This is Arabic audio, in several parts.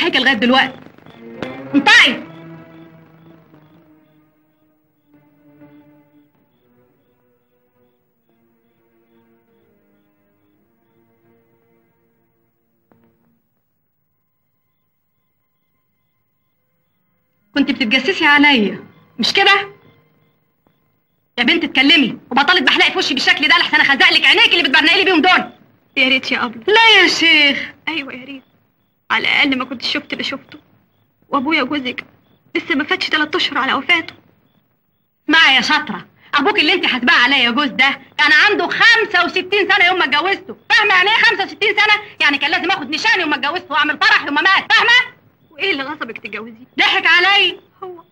مصحيكي لغاية دلوقتي. انطقي كنت بتتجسسي عليا مش كده؟ يا بنت اتكلمي وبطلت بحلقي في وشي بالشكل ده لحسن اخزق لك عينيك اللي بتبرنقلي بيهم دول. يا ريت يا ابله لا يا شيخ. أيوه يا ريت. على الأقل ما كنتش شفت اللي شفته. وأبويا جوزك لسه ما فاتش ثلاث أشهر على وفاته. اسمعي يا شاطرة. أبوك اللي انت حاسباه عليا يا جوز ده كان عنده 65 سنة يوم ما اتجوزته. فاهمة يعني إيه 65 سنة؟ يعني كان لازم آخد نشان يوم ما اتجوزته وأعمل فرح يوم ما مات. فاهمة؟ وإيه اللي غصبك تتجوزيه؟ ضحك عليا هو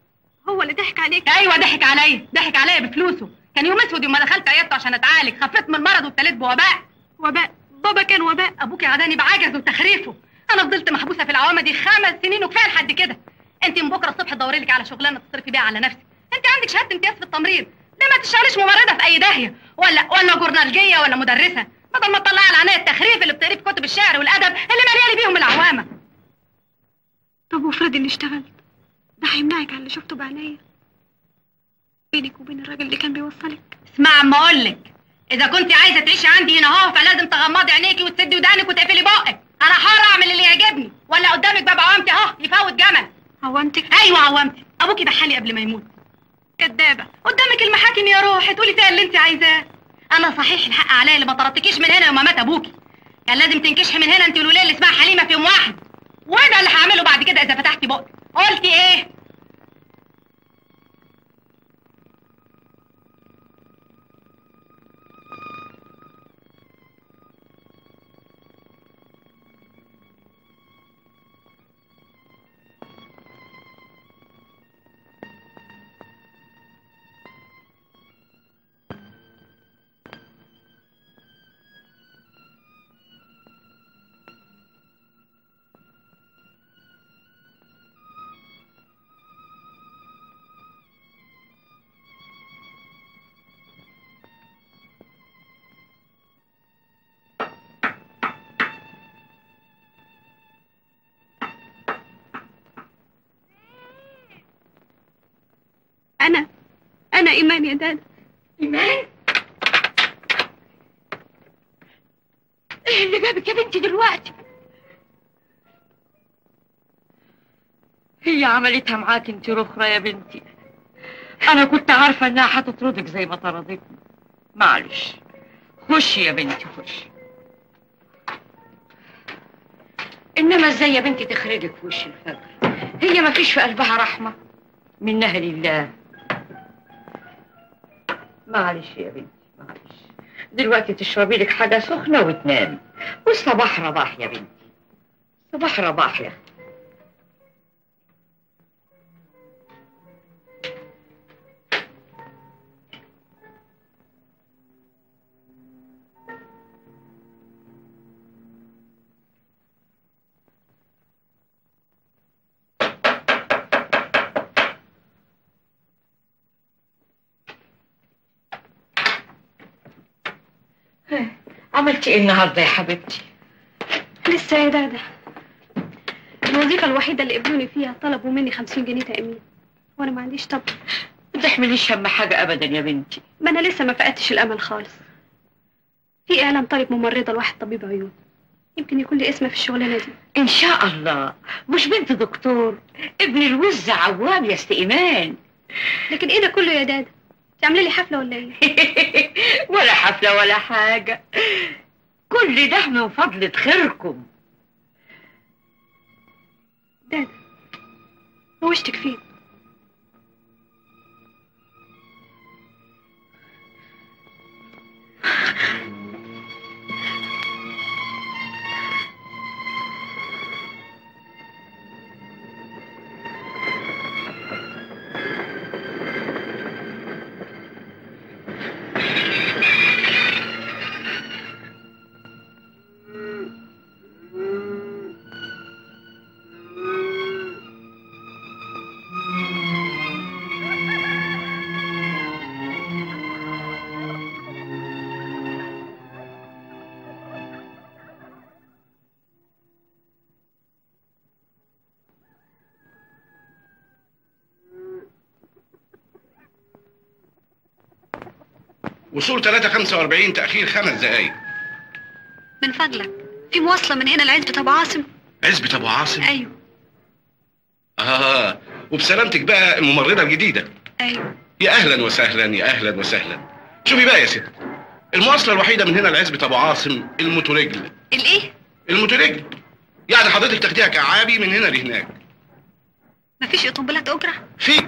هو اللي ضحك عليك. أيوه ضحك عليا ضحك عليا بفلوسه. كان يوم أسود يوم ما دخلت عيادته عشان أتعالج. خفيت من المرض وابتليت بوباء. وباء. بابا كان وباء. أبوك عداني بعجز وتخريفه. أنا فضلت محبوسة في العوامة دي خمس سنين وكفاية لحد كده. أنت من بكرة الصبح تدوري لك على شغلانة تصرفي بيها على نفسك. أنت عندك شهادة امتياز في التمريض. ليه ما تشتغليش ممرضة في أي داهية؟ ولا ولا جورنالجية ولا مدرسة. بدل ما تطلعي على عينيا التخريف اللي بتقريه في كتب الشعر والأدب اللي مليانة بيهم العوامة. طب وافرضي اني اشتغلت ده هيمنعك عن اللي شفته بعينيا. بينك وبين الراجل اللي كان بيوصلك. اسمع اما أقول لك إذا كنت عايزة تعيشي عندي هنا أهو فلازم تغمضي عينيكي وتسدي ودانك وتقفلي بقك. أنا حر اعمل اللي يعجبني ولا قدامك باب عوامتي اهو يفوت جمل. عوامتك؟ أيوه عوامتي. ابوكي بحالي قبل ما يموت. كدابة. قدامك المحاكم يا روحي تقولي فيها اللي انت عايزاه. أنا صحيح الحق عليا اللي ما طردتكيش من هنا يوم ما مات ابوكي. كان لازم تنكشحي من هنا انت والولية اللي اسمها حليمة في يوم واحد. وده اللي هعمله بعد كده إذا فتحتي بقك قلتي إيه؟ أنا إيمان يا دادا إيمان؟ إيه اللي جابك يا بنتي دلوقتي؟ هي عملتها معاك أنت رخرة يا بنتي. أنا كنت عارفة إنها هتطردك زي ما طردتني. معلش. خشي يا بنتي خشي إنما إزاي يا بنتي تخرجك في وش الفجر هي ما فيش في قلبها رحمة. منها لله معلش يا بنتي معلش. دلوقتي تشربي لك حاجة سخنة وتنامي. والصباح رباح يا بنتي. صباح رباح يا أختي. عملتي إيه النهارده يا حبيبتي؟ لسه يا دادا. الوظيفة الوحيدة اللي قبلوني فيها طلبوا مني خمسين جنيه تأمين. وأنا ما عنديش طب. ما تحمليش هم حاجة أبدا يا بنتي. ما أنا لسه ما فقدتش الأمل خالص. في إعلان طالب ممرضة لواحد طبيب عيون. يمكن يكون لي اسم في الشغلانة دي. إن شاء الله. مش بنت دكتور. ابن الوز عوام يا ست إيمان. لكن إيه ده كله يا دادا؟ تعملي لي حفلة ولا إيه؟ ولا حفلة ولا حاجة. كل ده من فضلة خيركم دادا روشتك فين؟ وصول 345 تأخير خمس دقايق. من فضلك. في مواصلة من هنا لعزبة أبو عاصم. عزبة أبو عاصم؟ أيوه. آه وبسلامتك بقى الممرضة الجديدة. أيوه. يا أهلا وسهلا يا أهلا وسهلا. شوفي بقى يا ست. المواصلة الوحيدة من هنا لعزبه أبو عاصم الموتوريجل الإيه؟ الموتوريجل يعني حضرتك تاخديها كعابي من هنا لهناك. مفيش قنبلات أجرة؟ في.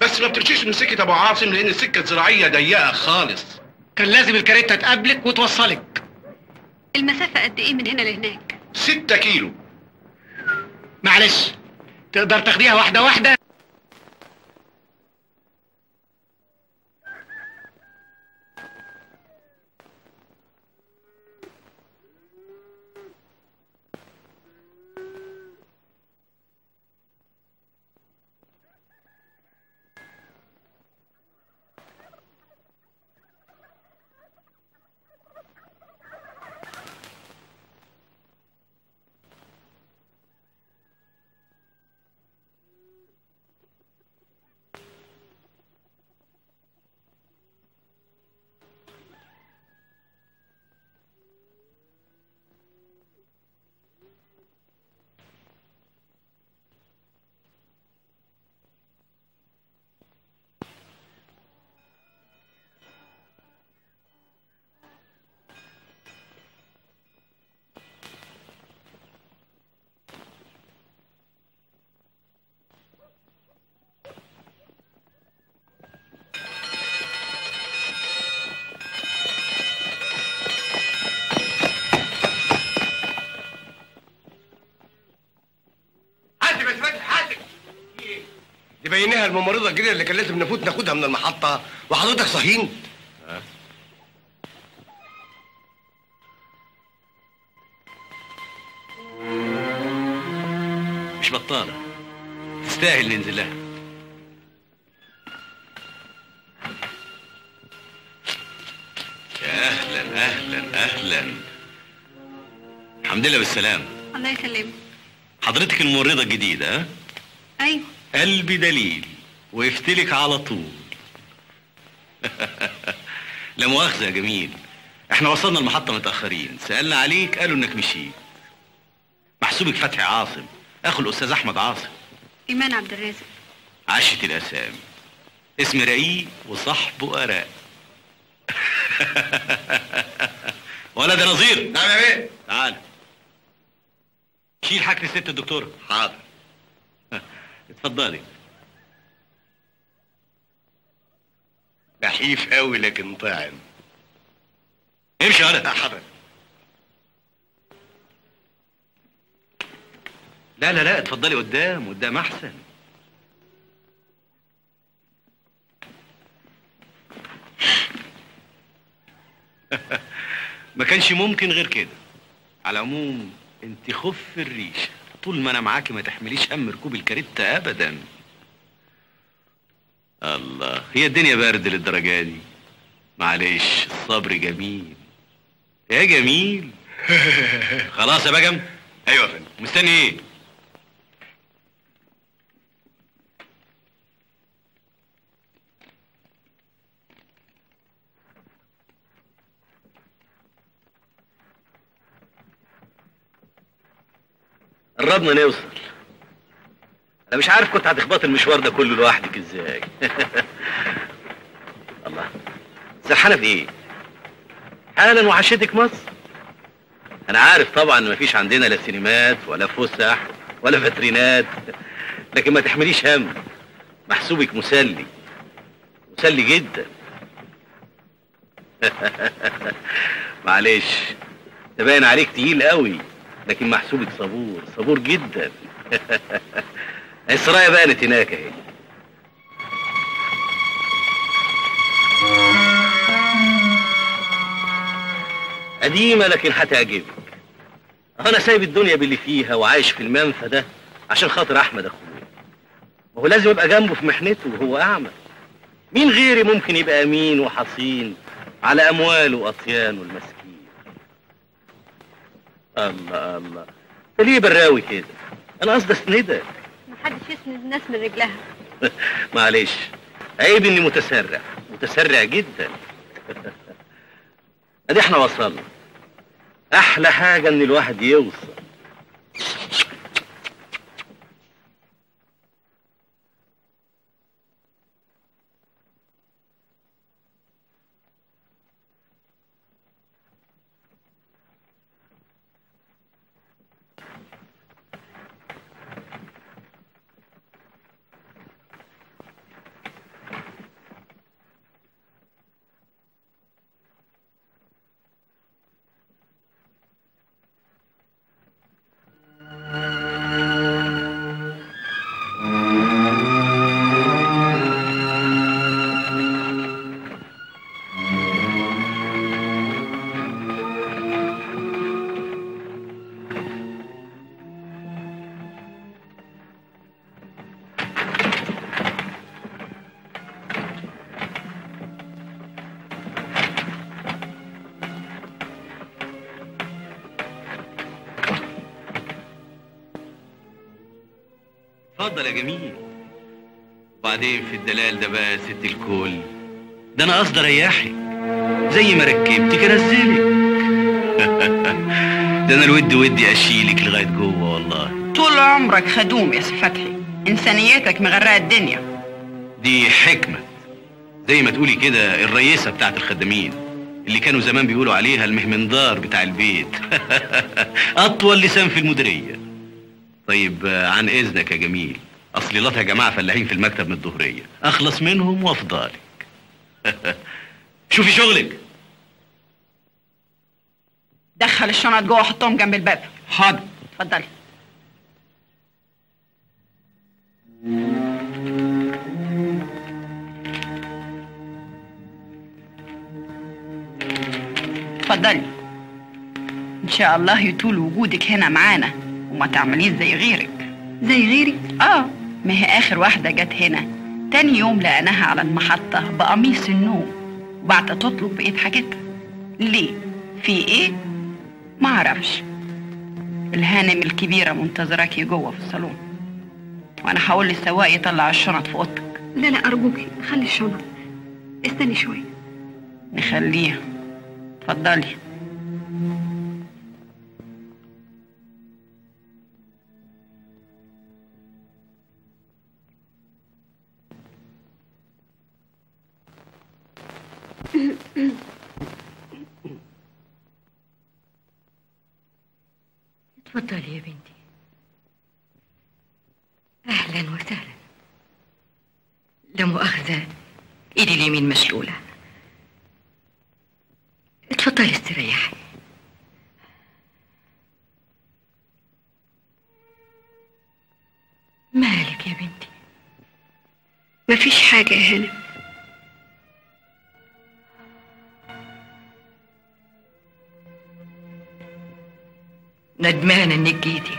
بس ما بتمشيش من سكة أبو عاصم لأن السكة الزراعية ضيقة خالص. كان لازم الكاريتا تقابلك وتوصلك. المسافة قد إيه من هنا لهناك؟ ستة كيلو. معلش تقدر تاخديها واحدة واحدة حاسب يا سيدي حاسب الممرضة الجديدة اللي كان لازم نفوت ناخدها من المحطة. وحضرتك صهين مش بطالة. تستاهل ننزل لها يا أهلا أهلا أهلا. الحمد لله بالسلامة الله يسلمك. حضرتك الممرضة الجديدة ها؟ أيوه. قلبي دليل. وقفت لك على طول. لا مؤاخذة يا جميل. إحنا وصلنا المحطة متأخرين. سألنا عليك قالوا إنك مشيت. محسوبك فتحي عاصم. أخو الأستاذ أحمد عاصم. إيمان عبد الرازق. عشت الأسامي. اسم رقيق وصاحبه اراء ولد يا نظير. نعم يا بيه. تعال. شيل حكر ست الدكتورة حاضر. اتفضلي. نحيف قوي لكن طاعن امشي يا ولد حاضر لا لا لا اتفضلي قدام قدام أحسن. ما كانش ممكن غير كده. على العموم انت خف الريشه طول ما أنا معاكي ما تحمليش هم ركوب الكاريتا ابدا. الله. هي الدنيا برد للدرجة دي. معلش الصبر جميل. يا جميل. خلاص يا بجم. أيوه يا فندم. مستني إيه؟ قربنا نوصل أنا مش عارف كنت هتخبط المشوار ده كله لوحدك إزاي. الله. سرحانة في إيه؟ حالا وحشتك مصر؟ أنا عارف طبعا مفيش عندنا لا سينمات ولا فسح ولا فاترينات لكن ما تحمليش هم. محسوبك مسلي. مسلي جدا. معلش ده باين عليك تقيل قوي لكن محسوبك صبور صبور جدا. السرايا بانت هناك. اهي قديمة لكن هتعجبك أنا سايب الدنيا باللي فيها وعايش في المنفى ده عشان خاطر أحمد أخويا. وهو لازم أبقى جنبه في محنته وهو أعمى. مين غيري ممكن يبقى أمين وحصين على أمواله وأطيانه المسكين الله الله. أنت ليه براوي كده؟ أنا قصدي أسندك. محدش يسند الناس من رجلها. معلش. عيب إني متسرع. متسرع جدا. أدي إحنا وصلنا. أحلى حاجة إن الواحد يوصل. وبعدين في الدلال ده بقى يا ست الكل. ده أنا قصدي أريحك. زي ما ركبتك انزلك ده أنا الود ودي أشيلك لغاية جوه والله. طول عمرك خدوم يا سي فتحي إنسانيتك مغرقة الدنيا. دي حكمة. زي ما تقولي كده الرئيسة بتاعت الخدامين اللي كانوا زمان بيقولوا عليها المهمندار بتاع البيت. أطول لسان في المديرية. طيب عن إذنك يا جميل. أصل لطها يا جماعة فلاحين في المكتب من الظهرية. أخلص منهم وأفضلك. شوفي شغلك. دخل الشنط جوه حطهم جنب الباب. حاضر. اتفضلي. اتفضلي. إن شاء الله يطول وجودك هنا معانا وما تعمليش زي غيرك. زي غيري؟ آه. ما هي آخر واحدة جت هنا. تاني يوم لقيناها على المحطة بقميص النوم. وبعد تطلب بقيه حاجتها. ليه؟ في إيه؟ ما أعرفش. الهانم الكبيرة منتظراكي جوه في الصالون. وأنا هقول للسواق يطلع الشنط في أوضتك. لا لا ارجوكي خلي الشنط. استني شوية. نخليها. اتفضلي. ندمانة انك جيتي.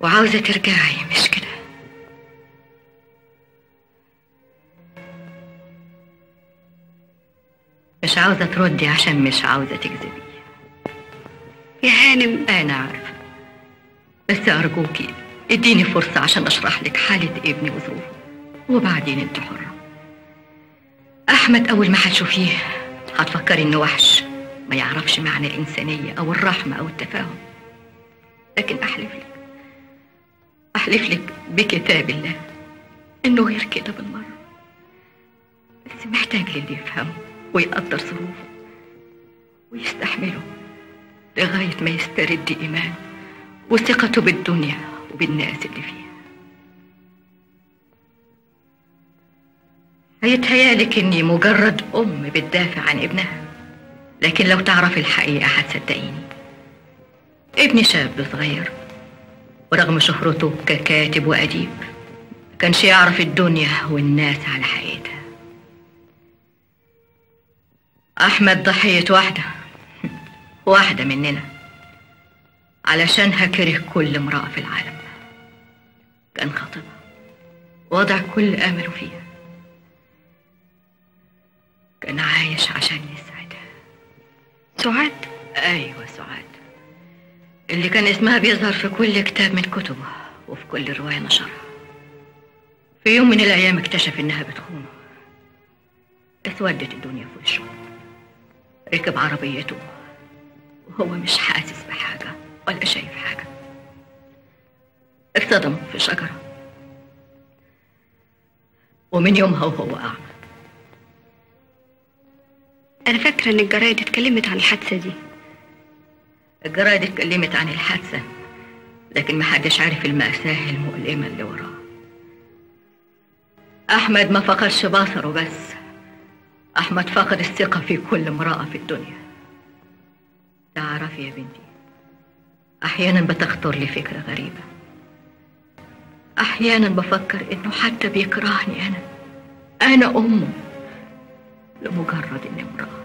وعاوزة ترجعي مش كده؟ مش عاوزة تردي عشان مش عاوزة تكذبي. يا هانم. أنا عارفة. بس أرجوكي إديني فرصة عشان أشرح لك حالة ابني وظروفه. وبعدين أنت حرة. أحمد أول ما هتشوفيه هتفكري إنه وحش. ما يعرفش معنى الإنسانية أو الرحمة أو التفاهم. لكن أحلف لك أحلف لك بكتاب الله إنه غير كده بالمرة. بس محتاج للي يفهمه ويقدر ظروفه ويستحمله لغاية ما يسترد إيمانه وثقته بالدنيا وبالناس اللي فيها. هيتهيألك إني مجرد أم بتدافع عن ابنها لكن لو تعرف الحقيقة هتصدقيني. ابني شاب صغير ورغم شهرته ككاتب وأديب ما كانش يعرف الدنيا والناس على حقيقتها أحمد ضحية واحدة واحدة مننا علشانها كره كل امرأة في العالم. كان خاطبها وضع كل أمله فيها. كان عايش عشان يسعدها. سعاد؟ أيوة سعاد. اللي كان اسمها بيظهر في كل كتاب من كتبه وفي كل رواية نشرها. في يوم من الأيام اكتشف إنها بتخونه. اسودت الدنيا في وشه. ركب عربيته. وهو مش حاسس بحاجة ولا شايف حاجة. اصطدم في شجرة. ومن يومها وهو أعمى. أنا فاكرة إن الجرايد اتكلمت عن الحادثة دي. الجرايد اتكلمت عن الحادثة لكن محدش عارف المأساة المؤلمة اللي وراها أحمد ما فقدش بصره بس. أحمد فقد الثقة في كل امرأة في الدنيا. تعرفي يا بنتي أحيانا بتخطر لي فكرة غريبة. أحيانا بفكر إنه حتى بيكرهني أنا. أنا أمه لمجرد إني امرأة.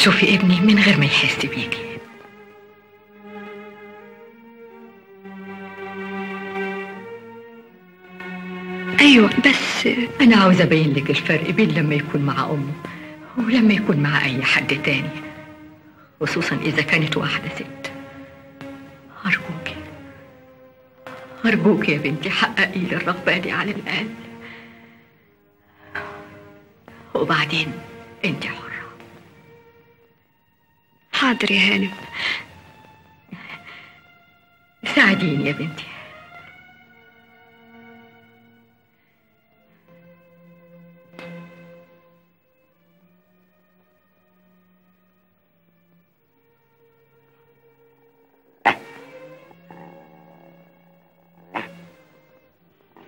تشوفي ابني من غير ما يحس بيكي. أيوه بس أنا عاوزة أبين لك الفرق بين لما يكون مع أمه ولما يكون مع أي حد تاني خصوصا إذا كانت واحدة ست. أرجوكي أرجوك يا بنتي حققي لي الرغبة دي على الأقل. وبعدين أنت حرة. حاضر يا هانم. ساعديني يا بنتي.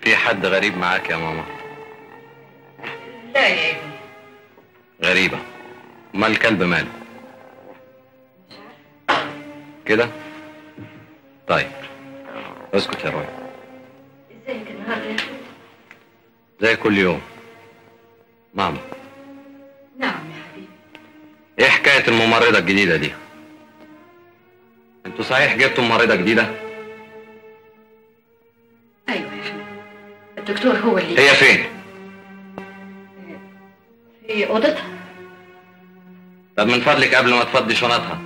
في حد غريب معاك يا ماما؟ لا يا ابني. غريبة. ما الكلب ماله؟ كده؟ طيب. اسكت يا روي. ازيك النهارده؟ زي كل يوم. ماما. نعم يا حبيبي. إيه حكاية الممرضة الجديدة دي؟ أنتوا صحيح جبتوا ممرضة جديدة؟ أيوه يا حبيبي. الدكتور هو اللي هي فين؟ في أوضتها. طب من فضلك قبل ما تفضي شنطها.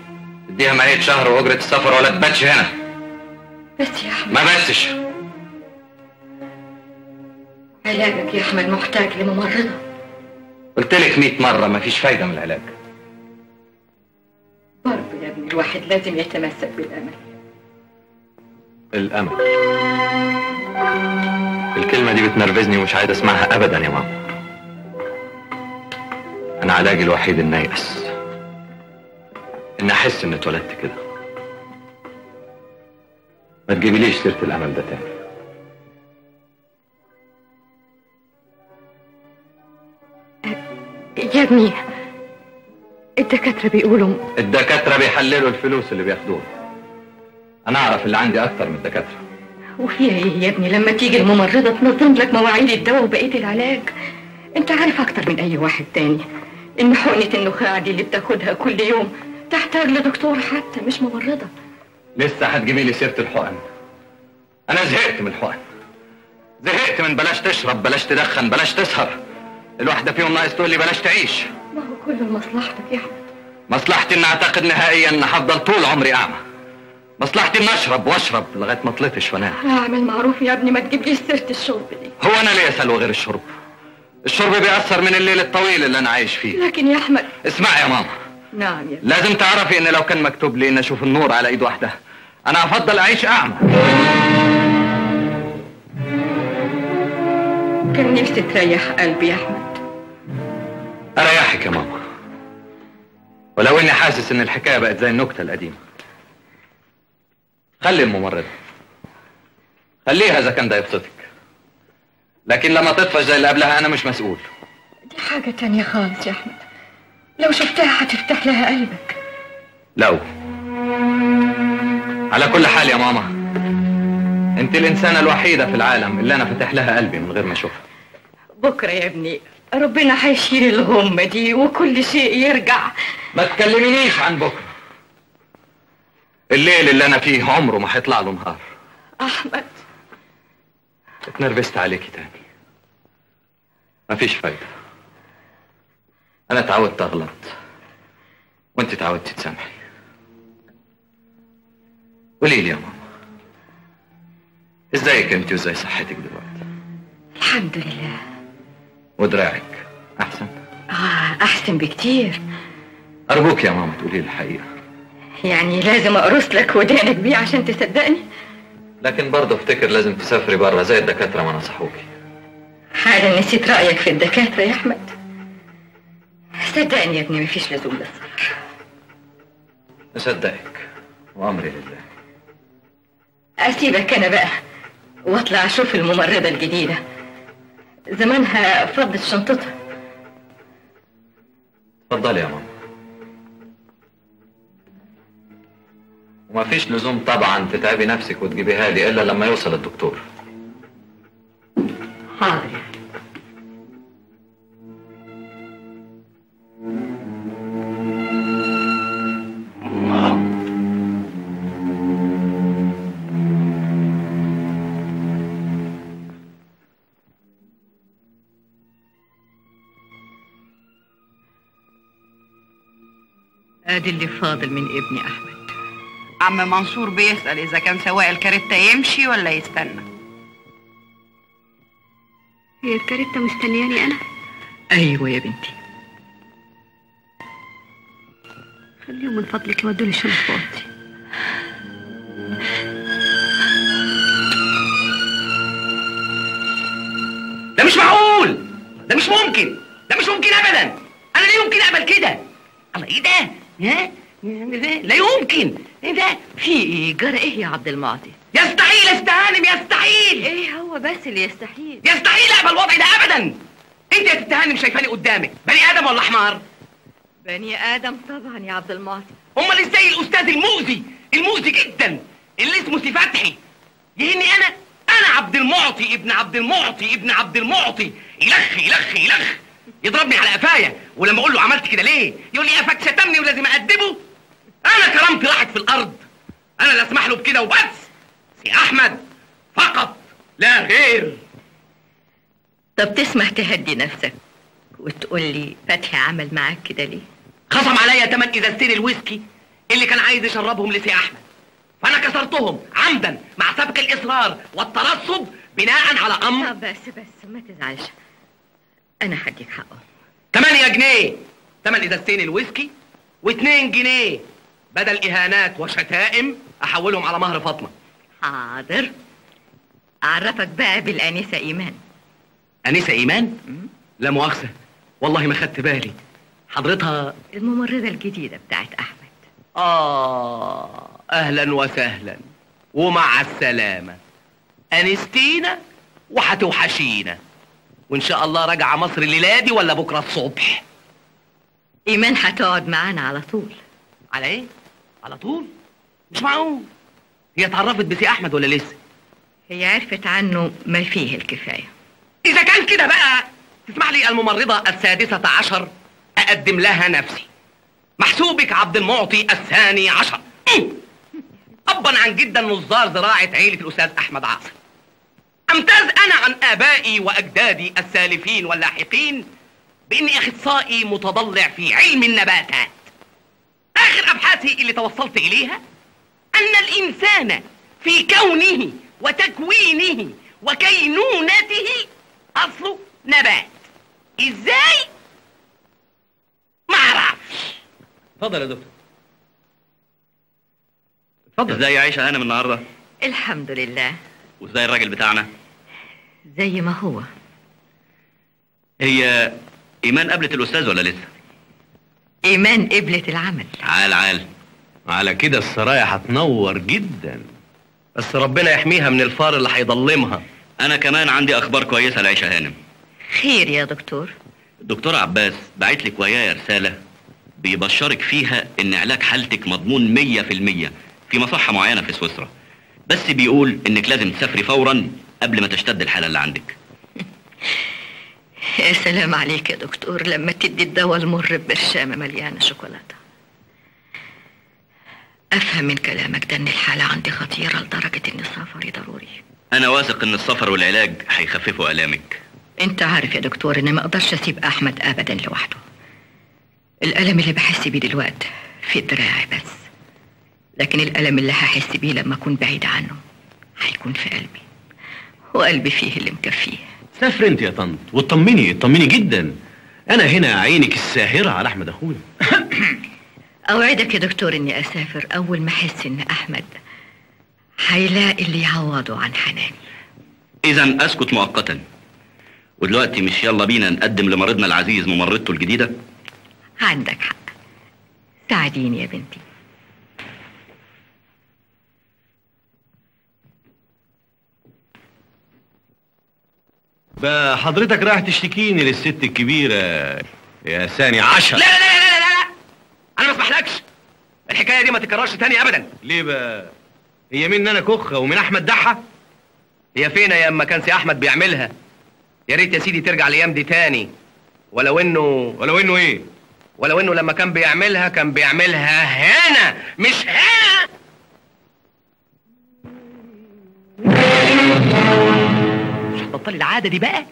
اديها ميت شهر واجرة السفر ولا تباتش هنا. بس يا أحمد. ما بسش علاجك يا أحمد محتاج لممرضة. قلت لك 100 مرة مفيش فايدة من العلاج. برضه يا ابني الواحد لازم يتمسك بالأمل. الأمل. الكلمة دي بتنرفزني ومش عايز أسمعها أبدا يا ماما. أنا علاجي الوحيد إني أيأس إني أحس إني اتولدت كده. ما تجيبليش سيرة الأمل ده تاني. يا ابني الدكاترة بيقولوا الدكاترة بيحللوا الفلوس اللي بياخدوها. أنا أعرف اللي عندي أكتر من الدكاترة. وفيها إيه يا ابني؟ لما تيجي الممرضة تنظم لك مواعيد الدواء وبقية العلاج أنت عارف أكتر من أي واحد تاني. إن حقنة النخاع دي اللي بتاخدها كل يوم تحتاج لدكتور حتى مش ممرضة. لسه هتجيبي لي سيرة الحقن. أنا زهقت من الحقن. زهقت من بلاش تشرب بلاش تدخن بلاش تسهر. الواحدة فيهم ناقص تقول لي بلاش تعيش. ما هو كله لمصلحتك يا أحمد. مصلحتي إن أعتقد نهائيا إن هفضل طول عمري أعمى. مصلحتي إن أشرب وأشرب لغاية ما طلعتش وأنام. أعمل معروف يا ابني ما تجيبليش سيرة الشرب دي. هو أنا ليه سلوى غير الشرب؟ الشرب بيأثر من الليل الطويل اللي أنا عايش فيه. لكن يا أحمد. اسمع يا ماما. نعم يا لازم تعرفي إن لو كان مكتوب لي إن أشوف النور على إيد واحدة أنا أفضل أعيش أعمى. كان نفسي تريح قلبي يا أحمد. أريحك يا ماما. ولو إني حاسس إن الحكاية بقت زي النكتة القديمة. خلي الممرضة. خليها إذا كان ده يبسطك. لكن لما تطفش زي اللي قبلها أنا مش مسؤول. دي حاجة تانية خالص يا أحمد. لو شفتها هتفتح لها قلبك. لو. على كل حال يا ماما انت الإنسانة الوحيدة في العالم اللي أنا فاتح لها قلبي من غير ما أشوفها. بكرة يا ابني ربنا هيشيل الغمة دي وكل شيء يرجع. ما تكلمينيش عن بكرة. الليل اللي أنا فيه عمره ما هيطلع له نهار. أحمد. اتنرفزت عليكي تاني. مفيش فايدة. أنا اتعودت أغلط. وأنت اتعودتي تسامحي قولي لي يا ماما. إزيك أنت وإزاي صحتك دلوقتي؟ الحمد لله. ودراعك أحسن؟ آه أحسن بكتير. أرجوك يا ماما تقولي لي الحقيقة. يعني لازم أقرص لك ودانك بيه عشان تصدقني؟ لكن برضه افتكر لازم تسافري بره زي الدكاترة ما نصحوكي. حالا نسيت رأيك في الدكاترة يا أحمد. صدقني يا ابني مفيش لزوم للصبر أصدقك وأمري لله. أسيبك أنا بقى وأطلع أشوف الممرضة الجديدة. زمانها فضت شنطتها. اتفضلي يا ماما. وما فيش لزوم طبعا تتعبي نفسك وتجيبيها لي إلا لما يوصل الدكتور. حاضر ادي اللي فاضل من ابني أحمد. عم منصور بيسأل إذا كان سواق الكاريتا يمشي ولا يستنى. هي الكاريتا مستنياني أنا؟ أيوه يا بنتي. خليهم من فضلك يودوني شنط اوضتي ده مش معقول! ده مش ممكن! ده مش ممكن ابدا! أنا لا يمكن أقبل كده! الله إيه ده؟ لا يمكن. ده في إيه جرى إيه يا عبد المعطي؟ يستحيل استهانم يستحيل. إيه هو بس اللي يستحيل. يستحيل اقبل الوضع ده ابدا. أنت يا تتهانم شايفاني قدامك. بني آدم ولا حمار بني آدم طبعا يا عبد المعطي. امال إزاي الأستاذ المؤذي. المؤذي جدا. اللي اسمه سي فتحي يهني أنا. أنا عبد المعطي ابن عبد المعطي ابن عبد المعطي. يلخ يلخ يلخ. يضربني على قفايا ولما أقول له عملت كده ليه؟ يقول لي قفاك شتمني ولازم اادبه أنا كرامتي راحت في الأرض. أنا اللي أسمح له بكده وبس. سي أحمد فقط لا غير. طب تسمح تهدي نفسك وتقول لي فتحي عمل معاك كده ليه؟ خصم عليا تمن إزازتين الويسكي اللي كان عايز يشربهم لسي أحمد. فأنا كسرتهم عمدا مع سبق الإصرار والترصد بناء على أمر. بس بس ما تزعلش. أنا هديك حقه. 8 جنيه. تمن ازازتين الويسكي و2 جنيه. بدل إهانات وشتائم أحولهم على مهر فاطمة. حاضر. أعرفك بقى بالأنسة إيمان. أنسة إيمان؟ لا مؤاخذة. والله ما خدت بالي. حضرتها الممرضة الجديدة بتاعت أحمد. آه أهلا وسهلا. ومع السلامة. أنستينا وهتوحشينا. وإن شاء الله راجعة مصر الليلة دي ولا بكرة الصبح إيمان هتقعد معانا على طول على إيه؟ على طول؟ مش معقول هي اتعرفت بسي أحمد ولا لسه؟ هي عرفت عنه ما فيه الكفاية إذا كان كده بقى تسمح لي الممرضة السادسة عشر أقدم لها نفسي محسوبك عبد المعطي الثاني عشر أم. أبا عن جدا نظار زراعة عيلة الأستاذ أحمد عاصم أمتاز أنا عن آبائي وأجدادي السالفين واللاحقين بإني أخصائي متضلع في علم النباتات. آخر أبحاثي اللي توصلت إليها أن الإنسان في كونه وتكوينه وكينونته أصله نبات. إزاي؟ معرفش اتفضل يا دكتور. اتفضل إزاي عايشه هانم النهارده. الحمد لله. وازاي الراجل بتاعنا. زي ما هو. هي إيمان قابلت الأستاذ ولا لسه؟ إيمان قبلت العمل. عال عال. على كده السرايا هتنور جدا. بس ربنا يحميها من الفار اللي هيضلمها أنا كمان عندي أخبار كويسة لعيشة هانم. خير يا دكتور. الدكتور عباس بعت لك ويايا رسالة بيبشرك فيها إن علاج حالتك مضمون 100% في مصحة معينة في سويسرا. بس بيقول إنك لازم تسافري فورا قبل ما تشتد الحالة اللي عندك. يا سلام عليك يا دكتور. لما تدي الدواء المر ببرشامة مليانة شوكولاتة. أفهم تفهم من كلامك ده إن الحالة عندي خطيرة لدرجة إن سفري ضروري. أنا واثق إن السفر والعلاج هيخففوا آلامك. أنت عارف يا دكتور إن ما أقدرش أسيب أحمد ابدا لوحده. الألم اللي بحس بيه دلوقتي في دراعي بس. لكن الألم اللي هحس بيه لما أكون بعيد عنه هيكون في قلبي وقلبي فيه اللي مكفيه. سافر أنت يا طنط واطمني اطمني جدا. أنا هنا عينك الساهرة على أحمد أخويا. أوعدك يا دكتور إني أسافر أول ما أحس إن أحمد هيلاقي اللي يعوضه عن حناني. اذا أسكت مؤقتا. ودلوقتي مش يلا بينا نقدم لمريضنا العزيز ممرضته الجديدة؟ عندك حق. ساعديني يا بنتي. بقى حضرتك رايح تشتكيني للست الكبيرة يا ثاني عشر. لا لا لا لا لا لا. أنا ما اسمحلكش الحكاية دي ما تتكررش تاني ابدا. ليه بقى؟ هي مين أنا كخة ومن أحمد دحة؟ هي فين يا إما كان سي أحمد بيعملها. يا ريت يا سيدي ترجع الأيام دي تاني. ولو انه ولو إنه إيه؟ ولو إنه لما كان بيعملها كان بيعملها هنا مش هنا. مش هتبطلي العادة دي بقى؟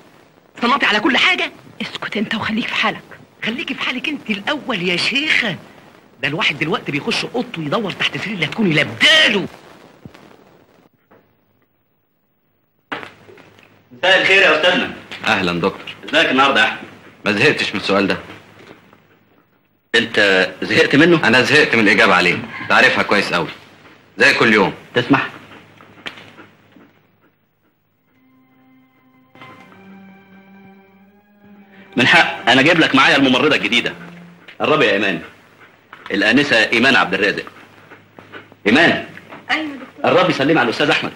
صنعتي على كل حاجة؟ اسكت انت وخليك في حالك. خليكي في حالك انت الأول يا شيخه ده الواحد دلوقتي بيخش أوضته يدور تحت سرير لا تكوني لابداله. مساء الخير يا أستاذنا. أهلا دكتور. ازيك النهارده يا أحمد؟ ما زهقتش من السؤال ده. انت زهقت منه؟ أنا زهقت من الإجابة عليه. انت عارفها كويس قوي زي كل يوم. تسمح؟ من حق. أنا جايب لك معايا الممرضة الجديدة. يا إيمان. الآنسة إيمان عبد الرازق. إيمان. أيوه دكتور. قربي سلمي على الأستاذ أحمد.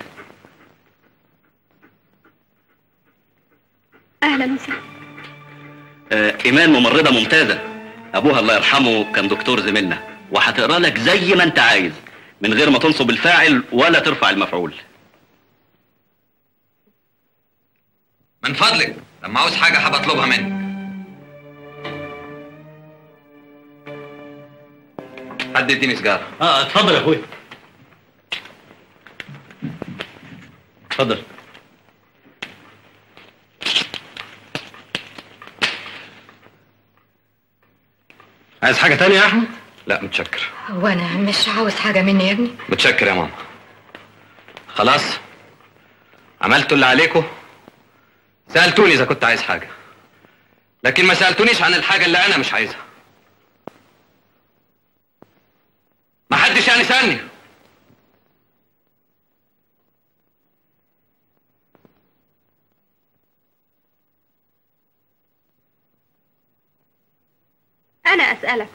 أهلا وسهلا. آه، إيمان ممرضة ممتازة. أبوها الله يرحمه كان دكتور زميلنا. وهتقرأ لك زي ما أنت عايز. من غير ما تنصب الفاعل ولا ترفع المفعول. من فضلك. لما عاوز حاجة هبطلبها منك. حد يديني سيجاره آه اتفضل يا اخويا اتفضل. عايز حاجة تانية يا أحمد؟ لا متشكر. وأنا مش عاوز حاجة مني يا ابني؟ متشكر يا ماما. خلاص. عملتوا اللي عليكم سألتوني إذا كنت عايز حاجة. لكن ما سألتونيش عن الحاجة اللي أنا مش عايزها. ما حدش يعني سألني. أنا أسألك.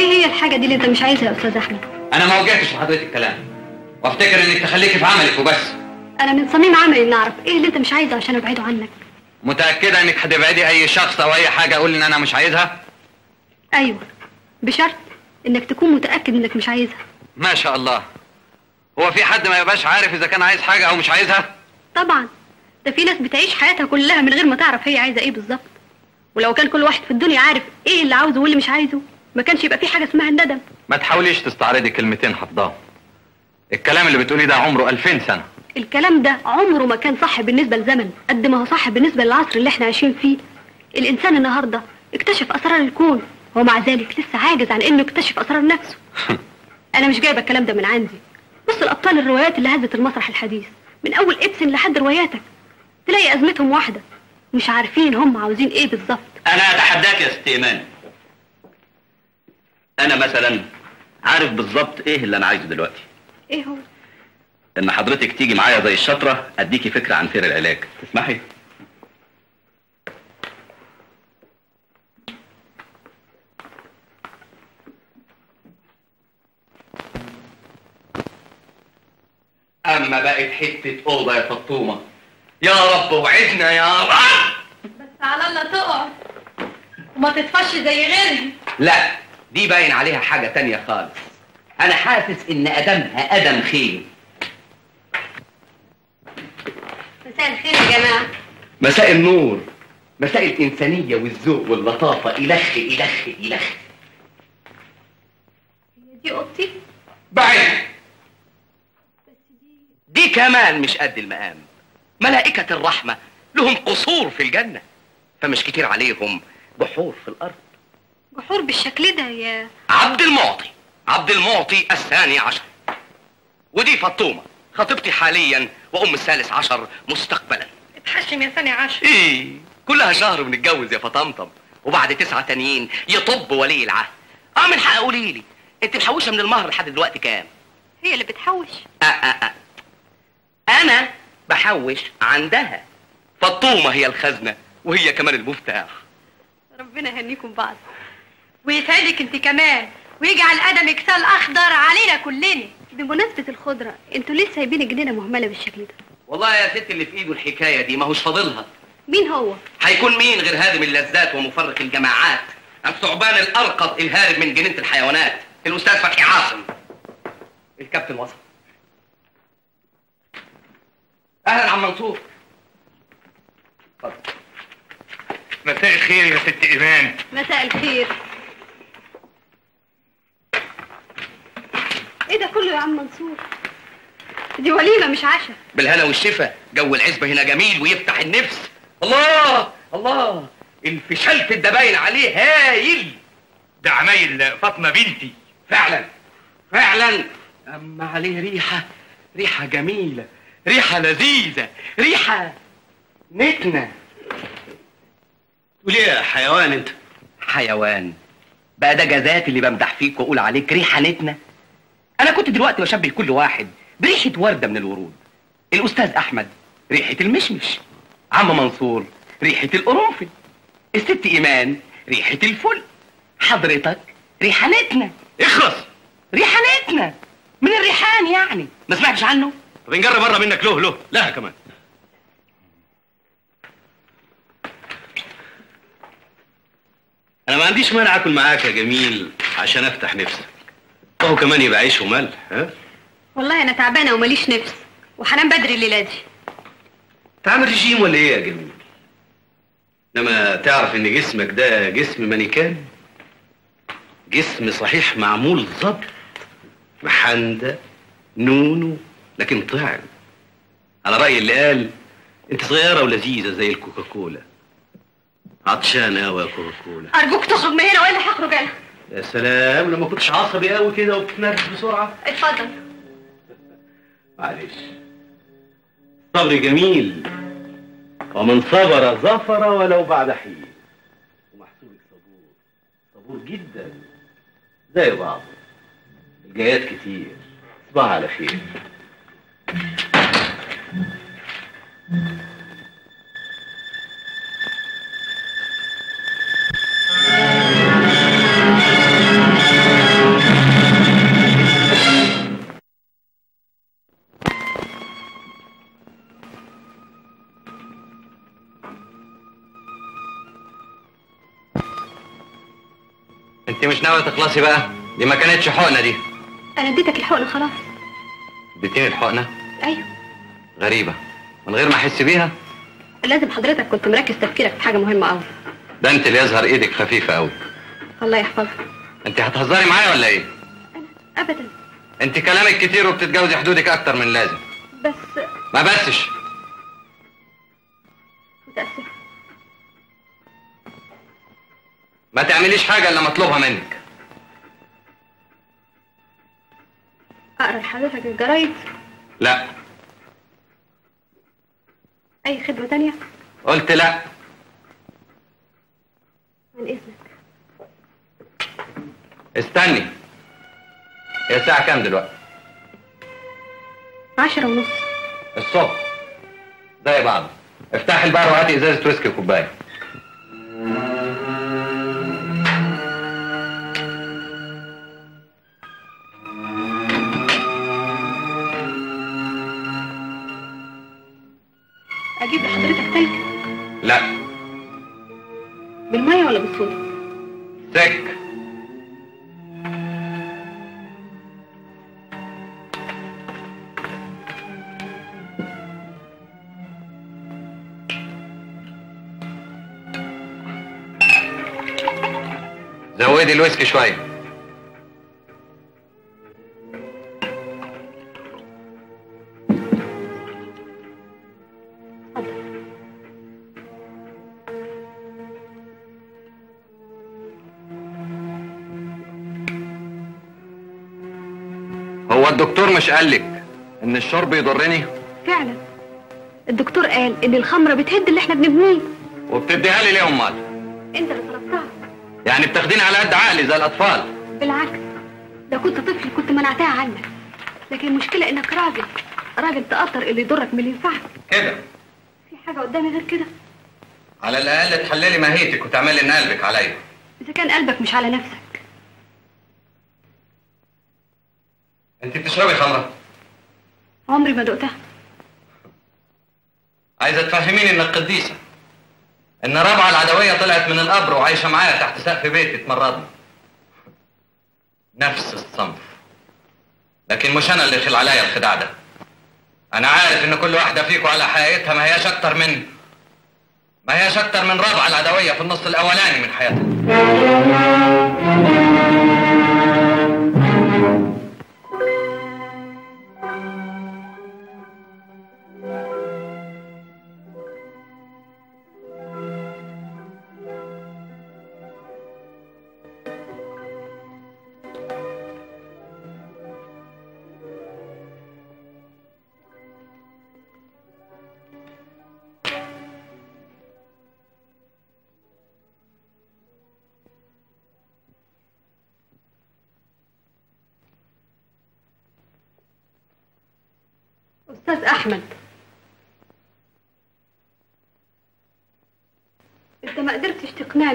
إيه هي الحاجة دي اللي أنت مش عايزها يا أستاذ أحمد؟ أنا ما وجهتش لحضرتك الكلام. وأفتكر إنك تخليكي في عملك وبس. أنا من صميم عملي ان اعرف إيه اللي أنت مش عايزه عشان أبعده عنك. متأكدة إنك هتبعدي أي شخص أو أي حاجة أقول إن أنا مش عايزها؟ أيوه. بشرط إنك تكون متأكد إنك مش عايزها. ما شاء الله. هو في حد ما يبقاش عارف إذا كان عايز حاجة أو مش عايزها؟ طبعا. ده في ناس بتعيش حياتها كلها من غير ما تعرف هي عايزة إيه بالظبط. ولو كان كل واحد في الدنيا عارف إيه اللي عاوزه واللي مش عايزه ما كانش يبقى في حاجة اسمها الندم ما تحاوليش تستعرضي كلمتين حفظاهم. الكلام اللي بتقوليه ده عمره 2000 سنة. الكلام ده عمره ما كان صح بالنسبة لزمن قد ما هو صح بالنسبة للعصر اللي إحنا عايشين فيه. الإنسان النهارده اكتشف أسرار الكون ومع ذلك لسه عاجز عن إنه يكتشف أسرار نفسه. أنا مش جايبة الكلام ده من عندي. بص الأبطال الروايات اللي هزت المسرح الحديث. من أول إبسن لحد رواياتك. تلاقي أزمتهم واحدة. مش عارفين هم عاوزين إيه بالظبط. أنا أتحداك يا ست إيمان. أنا مثلا عارف بالظبط إيه اللي أنا عايزه دلوقتي. إيه هو؟ إن حضرتك تيجي معايا زي الشطرة أديكي فكرة عن سير العلاج. تسمحي؟ أما بقت حتة أوضة يا فطومة. يا رب وعدنا يا رب. بس على الله تقع. وما تطفش زي غيري. لا دي باين عليها حاجة تانية خالص. أنا حاسس إن أدمها أدم خير. مساء الخير يا جماعة. مساء النور. مساء الإنسانية والذوق واللطافة. إلخ إلخ إلخ. هي دي أوضتي؟ بعيد. كمان مش قد المقام. ملائكة الرحمة لهم قصور في الجنة. فمش كتير عليهم بحور في الأرض. جحور بالشكل ده يا عبد المعطي عبد المعطي الثاني عشر. ودي فطومة خطيبتي حاليا وأم الثالث عشر مستقبلا. اتحشم يا ثاني عشر. إيه كلها شهر ونتجوز يا فطمطم وبعد تسعة تانيين يطب ولي العهد. آه من حق قولي لي انت محوشة من المهر لحد دلوقتي كام؟ هي اللي بتحوش. آه آه آه. أنا بحوش عندها. فطومه هي الخزنة وهي كمان المفتاح. ربنا يهنيكم بعض. ويسعدك انت كمان. ويجعل قدمك سال أخضر علينا كلنا. بمناسبة الخضرة أنتوا ليه سايبين الجنينة مهملة بالشكل ده. والله يا ست اللي في إيده الحكاية دي ما هوش فاضلها. مين هو؟ هيكون مين غير هادم اللذات ومفرق الجماعات؟ الثعبان الأرقط الهارب من جنينة الحيوانات. الأستاذ فتحي عاصم. الكابتن وصل. أهلا عم منصور. اتفضل. مساء الخير يا ست إيمان. مساء الخير. إيه ده كله يا عم منصور؟ دي وليمة مش عشاء. بالهنا والشفا. جو العزبة هنا جميل ويفتح النفس. الله! الله! انفشلت الدباين عليه هايل. ده عمايل فاطمة بنتي. فعلا. فعلا. أما عليه ريحة ريحة جميلة. ريحة لذيذة ريحة نتنة. تقول إيه يا حيوان انت. حيوان بقى ده جزات اللي بمدح فيك وأقول عليك ريحة نتنة. أنا كنت دلوقتي بشبه كل واحد بريحة وردة من الورود. الأستاذ أحمد ريحة المشمش. عم منصور ريحة القرنفل. الست إيمان ريحة الفل. حضرتك ريحة نتنة. اخلص. ريحة نتنة. من الريحان يعني. ما سمعتش عنه؟ طب نجرب مره منك. له له. لا كمان. أنا ما عنديش مانع أكل معاك يا جميل عشان أفتح نفسك وهو كمان يبقى عيش وملح ها؟ والله أنا تعبانة وماليش نفس وهنام بدري الليلة دي. تعمل رجيم ولا إيه يا جميل؟ إنما تعرف إن جسمك ده جسم مانيكان؟ جسم صحيح معمول ظبط محندة نونو لكن طعم على رأي اللي قال أنت صغيرة ولذيذة زي الكوكاكولا. عطشان قوي يا كوكاكولا أرجوك تخرج من هنا والا هخرج أنا. يا سلام لما كنتش عصبي قوي كده وبتتنرفز بسرعة. اتفضل. معلش. صبر جميل. ومن صبر ظفر ولو بعد حين. ومحسوبك صبور. صبور جدا. زي بعض الجايات كتير. صباح على خير. انت مش ناوية تخلصي بقى؟ دي ما كانتش حقنة دي. أنا اديتك الحقنة خلاص. اديتيني الحقنة؟ أيوه. غريبة. من غير ما أحس بيها؟ لازم حضرتك كنت مركز تفكيرك في حاجة مهمة قوي ده أنت اللي يظهر إيدك خفيفة قوي الله يحفظك. أنت هتهزري معايا ولا إيه؟ ابدا. أنت كلامك كتير وبتتجاوزي حدودك أكتر من لازم بس ما بسش. متأسفة ما تعمليش حاجة إلا مطلوبها منك. أقرأ لحضرتك الجرايد؟ لا. أي خدمة تانية؟ قلت لا. من إذنك. استني. هي الساعة كام دلوقتي؟ عشرة ونص. الصبح. زي بعض. افتحي البار وهاتي إزازة ويسكي وكوباية. لا. بالمية ولا بالصودا سك زودي الويسكي شوية هو الدكتور مش قالك إن الشرب يضرني؟ فعلا. الدكتور قال إن الخمرة بتهد اللي إحنا بنبنيه. وبتديها لي ليه أمال؟ أنت اللي طلبتها. يعني بتاخديني على قد عقلي زي الأطفال. بالعكس. لو كنت طفل كنت منعتها عنك. لكن المشكلة إنك راجل راجل تقدر اللي يضرك من اللي ينفعك. كده؟ في حاجة قدامي غير كده؟ على الأقل تحللي ماهيتك وتعملي ان قلبك عليا. إذا كان قلبك مش على نفسك. انت بتشربي خمره عمري ما دقتها. عايزة تفهميني إنك قديسة. إن رابعه العدوية طلعت من القبر وعايشة معايا تحت سقف بيتي تمرضني. نفس الصنف. لكن مش أنا اللي يخل عليا الخداع ده. أنا عارف إن كل واحدة فيكم على حقيقتها ما هياش أكتر من ما هياش أكتر من رابعه العدوية في النص الأولاني من حياتها.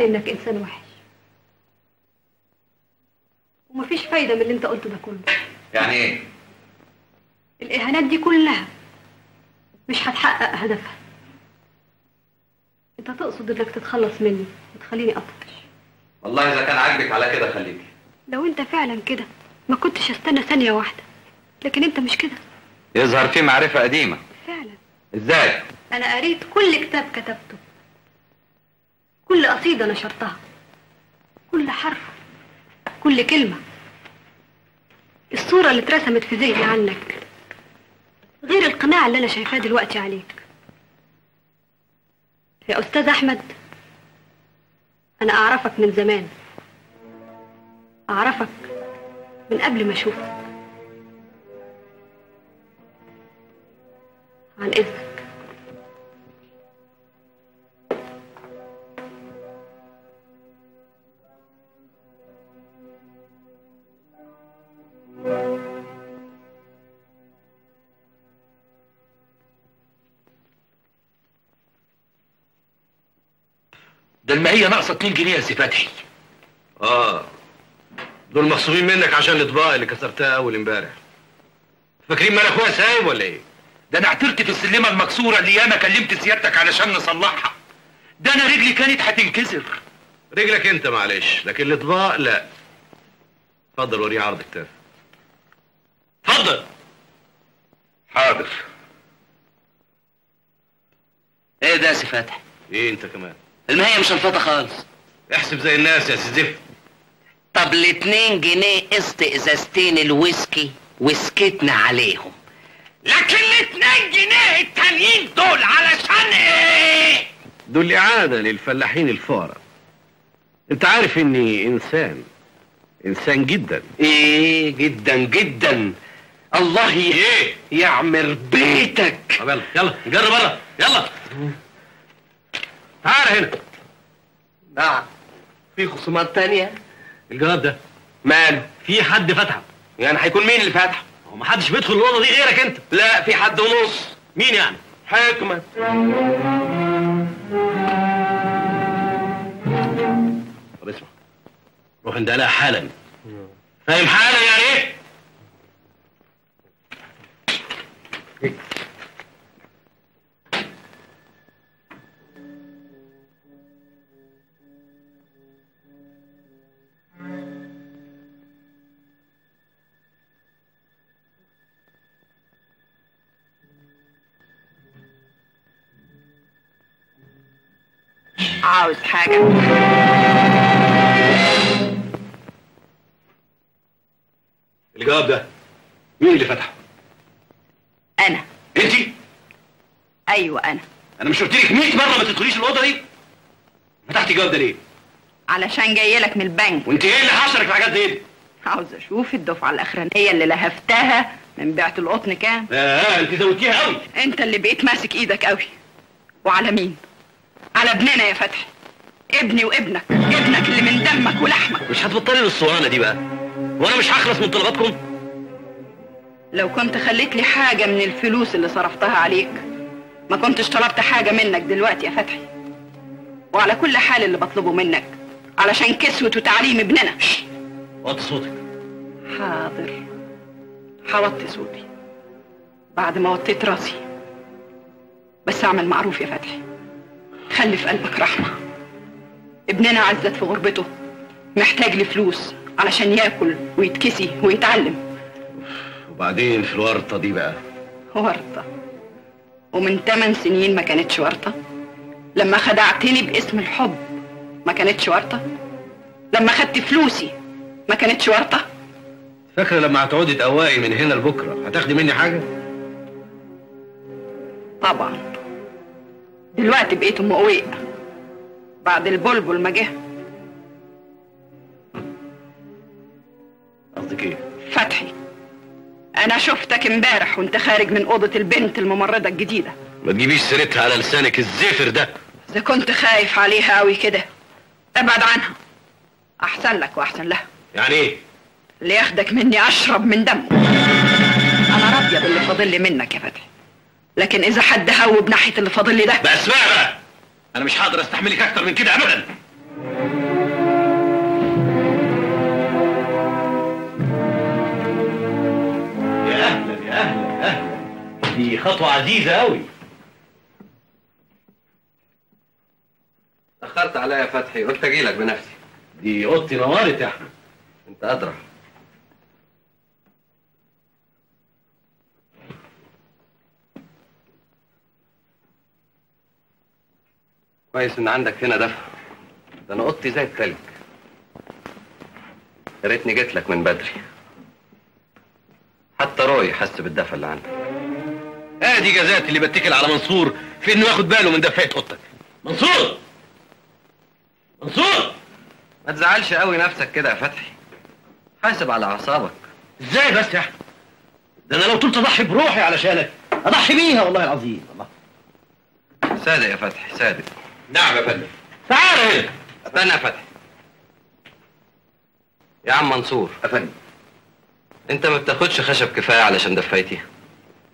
إنك إنسان وحش ومفيش فايدة من اللي أنت قلته ده كله. يعني إيه؟ الإهانات دي كلها مش هتحقق هدفها. أنت تقصد إنك تتخلص مني وتخليني اطفش والله إذا كان عاجبك على كده خليكي لو أنت فعلا كده ما كنتش استنى ثانية واحدة لكن أنت مش كده. يظهر في معرفة قديمة. فعلا. إزاي؟ أنا قريت كل كتاب كتبته. كل قصيدة نشرتها كل حرف كل كلمة. الصورة اللي اترسمت في ذهني عنك غير القناع اللي أنا شايفاه دلوقتي عليك. يا أستاذ أحمد أنا أعرفك من زمان. أعرفك من قبل ما أشوفك. عن إذنك. ده المائية ناقصة 2 جنيه يا سي فتحي. آه. دول مغصوبين منك عشان الإطباق اللي كسرتها أول امبارح. فاكرين ما أنا أخويا سايب ولا إيه؟ ده أنا اتعترت في السلمة المكسورة اللي ياما كلمت سيادتك علشان نصلحها. ده أنا رجلي كانت هتنكسر. رجلك أنت معلش لكن الإطباق لا. اتفضل وريه عرض كتافك اتفضل. حاضر. إيه ده يا سي فتحي؟ إيه أنت كمان؟ المية مش الفطة خالص. احسب زي الناس يا سي زفت طب الاتنين جنيه قسط ازازتين الويسكي وسكتنا عليهم. لكن الاتنين جنيه التانيين دول علشان إيه؟ دول إعادة للفلاحين الفقراء. أنت عارف إني إنسان إنسان جدا. إيه جدا جدا. الله إيه؟ يعمر بيتك. طب يلا يلا جرب بره يلا. تعال هنا. نعم. في خصومات تانية؟ الجواب ده. ماله في حد فتحه. يعني هيكون مين اللي فاتحه هو ما حدش بيدخل الأوضة دي غيرك أنت. لا في حد ونص. مين يعني؟ حكمة. طب اسمع. روح اندهلها حالا. فاهم حالا يعني إيه؟ عاوز حاجة الجواب ده مين اللي فتحه؟ أنا. انت أيوة أنا. أنا مش قلت لك 100 مرة ما تدخليش الأوضة دي. فتحتي الجواب ده ليه؟ علشان جاي لك من البنك. وأنت إيه اللي حشرك في حاجات زي دي؟ عاوز أشوف الدفعة الأخرانية اللي لهفتها من بيعه القطن كام. آه أنت زودتيها قوي. أنت اللي بقيت ماسك إيدك قوي. وعلى مين؟ على ابننا يا فتحي. ابني وابنك ابنك اللي من دمك ولحمك. مش هتبطلي الاسطوانه دي بقى. وأنا مش هخلص من طلباتكم. لو كنت خليت لي حاجة من الفلوس اللي صرفتها عليك ما كنتش طلبت حاجة منك دلوقتي يا فتحي. وعلى كل حال اللي بطلبه منك علشان كسوة وتعليم ابننا. وطي صوتك. حاضر. حوطي صوتي. بعد ما وطيت راسي. بس اعمل معروف يا فتحي. خلي في قلبك رحمة. ابننا عزت في غربته محتاج لفلوس علشان ياكل ويتكسي ويتعلم. وبعدين في الورطة دي بقى؟ ورطة. ومن ثمان سنين ما كانتش ورطة. لما خدعتني باسم الحب ما كانتش ورطة. لما خدت فلوسي ما كانتش ورطة. فاكرة لما هتقعدي تقواقي من هنا لبكرة هتاخدي مني حاجة؟ طبعا. دلوقتي بقيت أم قويق بعد البلبل ما جه. قصدك إيه؟ فتحي. أنا شفتك امبارح وأنت خارج من أوضة البنت الممرضة الجديدة. ما تجيبيش سيرتها على لسانك الزفر ده. إذا كنت خايف عليها قوي كده ابعد عنها. أحسن لك وأحسن لها. يعني إيه؟ اللي ياخدك مني أشرب من دمه. أنا راضيه باللي فاضل لي منك يا فتحي. لكن إذا حد هوب ناحية اللي فاضل لي ده. بقى اسمعي بقى أنا مش هقدر أستحملك أكتر من كده ابدا. يا أهلا يا أهلا يا أهلا. دي خطوة عزيزة قوي أخرت عليا يا فتحي قلت أجي لك بنفسي. دي أوضتي نورت يا أحمد. أنت أدرى. كويس إن عندك هنا دفع. ده أنا اوضتي زي التلج. يا ريتني جيت لك من بدري. حتى روي حس بالدفى اللي عندك. ادي جزاتي اللي بتكل على منصور في إنه ياخد باله من دفعة اوضتك منصور! منصور! ما تزعلش قوي نفسك كده يا فتحي. حاسب على أعصابك. إزاي بس يا احمد ده أنا لو طلت أضحي بروحي علشانك أضحي بيها والله العظيم الله. صادق يا فتحي صادق نعم يا فندم. تعال. هنا استنى يا فتحي يا عم منصور. يا فندم. أنت ما بتاخدش خشب كفاية علشان دفايتي.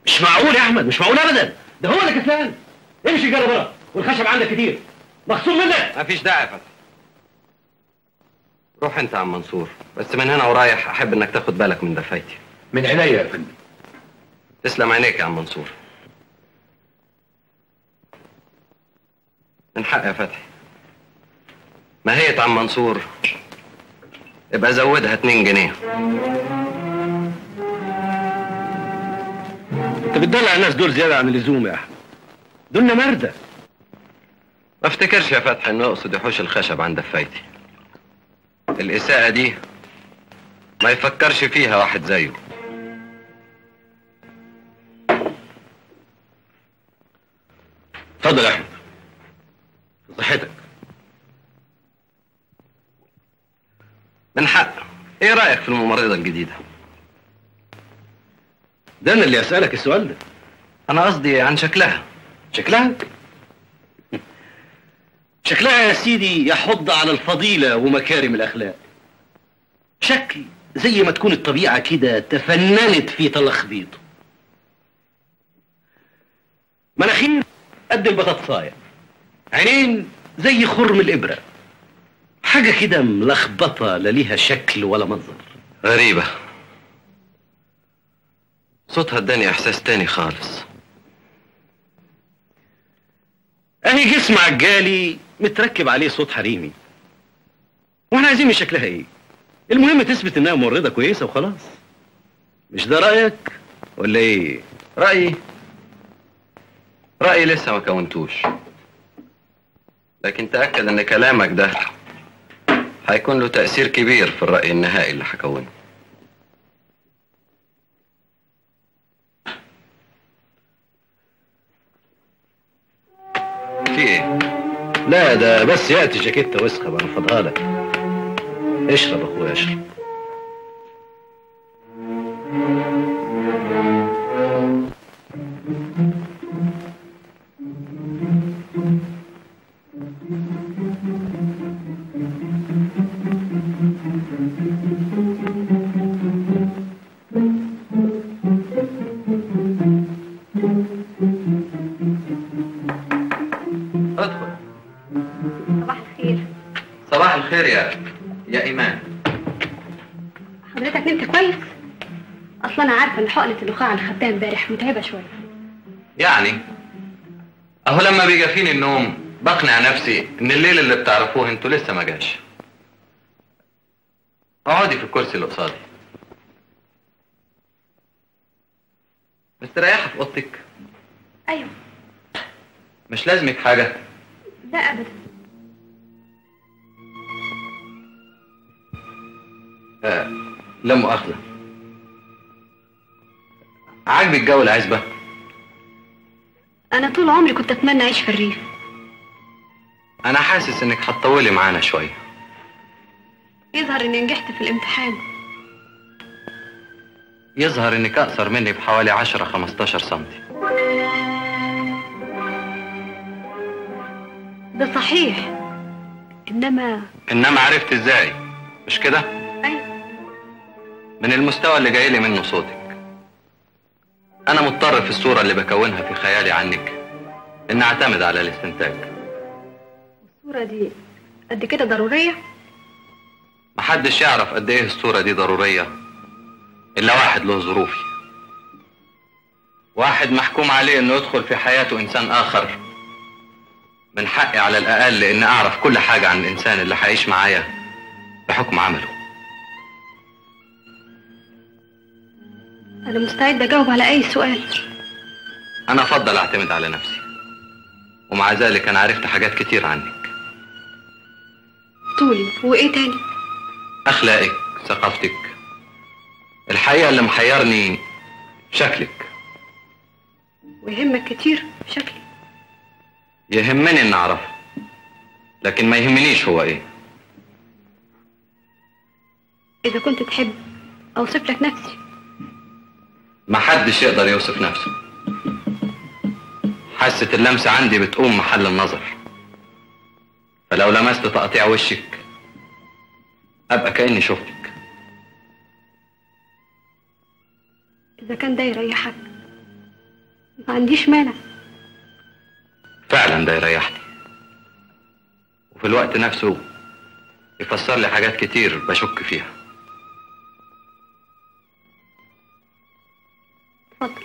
مش معقول يا أحمد مش معقول ابدا. ده هو اللي كسلان امشي جرى بره والخشب عندك كتير. مخصوم منك. مفيش داعي يا فتحي روح أنت يا عم منصور بس من هنا ورايح أحب إنك تاخد بالك من دفايتي. من عينيا يا فندم. تسلم عينيك يا عم منصور. من حق يا فتحي. ما هي عم منصور؟ ابقى زودها 2 جنيه. انت بتدلع الناس دول زيادة عن اللزوم يا أحمد. دول مردة. ما افتكرش يا فتحي إنه يقصد يحوش الخشب عن دفايتي. الإساءة دي ما يفكرش فيها واحد زيه. اتفضل يا أحمد. صحتك من حق. إيه رأيك في الممرضة الجديدة؟ ده أنا اللي أسألك السؤال ده. أنا قصدي عن شكلها. شكلها؟ شكلها يا سيدي يحض على الفضيلة ومكارم الأخلاق. شكل زي ما تكون الطبيعة كده تفننت في تلخبيطه مناخير قد البطاطساية. عينين زي خرم الإبرة. حاجة كده ملخبطة لا ليها شكل ولا منظر. غريبة. صوتها اداني إحساس تاني خالص. أهي جسم عجالي متركب عليه صوت حريمي. وإحنا عايزين من شكلها إيه؟ المهم تثبت إنها ممرضه كويسة وخلاص. مش ده رأيك ولا إيه؟ رأيي. رأيي لسه ما كونتوش. لكن تأكد أن كلامك ده هيكون له تأثير كبير في الرأي النهائي اللي هكونه في إيه؟ لا ده بس يأتي جاكيتة وسخة بنفضها لك. اشرب أخويا اشرب. أصلا أنا عارفة إن حقنة النخاع اللي خدتها إمبارح متعبة شوية. يعني؟ أهو لما بيجافيني النوم بقنع نفسي إن الليل اللي بتعرفوه إنتوا لسه ما جاش. اقعدي في الكرسي اللي قصادي. مستريحة في أوضتك؟ أيوه. مش لازمك حاجة؟ لا ابدا. آه لا مؤاخذة. عاجبك جو العزبة؟ أنا طول عمري كنت أتمنى أعيش في الريف. أنا حاسس إنك هتطولي معانا شوية يظهر إني نجحت في الامتحان. يظهر إنك أقصر مني بحوالي 10 15 سنتي ده صحيح. إنما إنما عرفت إزاي؟ مش كده؟ أيوه من المستوى اللي جاي لي منه صوتك. أنا مضطر في الصورة اللي بكونها في خيالي عنك إن أعتمد على الاستنتاج. الصورة دي قد كده ضرورية؟ محدش يعرف قد إيه الصورة دي ضرورية إلا واحد له ظروفي. واحد محكوم عليه إنه يدخل في حياته إنسان آخر من حقي على الأقل ان أعرف كل حاجة عن الإنسان اللي هيعيش معايا بحكم عمله. أنا مستعدة أجاوب على أي سؤال. أنا أفضل أعتمد على نفسي. ومع ذلك أنا عرفت حاجات كتير عنك. طولي وإيه تاني؟ أخلاقك ثقافتك. الحقيقة اللي محيرني شكلك. ويهمك كتير شكلي. يهمني ان اعرفه لكن ما يهمنيش هو إيه. إذا كنت تحب أوصف لك نفسي. ما حدش يقدر يوصف نفسه. حاسة اللمسة عندي بتقوم محل النظر. فلو لمست تقطيع وشك أبقى كأني شفتك. إذا كان ده يريحك ما عنديش مانع. فعلا ده يريحني. وفي الوقت نفسه يفسر لي حاجات كتير بشك فيها. اتفضل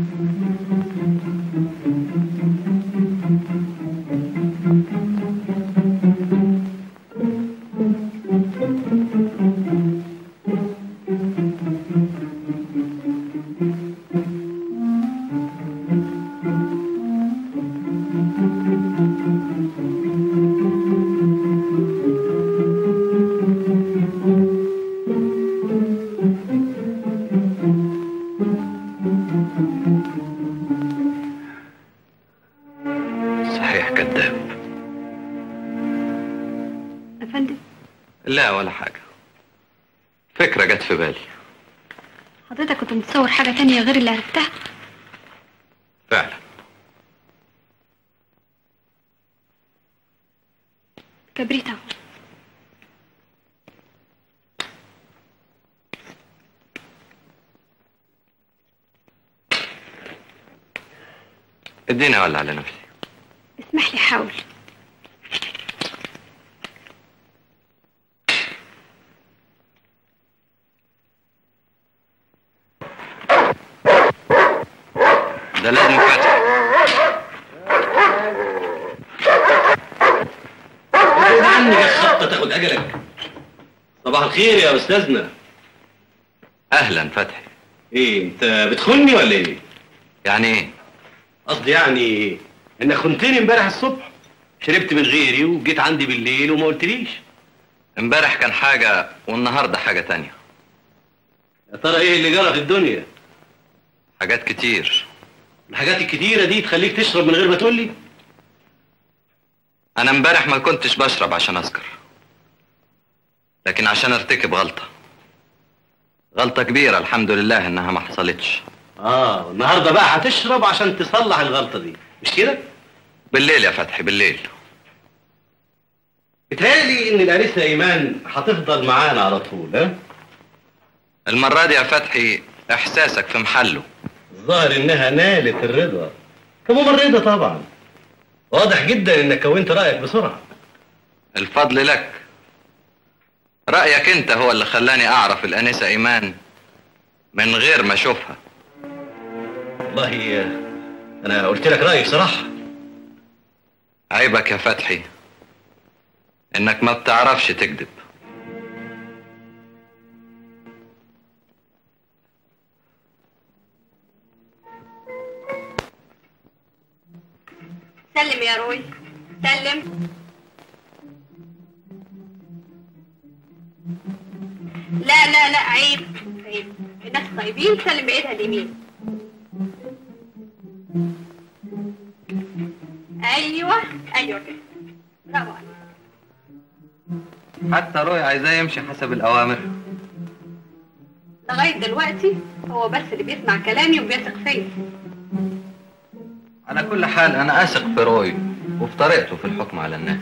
صحيح اديني اولع على نفسي. اسمح لي حاول. ده لازم فتح ابعد عني يا خبطة تاخد أجلك. صباح الخير يا أستاذنا. أهلا فتحي. إيه أنت بتخوني ولا إيه؟ يعني إيه؟ قصدي يعني إنك خنتني امبارح الصبح. شربت من غيري وجيت عندي بالليل وما قلتليش. امبارح كان حاجة والنهاردة حاجة تانية. يا ترى إيه اللي جرى في الدنيا؟ حاجات كتير. الحاجات الكتيرة دي تخليك تشرب من غير ما تقول لي أنا امبارح ما كنتش بشرب عشان أسكر. لكن عشان أرتكب غلطة. غلطة كبيرة الحمد لله إنها ما حصلتش. آه النهارده بقى هتشرب عشان تصلح الغلطة دي. مش كده؟ بالليل يا فتحي بالليل. بتهيألي إن الانسه ايمان هتفضل معانا على طول ها؟ المرة دي يا فتحي إحساسك في محله. الظاهر إنها نالت الرضا. كممرضه طبعا؟ واضح جدا إنك كونت رأيك بسرعة. الفضل لك. رأيك أنت هو اللي خلاني أعرف الانسة ايمان من غير ما أشوفها. والله أنا قلت لك رأيي بصراحة. عيبك يا فتحي إنك ما بتعرفش تكذب. سلم يا روي سلم. لا لا لا عيب عيب. الناس طيبين سلم بايدها اليمين. أيوه أيوه كده برافو حتى روي عايزاه يمشي حسب الأوامر. لغاية دلوقتي هو بس اللي بيسمع كلامي وبيثق فيا. على كل حال أنا أثق في روي وفي طريقته في الحكم على الناس.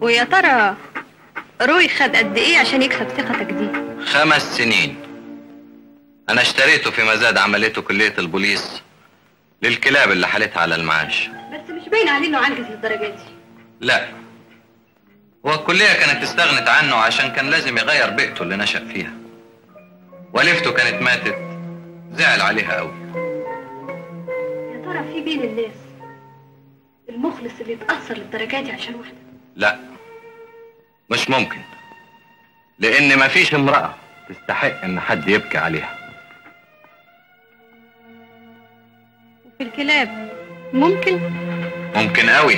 ويا ترى روي خد قد إيه عشان يكسب ثقتك دي؟ خمس سنين. أنا اشتريته في مزاد عملته كلية البوليس للكلاب اللي حالتها على المعاش. مش باين عليه إنه عنجز للدرجة دي؟ لا. هو الكلية كانت استغنت عنه عشان كان لازم يغير بيئته اللي نشأ فيها. والفته كانت ماتت. زعل عليها قوي يا ترى في بين الناس المخلص اللي يتاثر للدرجة دي عشان واحدة؟ لا. مش ممكن. لأن مفيش امرأة تستحق إن حد يبكي عليها. وفي الكلاب ممكن؟ ممكن قوي.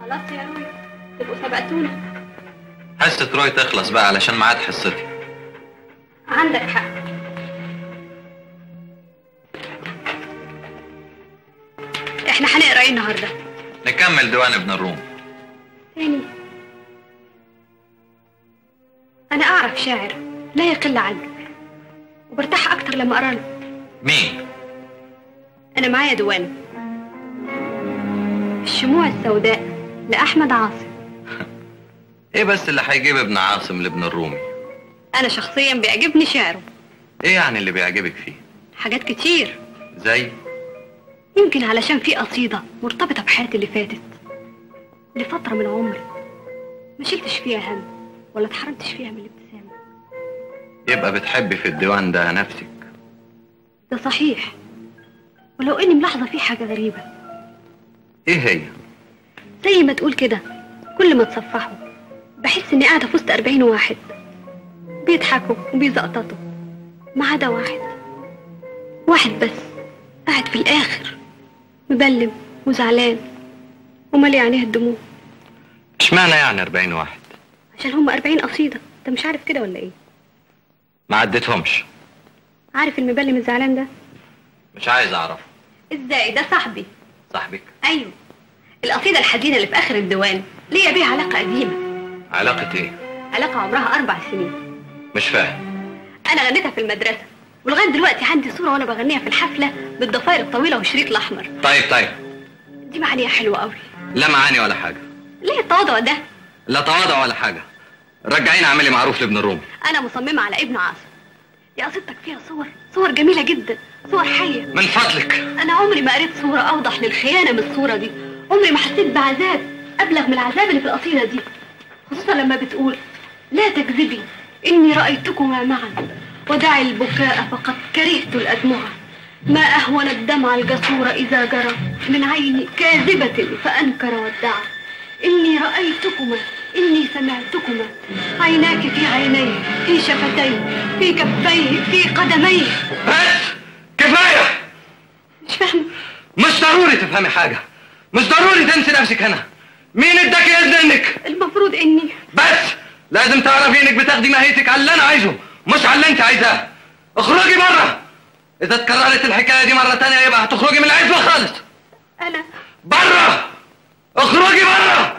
خلاص يا روي تبقوا سبقتونا. حصة روي تخلص بقى علشان ميعاد حصتي؟ عندك حق. إحنا هنقرا إيه النهارده؟ نكمل ديوان ابن الروم. تاني. أنا اعرف شاعر لا يقل عنك وبرتاح أكتر لما اقرا له. مين؟ أنا معايا ديوانه. الشموع السوداء لأحمد عاصم. إيه بس اللي هيجيب ابن عاصم لابن الرومي؟ أنا شخصيا بيعجبني شعره. إيه يعني اللي بيعجبك فيه؟ حاجات كتير. زي؟ يمكن علشان في قصيدة مرتبطة بحياتي اللي فاتت. لفترة من عمري ما شلتش فيها هم ولا اتحرمتش فيها من الابتسامة. يبقى بتحبي في الديوان ده نفسك. ده صحيح. ولو إني ملاحظة فيه حاجة غريبة إيه هي؟ زي ما تقول كده. كل ما تصفحوا بحس إني قاعدة في وسط أربعين واحد. بيضحكوا وبيزقططوا ما عدا واحد. واحد بس قاعد في الآخر مبلم وزعلان ومالي عينيه الدموع. إشمعنى يعني 40 واحد؟ عشان هم أربعين قصيدة. أنت مش عارف كده ولا إيه؟ ما عدتهمش عارف المبلم الزعلان ده؟ مش عايز أعرف. إزاي؟ ده صاحبي. صاحبك. أيوه. القصيدة الحزينة اللي في آخر الديوان ليا بيها علاقة قديمة؟ علاقة إيه؟ علاقة عمرها أربع سنين. مش فاهم. أنا غنيتها في المدرسة ولغاية دلوقتي عندي صورة وأنا بغنيها في الحفلة بالضفاير الطويلة والشريط الأحمر. طيب طيب. دي معانيها حلوة قوي لا معاني ولا حاجة. ليه التواضع ده؟ لا تواضع ولا حاجة. رجعيني اعملي معروف لابن الروم. أنا مصممة على ابن عاصم. يا قصيدتك فيها صور صور جميلة جدا صور حية. من فضلك. أنا عمري ما قريت صورة أوضح للخيانة من الصورة دي. عمري ما حسيت بعذاب أبلغ من العذاب اللي في القصيدة دي. خصوصا لما بتقول لا تكذبي إني رأيتكما معا. ودعي البكاء فقد كرهت الأدمعة ما أهون الدمع الجسور إذا جرى. من عين كاذبة فأنكر وادعى إني رأيتكما إني سمعتكما. عيناك في عيني في شفتي في كفيه في قدميه كفاية. مش فاهمة. مش ضروري تفهمي حاجة. مش ضروري تنسي نفسك هنا. مين اداك إذن إنك؟ المفروض إني. بس لازم تعرفي إنك بتاخدي ماهيتك على اللي أنا عايزه مش على اللي أنت عايزاه. اخرجي بره إذا اتكررت الحكاية دي مرة تانية يبقى هتخرجي من العزبه خالص. أنا. بره اخرجي بره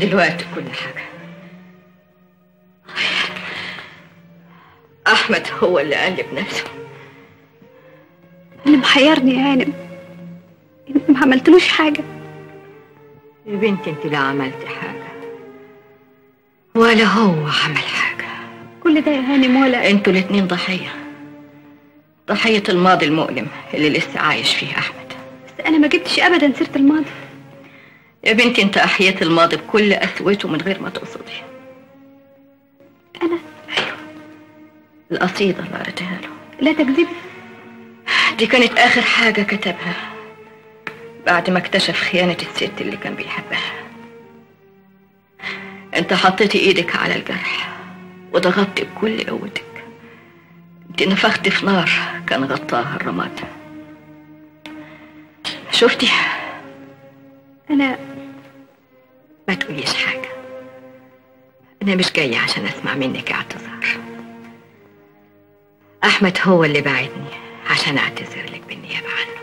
دلوقتي كل حاجة. أحمد هو اللي قلب نفسه. اللي محيرني يا هانم اني ما عملتلوش حاجة. يا بنتي انت لا عملتي حاجة. ولا هو عمل حاجة. كل ده يا هانم ولا أنتوا الاتنين ضحية. ضحية الماضي المؤلم اللي لسه عايش فيه أحمد. بس أنا ما جبتش ابدا سيرة الماضي. يا بنتي انت أحييت الماضي بكل قسوته من غير ما تقصدي. أنا؟ القصيدة اللي قريتها له. لا تكذبي دي كانت آخر حاجة كتبها بعد ما اكتشف خيانة الست اللي كان بيحبها. انت حطيتي إيدك على الجرح وضغطت بكل قوتك. انت نفخت في نار كان غطاها الرماد. شفتي؟ أنا ما تقوليش حاجة. أنا مش جاية عشان أسمع منك اعتذار. أحمد هو اللي بعدني عشان أعتذر لك بالنيابة عنه.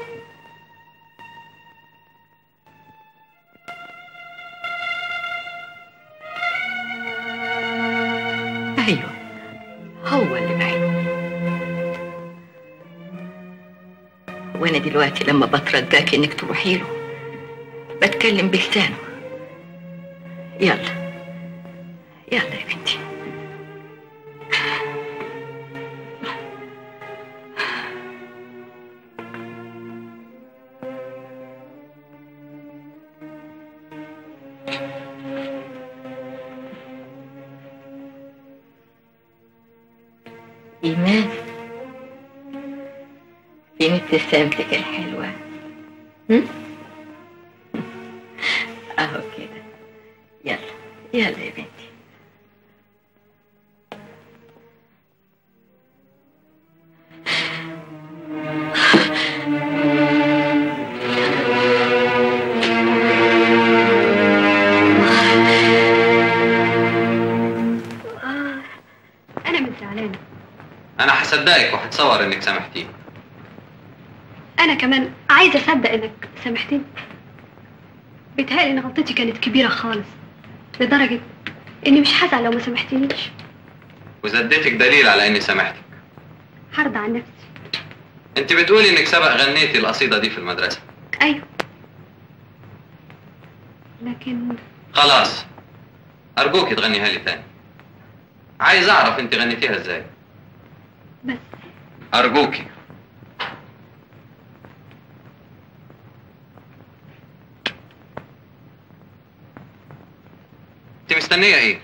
أيوه هو اللي وأنا دلوقتي لما بترجاك إنك تروحي له بتكلم بلسانه. يلا. يلا يا بنتي. إيمان. فين ابتسامتك الحلوة. هم؟ يلا يا بنتي أنا من زعلانه أنا هصدقك وهتصور إنك سامحتيني. أنا كمان عايزة أصدق إنك سامحتني. بيتهيألي إن غلطتي كانت كبيرة خالص. لدرجة إني مش هزعل لو ما سامحتنيش اديتك دليل على إني سامحتك هرضى عن نفسي. أنت بتقولي إنك سبق غنيتي القصيدة دي في المدرسة. أيوه. لكن خلاص. أرجوك تغنيها لي تاني. عايز أعرف أنت غنيتيها إزاي. بس. ارجوكي انت مستنيه إيه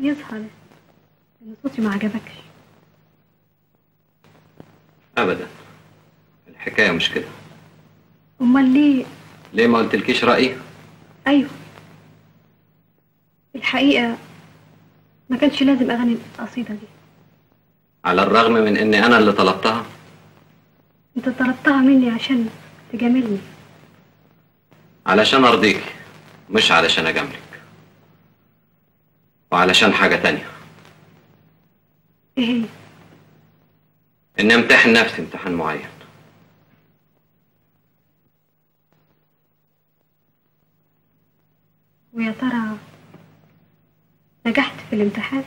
يظهر. إن صوتي ما عجبكش. ابدا. الحكاية مش كده. أمال ليه؟ ليه ما قلتلكيش رأيي؟ أيوه. الحقيقة ما كانش لازم أغني القصيدة دي. على الرغم من إني أنا اللي طلبتها؟ أنت طلبتها مني عشان تجاملني. علشان أرضيك مش علشان أجاملك. وعلشان حاجة تانية. إيه؟ هي اني امتحن نفسي امتحان معين. ويا ترى نجحت في الامتحان؟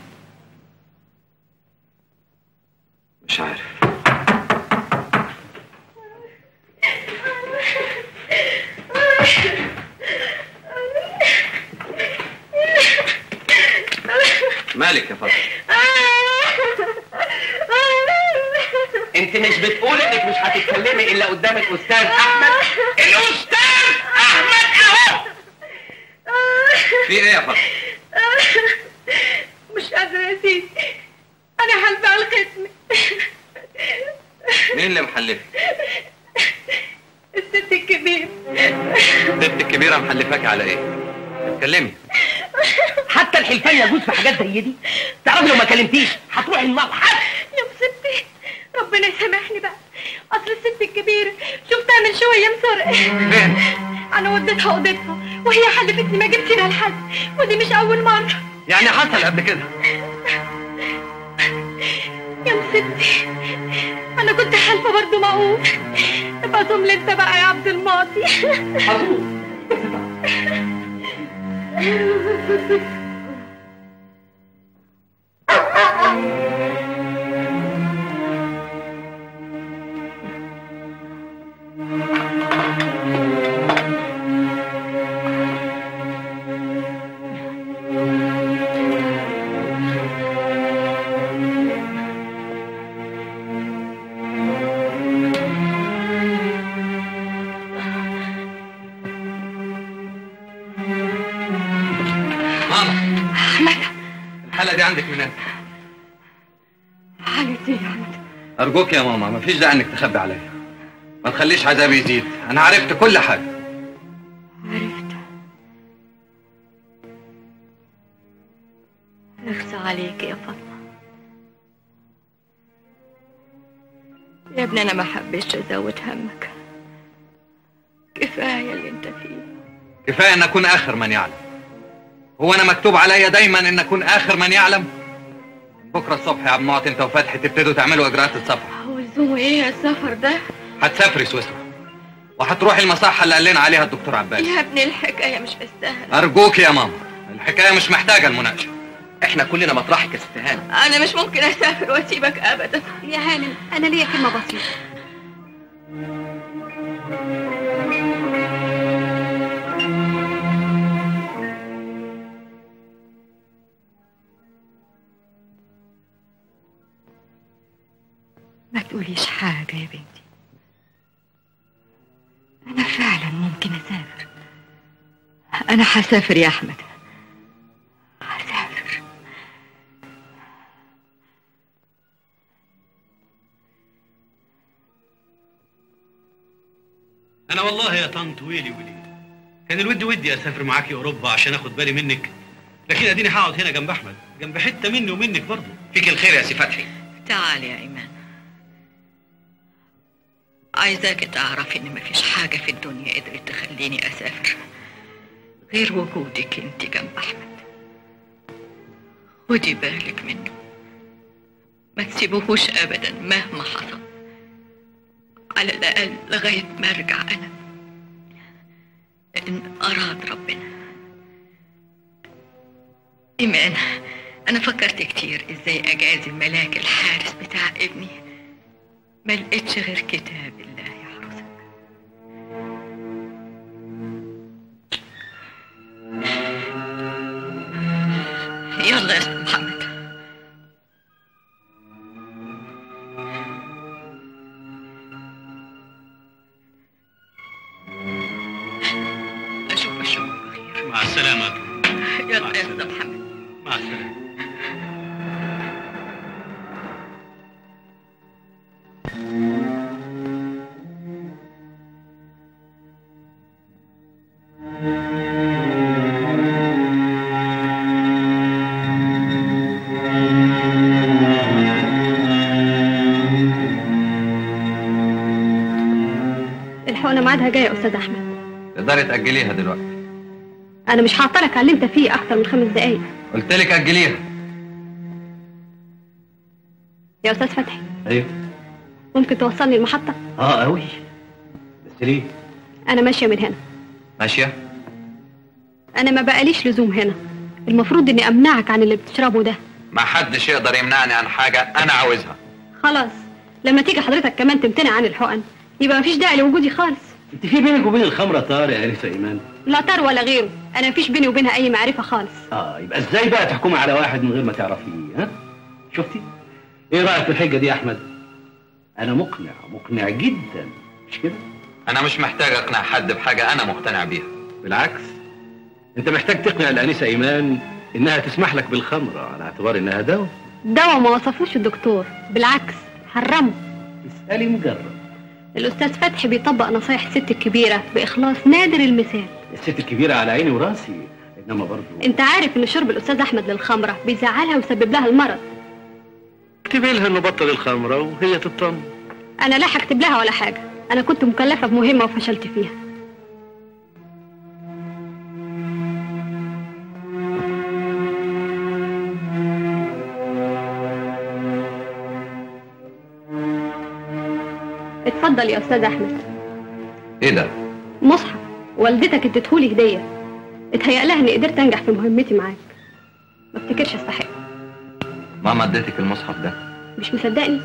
مش عارف. مالك يا فاطمة؟ انت مش بتقول انك مش هتتكلمي إلا قدام الاستاذ أحمد؟ الأستاذ أحمد أهو! في إيه يا فاطمة؟ مش قادرة يا سيدي. أنا حلفة على الختم مين اللي محلفك؟ الست الكبير الست الكبيرة محلفاك على إيه؟ اتكلمي. حتى الحلفان يجوز في حاجات زي دي. تعرفي لو ما كلمتيش هتروحي حد يا مصيبتي ربنا يسامحني بقى. أصل الست الكبيرة شفتها من شوية مسرقه؟ أنا وديتها اوضتها وهي حلفتني ما جبت لها لحد ودي مش أول مرة. يعني حصل قبل كده. يا مصيبتي أنا كنت حالفه برضه معقول أبقى إنت بقى يا عبد الماضي. ماما Thank you. أرجوك يا ماما مفيش داعي إنك تخبي عليا. ما تخليش عذابي يزيد. أنا عرفت كل حاجة. عرفت. اخسى عليك يا فاطمة. يا ابني أنا ما حبيتش أزود همك. كفاية اللي أنت فيه. كفاية إن أكون آخر من يعلم. هو أنا مكتوب عليا دايما إن أكون آخر من يعلم؟ بكرة الصبح يا عم معطي أنت وفتحي تبتدوا تعملوا إجراءات السفر. هو لزومه إيه السفر ده؟ هتسافري سويسرا. وهتروحي المصحة اللي قال لنا عليها الدكتور عباس. يا ابني الحكاية مش مستاهله أرجوك يا ماما الحكاية مش محتاجة المناقشة. إحنا كلنا مطرحك يا ست هانم. أنا مش ممكن أسافر وأسيبك ابدا. يا هانم أنا ليا كلمة بسيطة. ما تقوليش حاجة يا بنتي. أنا فعلا ممكن أسافر. أنا هسافر يا أحمد. هسافر. أنا والله يا طنط ويلي ويلي. كان الود ودي أسافر معاكي أوروبا عشان أخد بالي منك. لكن أديني هقعد هنا جنب أحمد جنب حتة مني ومنك برضه. فيك الخير يا سي فتحي. تعال يا إيمان. عايزاك تعرفي إن مفيش حاجة في الدنيا قدرت تخليني أسافر. غير وجودك أنت جنب أحمد. خدي بالك منه. ما تسيبوهوش أبدا مهما حصل. على الأقل لغاية ما أرجع أنا. إن أراد ربنا. إيمان أنا فكرت كتير إزاي أجازي ملاك الحارس بتاع ابني. ما لقيتش غير كتاب جاي يا أستاذ أحمد. تقدري تأجليها دلوقتي. أنا مش هعطلك على اللي انت فيه أكتر من خمس دقايق. قلت لك أجليها. يا أستاذ فتحي. أيوه. ممكن توصلني المحطة؟ آه قوي بس ليه؟ أنا ماشية من هنا. ماشية؟ أنا ما بقاليش لزوم هنا. المفروض إني أمنعك عن اللي بتشربه ده. ما حدش يقدر يمنعني عن حاجة أنا عاوزها. خلاص. لما تيجي حضرتك كمان تمتنع عن الحقن يبقى مفيش داعي لوجودي خالص. انت في بينك وبين الخمرة طار يا انسه ايمان لا طار ولا غيره أنا مفيش بيني وبينها أي معرفة خالص. آه يبقى إزاي بقى تحكمي على واحد من غير ما تعرفيه ها؟ شفتي؟ إيه رأيك في الحجة دي يا أحمد؟ أنا مقنع مقنع جدا. مش كده؟ أنا مش محتاج أقنع حد بحاجة أنا مقتنع بيها. بالعكس. أنت محتاج تقنع الانسه ايمان إنها تسمح لك بالخمرة على اعتبار إنها دواء. دواء ما وصفوش الدكتور. بالعكس حرمه. اسألي مجرب الأستاذ فتحي بيطبق نصايح الست الكبيرة بإخلاص نادر المثال. الست الكبيرة على عيني وراسي إنما برضه أنت عارف إن شرب الأستاذ أحمد للخمرة بيزعلها ويسبب لها المرض. اكتبي لها إنه بطل الخمرة وهي تطمن. أنا لا هكتب لها ولا حاجة. أنا كنت مكلفة بمهمة وفشلت فيها. اتفضل يا أستاذ أحمد. إيه ده؟ مصحف. والدتك اديتهولي هدية. اتهيأ لها إني قدرت أنجح في مهمتي معاك. ما افتكرش استحق. ماما اديتك المصحف ده؟ مش مصدقني؟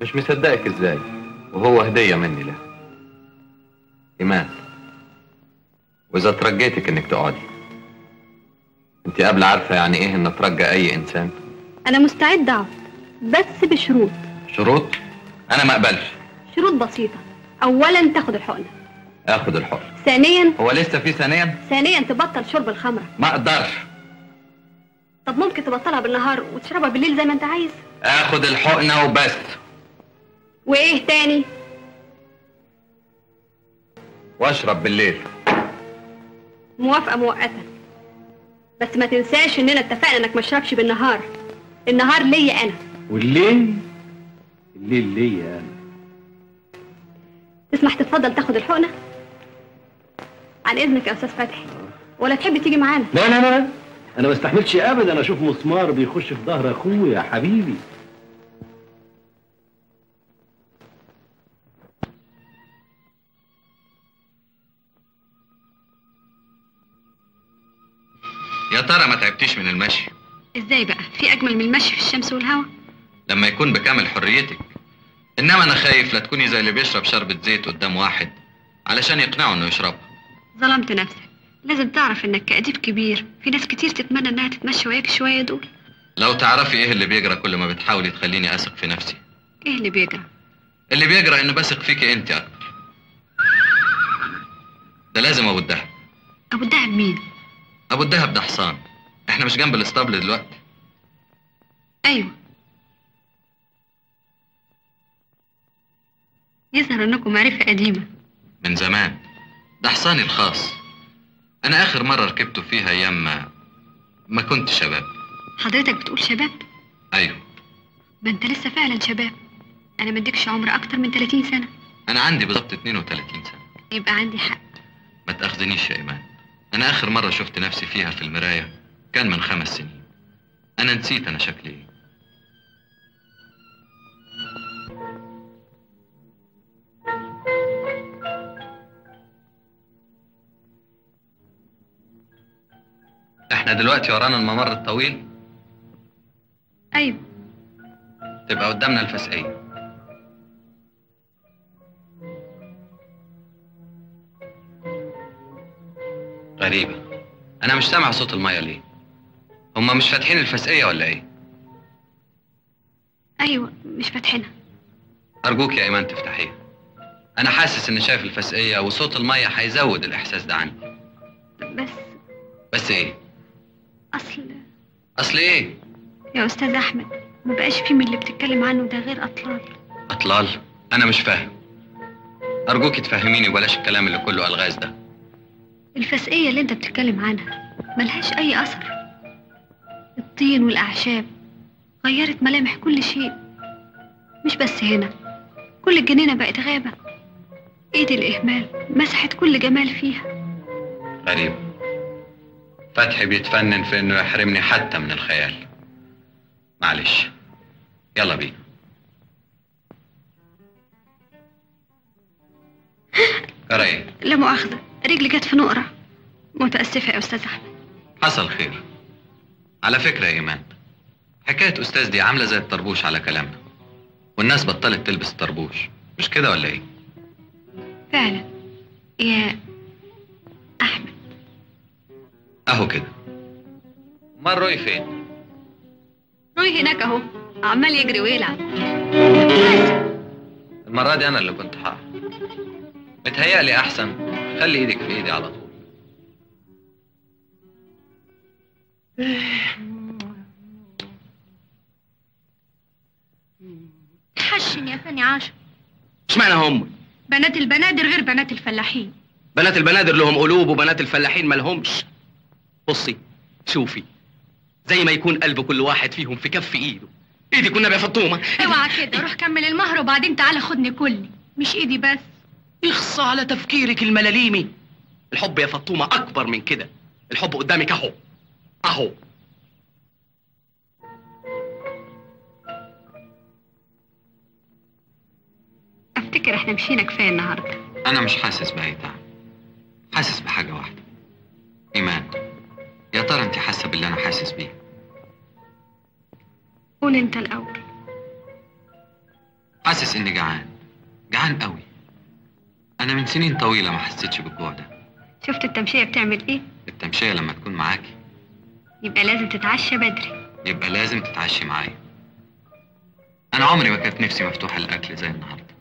مش مصدقك إزاي؟ وهو هدية مني له. إيمان. وإذا ترجيتك إنك تقعدي. أنت قبل عارفة يعني إيه إن ترجى أي إنسان؟ أنا مستعد أقعد. بس بشروط. شروط؟ أنا ما أقبلش. شروط بسيطة. اولا تاخد الحقنه اخد الحر ثانيا هو لسه في ثانيا؟ ثانيا تبطل شرب الخمره ما أقدرش. طب ممكن تبطلها بالنهار وتشربها بالليل زي ما أنت عايز. اخد الحقنة وبس. وإيه تاني؟ واشرب بالليل. موافقة مؤقته بس ما تنساش إننا اتفقنا إنك ما تشربش بالنهار. النهار ليا أنا. والليل؟ الليل ليا أنا. تسمح تتفضل تاخد الحقنة؟ عن إذنك يا أستاذ فتحي. ولا تحب تيجي معانا؟ لا لا لا. أنا ما استحملش ابدا. أشوف مسمار بيخش في ظهر اخويا يا حبيبي. يا ترى ما تعبتيش من المشي؟ إزاي بقى؟ في أجمل من المشي في الشمس والهواء لما يكون بكامل حريتك. إنما أنا خايف لا تكوني زي اللي بيشرب شربة زيت قدام واحد علشان يقنعه إنه يشربها. ظلمت نفسك. لازم تعرف إنك كأديب كبير. في ناس كتير تتمنى إنها تتمشى وياك شوية دول. لو تعرفي إيه اللي بيجرى كل ما بتحاولي تخليني أثق في نفسي. إيه اللي بيجرى؟ اللي بيجرى ان بثق فيكي انت أكتر. ده لازم أبو الدهب. أبو الدهب مين؟ أبو الدهب ده حصان. إحنا مش جنب الاسطبل دلوقتي. أيوه. يظهر انكم معرفة قديمة. من زمان. ده حصاني الخاص. أنا آخر مرة ركبته فيها أيام ما ما كنت شباب. حضرتك بتقول شباب؟ أيوه. ما أنت لسه فعلا شباب. أنا ما اديكش عمر أكتر من 30 سنة. أنا عندي بالظبط 32 سنة. يبقى عندي حق. ما تأخذنيش يا إيمان. أنا آخر مرة شفت نفسي فيها في المراية كان من خمس سنين. أنا نسيت أنا شكلي إيه. إحنا دلوقتي ورانا الممر الطويل. أيوه. تبقى قدامنا الفسقية. غريبة. أنا مش سامع صوت المية ليه؟ هما مش فاتحين الفسقية ولا إيه؟ أيوه مش فاتحينها. أرجوك يا إيمان تفتحيها. أنا حاسس إني شايف الفسقية وصوت المية هيزود الإحساس ده عندي بس. بس إيه؟ أصل. أصل إيه؟ يا أستاذ أحمد ما بقاش في من اللي بتتكلم عنه ده غير أطلال. أطلال؟ أنا مش فاهم. أرجوك تفهميني وبلاش الكلام اللي كله ألغاز ده. الفسقية اللي أنت بتتكلم عنها ملهاش أي أثر. الطين والأعشاب غيرت ملامح كل شيء. مش بس هنا كل الجنينة بقت غابة. إيد الإهمال مسحت كل جمال فيها. غريب. فتحي بيتفنن في إنه يحرمني حتى من الخيال. معلش. يلا بينا. جرى؟ لا مؤاخذة. رجلي جت في نقرة. متأسفة يا أستاذ أحمد. حصل خير. على فكرة يا إيمان حكاية أستاذ دي عاملة زي الطربوش على كلامنا. والناس بطلت تلبس الطربوش مش كده ولا إيه؟ فعلا. يا أحمد. أهو كده. أمال روي فين؟ روي هناك أهو. عمال يجري ويلعب. المرة دي أنا اللي كنت حق متهيألي أحسن. خلي إيدك في إيدي على طول. حشن يا فاني عاشر اشمعنى هم؟ بنات البنادر غير بنات الفلاحين. بنات البنادر لهم قلوب وبنات الفلاحين مالهمش بصي شوفي. زي ما يكون قلب كل واحد فيهم في كف إيده. إيدك والنبي يا فطومه اوعى كده روح كمل المهر وبعدين تعالى خدني كلي. مش إيدي بس. يخص على تفكيرك الملاليمي. الحب يا فطومه أكبر من كده. الحب قدامك أهو. أهو. أفتكر إحنا مشينا كفاية النهارده. أنا مش حاسس بأي تعب. حاسس بحاجة واحدة. إيمان. يا ترى أنت حاسة باللي أنا حاسس بيه؟ قول انت الأول. حاسس إني جعان. جعان قوي. أنا من سنين طويلة ما حسيتش بالجوع ده. شفت التمشية بتعمل إيه؟ التمشية لما تكون معاكي. يبقى لازم تتعشى بدري. يبقى لازم تتعشي معايا. أنا عمري ما كانت نفسي مفتوحة للأكل زي النهاردة.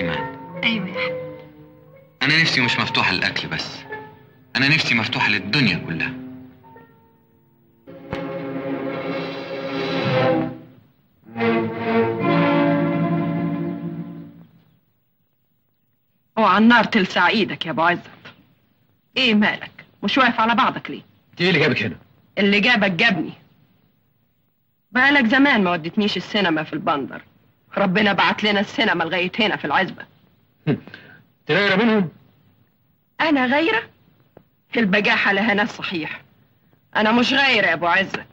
إيمان. أيوه يا احمد أنا نفسي مش مفتوحة للأكل بس. أنا نفسي مفتوحة للدنيا كلها. اوعى النار تلسع إيدك يا أبو عزت إيه مالك؟ مش واقف على بعضك ليه؟ إيه اللي جابك هنا؟ اللي جابك جابني. بقالك زمان ما ودتنيش السينما في البندر. ربنا بعت لنا السينما لغاية هنا في العزبة. تغير منهم؟ أنا غيرة؟ البجاحة لها ناس صحيح. أنا مش غيرة يا أبو عزت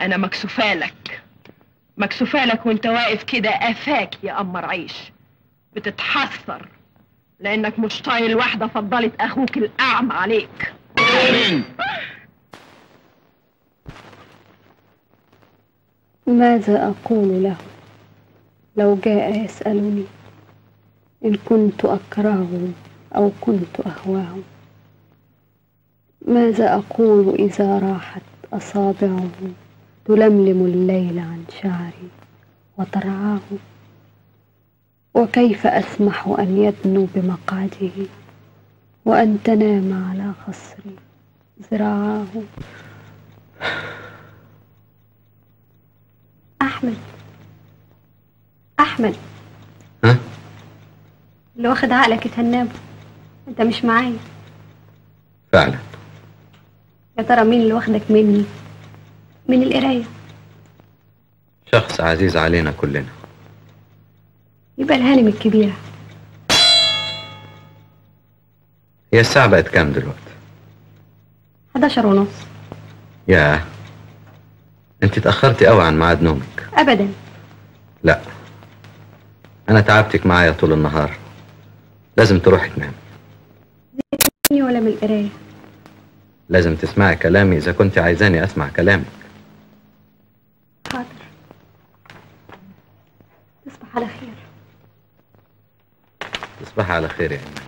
أنا مكسوفالك مكسوفالك وانت واقف كده قفاك يا قمر عيش بتتحسر لأنك مش طايل واحدة فضلت أخوك الأعمى عليك. ماذا أقول له؟ لو جاء يسألني. إن كنت أكرهه أو كنت أهواه. ماذا أقول إذا راحت أصابعه؟ تلملم الليل عن شعري وترعاه وكيف أسمح أن يدنو بمقعده وأن تنام على خصري ذراعاه أحمد. أحمد. ها؟ اللي واخد عقلك يتهنبه أنت مش معايا. فعلا. يا ترى مين اللي واخدك مني؟ من القراية. شخص عزيز علينا كلنا. يبقى الهانم الكبيرة هي الساعة بقت كام دلوقتي؟ 11 ونص. ياه. انت اتأخرتي قوي عن ميعاد نومك. أبدا. لا. أنا تعبتك معايا طول النهار. لازم تروحي تنام مني ولا من القراية. لازم تسمعي كلامي إذا كنت عايزاني أسمع كلامك. على خير تصبح على خير يا إيمان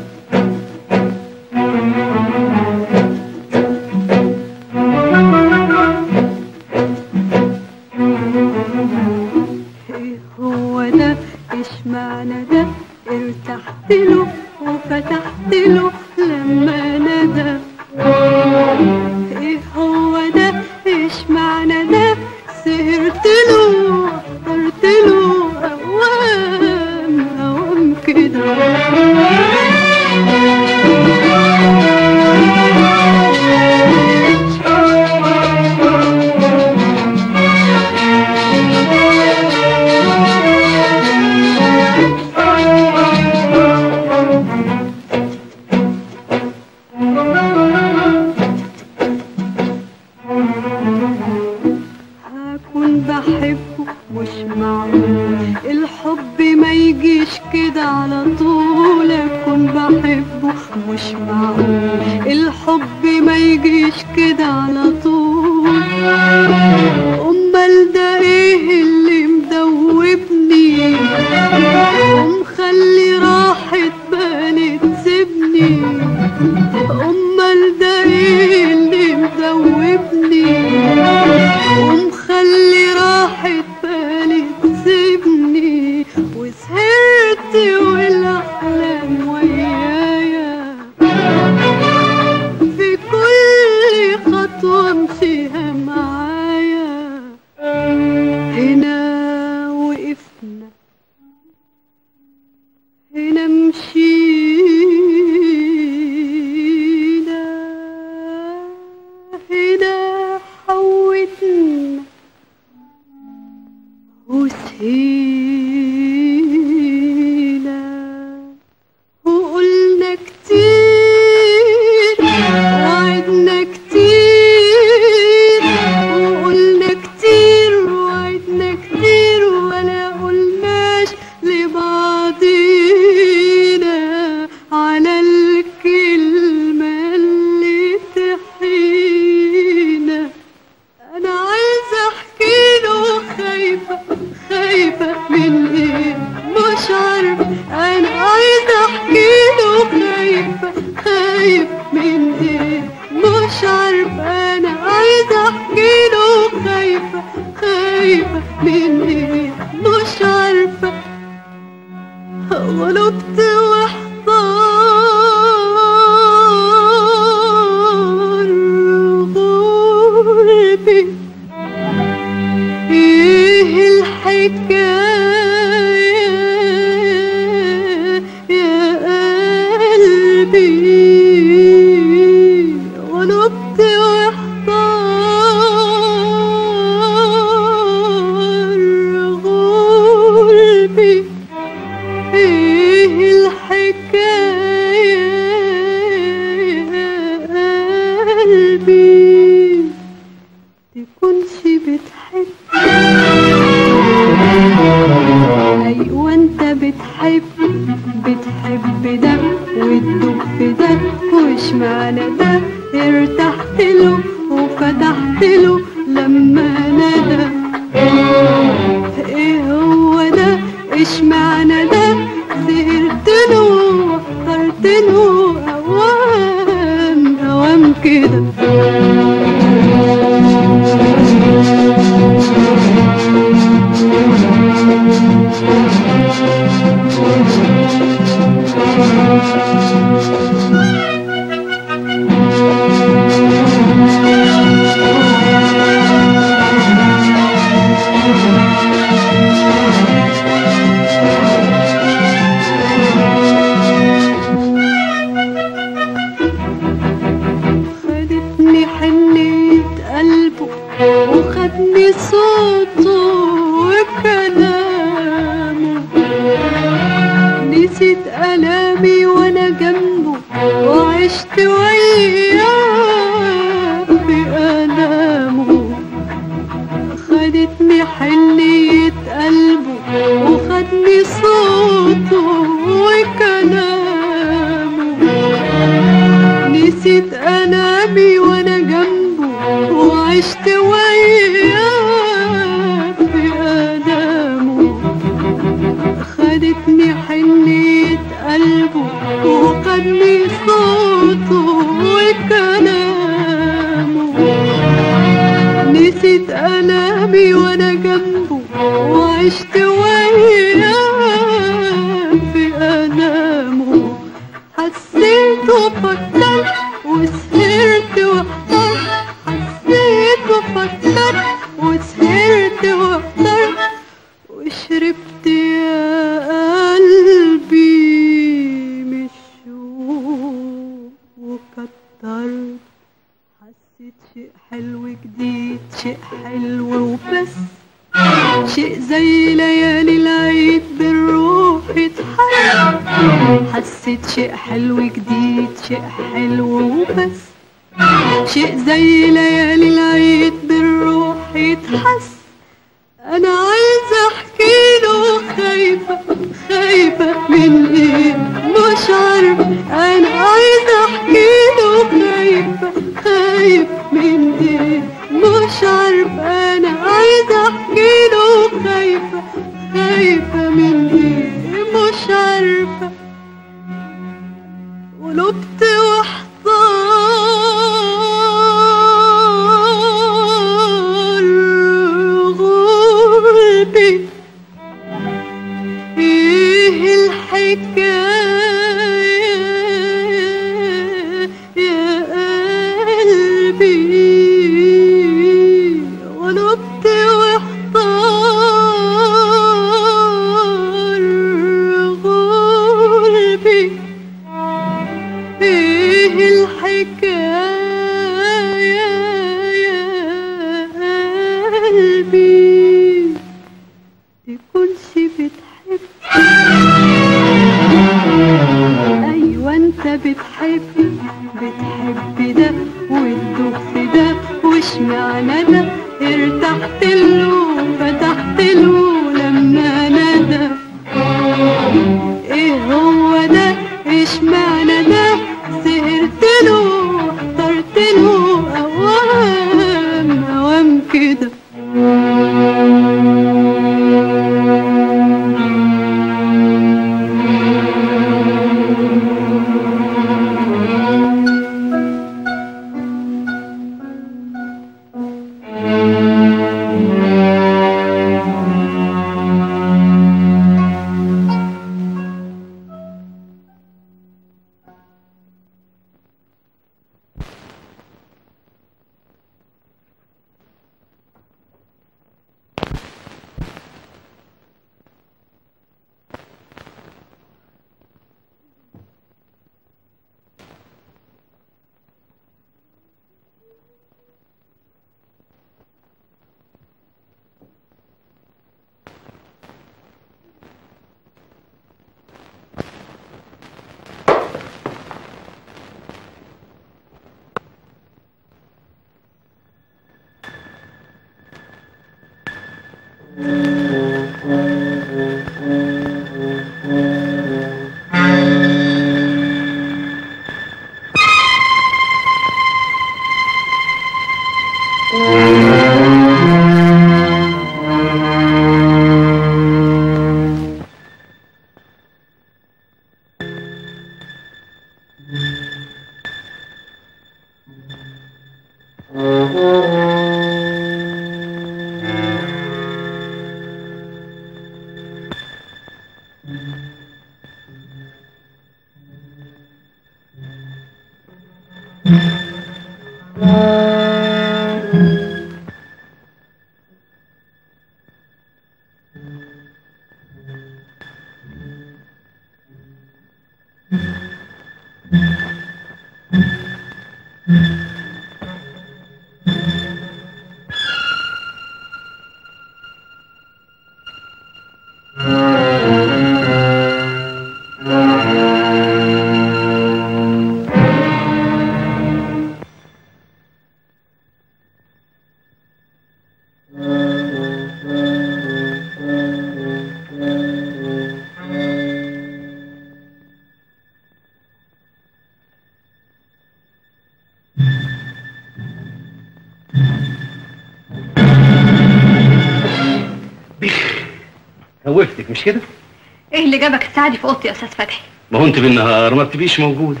الساعة دي في اوضتي يا أستاذ فتحي؟ ما هو أنت بالنهار ما بتبقيش موجودة.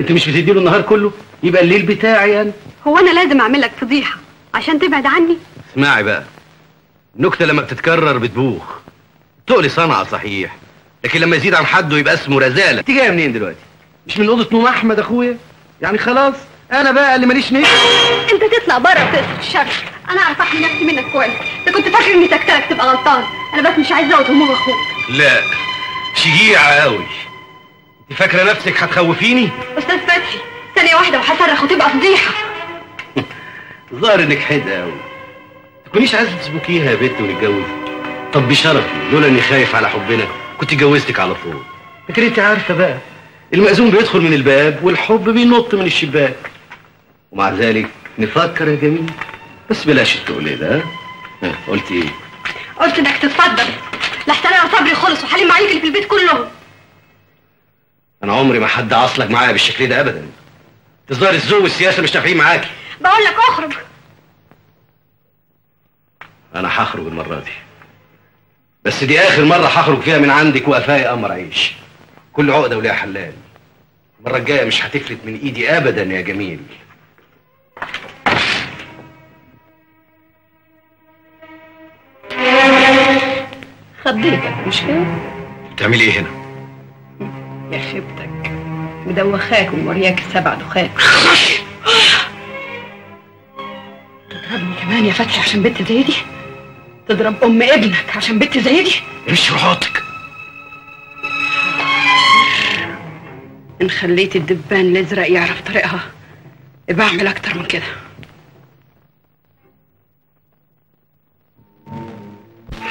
أنت مش بتديله النهار كله؟ يبقى الليل بتاعي أنا. هو أنا لازم اعمل لك فضيحة عشان تبعد عني؟ اسمعي بقى. النكتة لما بتتكرر بتبوخ. تقلي صنعة صحيح. لكن لما يزيد عن حده يبقى اسمه رزالة. انت جاية منين دلوقتي؟ مش من أوضة نوم أحمد أخويا؟ يعني خلاص أنا بقى اللي ماليش نفس أنت تطلع بره وتقصد الشر أنا أعرف احمي نفسي منك كويس. أنت كنت فاكر إني سكتلك تبقى غلطان. أنا بس مش عايز ازود هموم أخوك. لا. شجيعه قوي انت فاكرة نفسك هتخوفيني؟ أستاذ فتحي ثانية واحدة وهصرخ وتبقى فضيحة. ظاهر انك حدقه قوي. تكونيش عايزه تسبكيها يا بنت ونتجوز. طب بشرفي لولا اني خايف على حبنا كنت اتجوزتك على طول. لكن انت عارفة بقى المأذون بيدخل من الباب والحب بينط من الشباك. ومع ذلك نفكر يا جميل. بس بلاش التقل ده ها؟ ها قلت إيه؟ قلت انك تتفضل. لحسن أنا وصبري خلص وحليم عليك اللي في البيت كلهم أنا عمري ما حد عصلك معايا بالشكل ده ابدا. تظهر الذوق والسياسة مش نافعين معاكي بقول لك أخرج. أنا هخرج المرة دي. بس دي آخر مرة هخرج فيها من عندك وقفاي قمر عيش. كل عقدة وليها حلال. المرة الجاية مش هتفلت من إيدي ابدا يا جميل. خضيتك مش كده؟ بتعملي إيه هنا؟ يا خيبتك. مدوخاك ومورياك السبع دخان. تضربني كمان يا فتحي عشان بنت زي دي؟ تضرب أم ابنك عشان بنت زي دي؟ امشي وحوطك. إن خليت الدبان الأزرق يعرف طريقها بعمل أكتر من كده.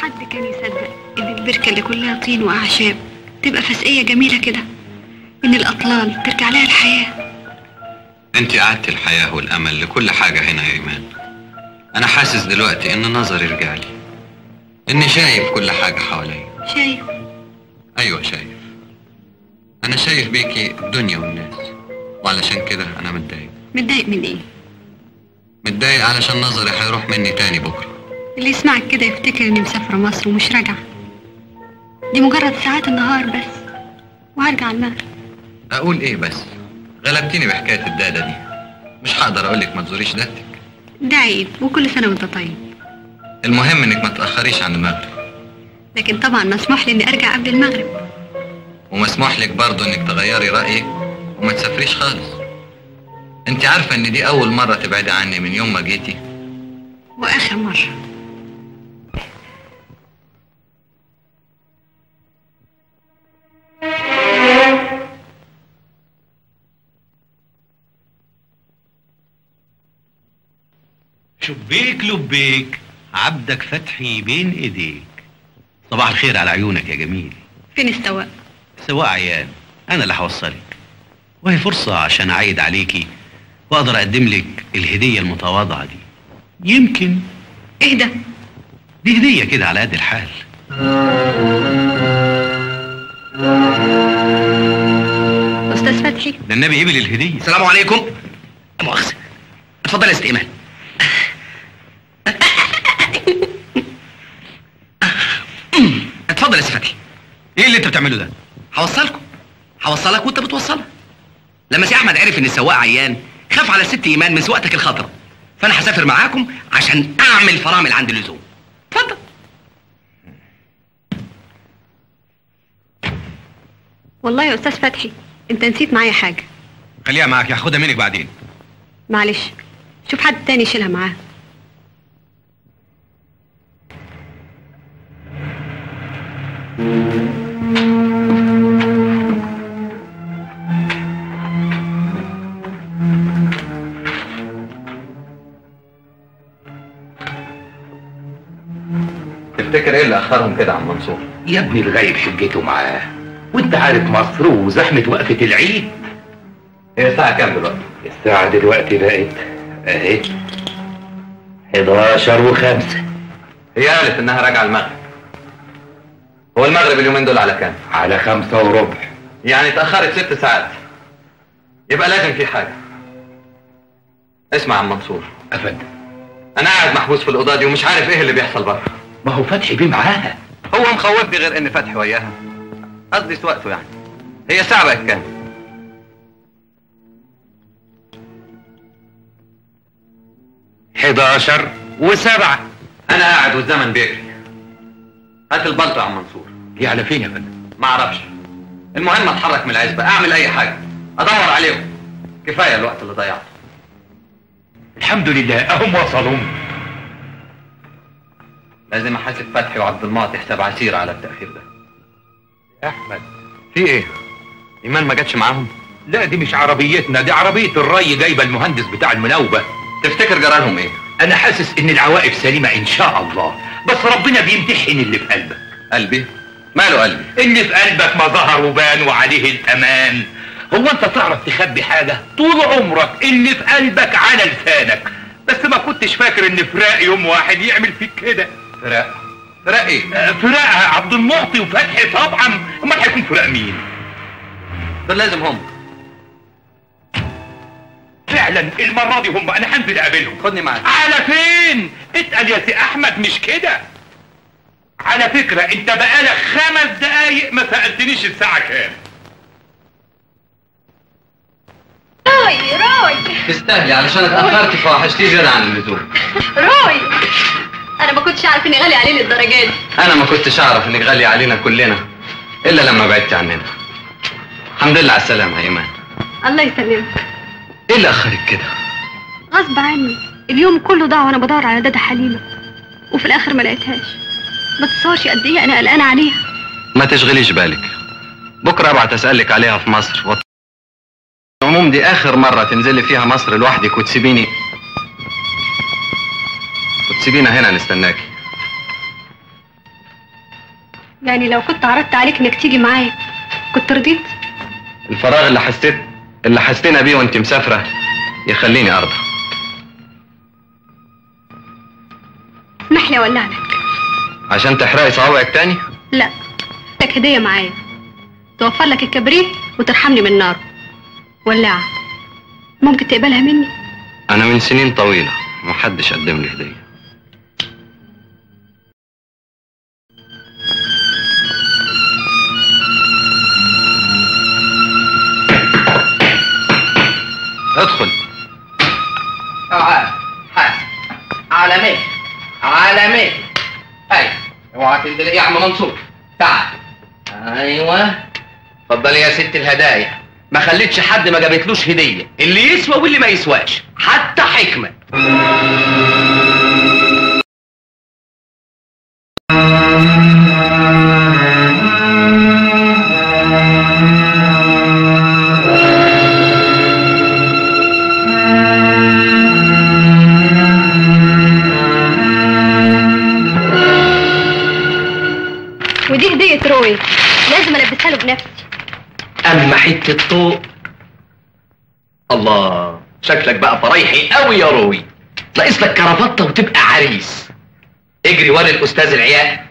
حد كان يصدق. ان البركه اللي كلها طين وأعشاب. تبقى فسقيه جميلة كده. ان الأطلال ترجع لها الحياة. أنت قعدتي الحياة والأمل لكل حاجة هنا يا إيمان. أنا حاسس دلوقتي إن نظري رجع لي. إني شايف كل حاجة حواليا. شايف. أيوة شايف. أنا شايف بيكي الدنيا والناس. وعلشان كده أنا متضايق. متضايق من إيه؟ متضايق علشان نظري هيروح مني تاني بكرة. اللي يسمعك كده يفتكر إني مسافرة مصر ومش راجعة. دي مجرد ساعات النهار بس. وهرجع المغرب أقول إيه بس؟ غلبتيني بحكاية الدادة دي. مش هقدر أقولك ما تزوريش دادتك. ده عيب وكل سنة وأنت طيب. المهم إنك ما تأخريش عن المغرب. لكن طبعا مسموح لي إني أرجع قبل المغرب. ومسموح لك برضه إنك تغيري رأيك وما تسافريش خالص. أنت عارفة إن دي أول مرة تبعدي عني من يوم ما جيتي. وآخر مرة. شبيك لبيك عبدك فتحي بين إيديك. صباح الخير على عيونك يا جميل. فين السواق سواء عيان. أنا اللي هوصلك. وهي فرصة عشان أعيد عليكي وأقدر أقدم لك الهدية المتواضعة دي. يمكن. إيه ده؟ دي هدية كده على قد الحال. أستاذ فتحي. ده النبي قبل الهدية. السلام عليكم. مؤاخذة اتفضل يا ست إيمان. اتفضل يا ست فتحي إيه اللي انت بتعمله ده؟ هوصلكم. هوصلك وانت بتوصلها. لما سي احمد عرف ان السواق عيان خاف على الست ايمان من سواقتك الخطرة. فانا هسافر معاكم عشان اعمل فرامل عند اللزوم. اتفضل. والله يا أستاذ فتحي أنت نسيت معايا حاجة. خليها معاك. هاخدها منك بعدين. معلش. شوف حد تاني يشيلها معاه تفتكر إيه اللي أخرهم كده عن منصور؟ يا ابني الغايب حجته معاه وأنت عارف مصر وزحمة وقفة العيد هي الساعة كام دلوقتي؟ الساعة دلوقتي بقت اهي 11 وخمسة. هي قالت إنها راجعة المغرب. هو المغرب اليومين دول على كام؟ على خمسة وربع. يعني اتأخرت ست ساعات. يبقى لازم في حاجة. اسمع يا عم منصور. أفندم. أنا قاعد محبوس في الأوضة دي ومش عارف إيه اللي بيحصل بره. ما هو فتحي بيه معاها. هو مخوفني غير إن فتحي وياها. قصدي سواقته يعني. هي الساعة بقت كام؟ حداشر وسبعة. أنا قاعد والزمن بيجري هات البلطو يا عم منصور. دي على فين يا فندم؟ ما أعرفش. المهم أتحرك من العزبة أعمل أي حاجة. أدور عليهم. كفاية الوقت اللي ضيعته. الحمد لله أهم وصلوا لازم أحاسب فتحي وعبد المعطي حساب عسير على التأخير ده. يا أحمد في إيه؟ إيمان ما جاتش معاهم؟ لا دي مش عربيتنا دي عربية الري جايبة المهندس بتاع المناوبة. تفتكر جرالهم إيه؟ أنا حاسس إن العواقب سليمة إن شاء الله. بس ربنا بيمتحن اللي في قلبك. قلبي؟ ماله قلبي؟ اللي في قلبك ما ظهر وبان وعليه الأمان. هو أنت تعرف تخبي حاجة؟ طول عمرك اللي في قلبك على لسانك. بس ما كنتش فاكر إن فراق يوم واحد يعمل فيك كده. فراق؟ فراق إيه؟ آه، فراق عبد المعطي وفتحي طبعا. أمال هيكون فراق مين؟ دول لازم هم. فعلا المرة دي هم أنا هنزل أقابلهم. خدني معاك. على فين؟ اتقل يا سي أحمد مش كده. على فكرة أنت بقالك خمس دقايق ما سألتنيش الساعة كام. روي روي. تستاهلي علشان اتأخرت فوحشتيه زيادة عن اللزوم. روي. أنا ما كنتش عارف إني غالي عليه للدرجة دي. أنا ما كنتش أعرف إنك غالية علينا كلنا إلا لما بعدت عننا. الحمد لله على السلامة يا إيمان. الله يسلمك. إيه اللي أخرك كده؟ غصب عني. اليوم كله ضاع وأنا بدور على دادا حليمة. وفي الآخر ما لقيتهاش. ما تصورش قد إيه أنا قلقانة عليها. ما تشغليش بالك. بكرة أبعت أسألك عليها في مصر. وط... العموم دي آخر مرة تنزلي فيها مصر لوحدك وتسيبيني. وتسيبينا هنا نستناكي يعني لو كنت عرضت عليك إنك تيجي معايا كنت رضيت؟ الفراغ اللي حسيت اللي حسينا بيه وانت مسافرة يخليني أرضى. اسمح لي اولع لك عشان تحرقي صوابعك تاني؟ لا لك هدية معايا. توفر لك الكبريت وترحمني من النار. ولاعه ممكن تقبلها مني؟ أنا من سنين طويلة محدش قدم لي هدية. ادخل. تعال تعال على مهلك على مهلك أيوه اوعى تنزل يا عم منصور. تعال. أيوه. اتفضلي يا ست الهدايا. ما خليتش حد ما جابتلوش هدية. اللي يسوى واللي ما يسواش. حتى حكمة. حتة طوق الله شكلك بقى فرايحي قوي يا روي. ناقص لك كرافته وتبقى عريس. اجري ورا الأستاذ العياء.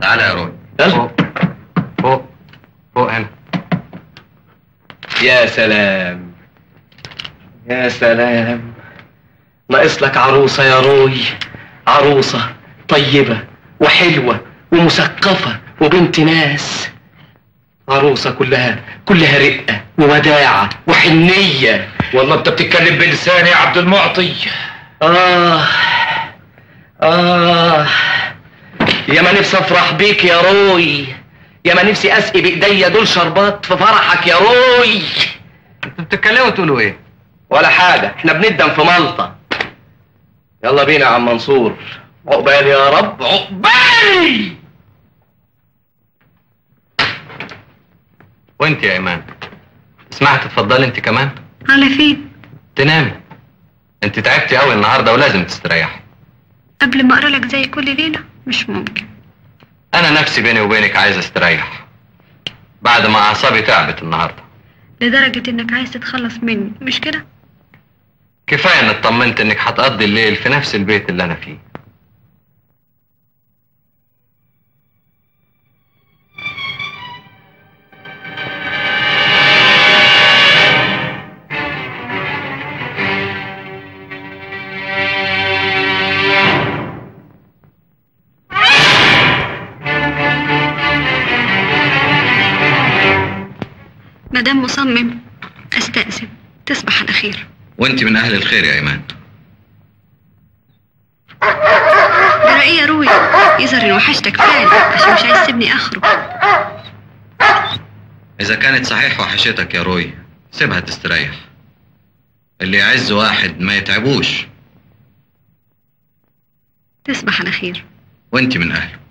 تعالى يا روي. فوق. فوق. فوق هنا. يا سلام. يا سلام. ناقص لك عروسة يا روي. عروسة طيبة وحلوة ومثقفة وبنت ناس. عروسة كلها كلها رقة ووداعة وحنية. والله انت بتتكلم بلسان يا عبد المعطي. آه آه. يا ما نفسي أفرح بيك يا روي. يا ما نفسي أسقي بإيديا دول شربات في فرحك يا روي. أنتوا بتتكلموا تقولوا إيه؟ ولا حاجة إحنا بندم في مالطا. يلا بينا يا عم منصور. عقبال يا رب عقبال! وانت يا إيمان؟ اسمعي تتفضلي انت كمان. على فين؟ تنامي. انت تعبتي قوي النهارده ولازم تستريحي. قبل ما أقرأ لك زي كل ليلة مش ممكن. أنا نفسي بيني وبينك عايز أستريح. بعد ما أعصابي تعبت النهارده. لدرجة إنك عايز تتخلص مني مش كده؟ كفاية ان اطمنت إنك هتقضي الليل في نفس البيت اللي أنا فيه. مادام مصمم أستأذن. تصبح على خير. وأنت من أهل الخير يا إيمان. إيه يا روي يظهر ان وحشتك فعلا عشان مش عايز تسيبني اخرج إذا كانت صحيح وحشتك يا روي سيبها تستريح. اللي يعز واحد ما يتعبوش. تصبح على خير. وأنت من أهله.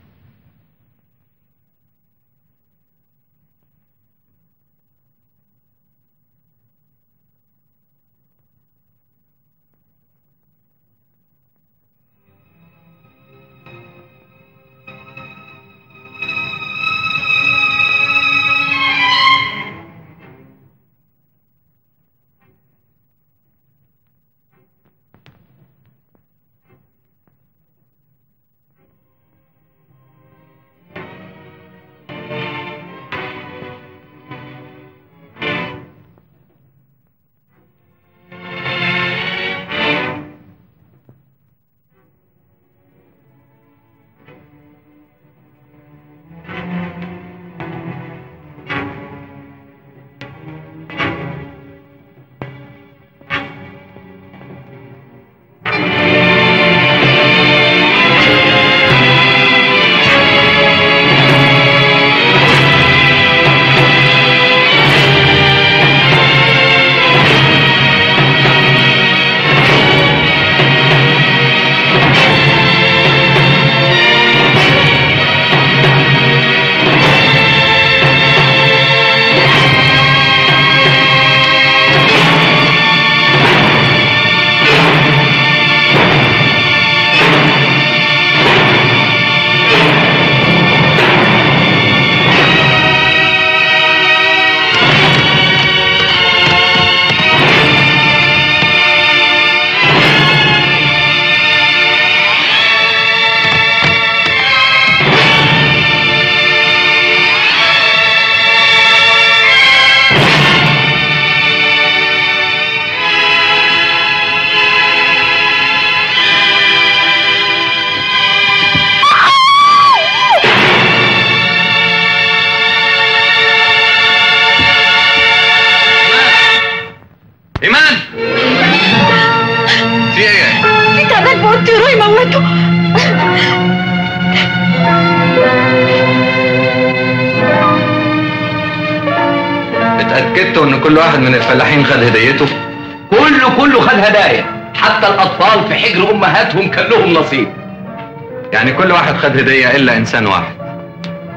يعني كل واحد خد هدية إلا إنسان واحد.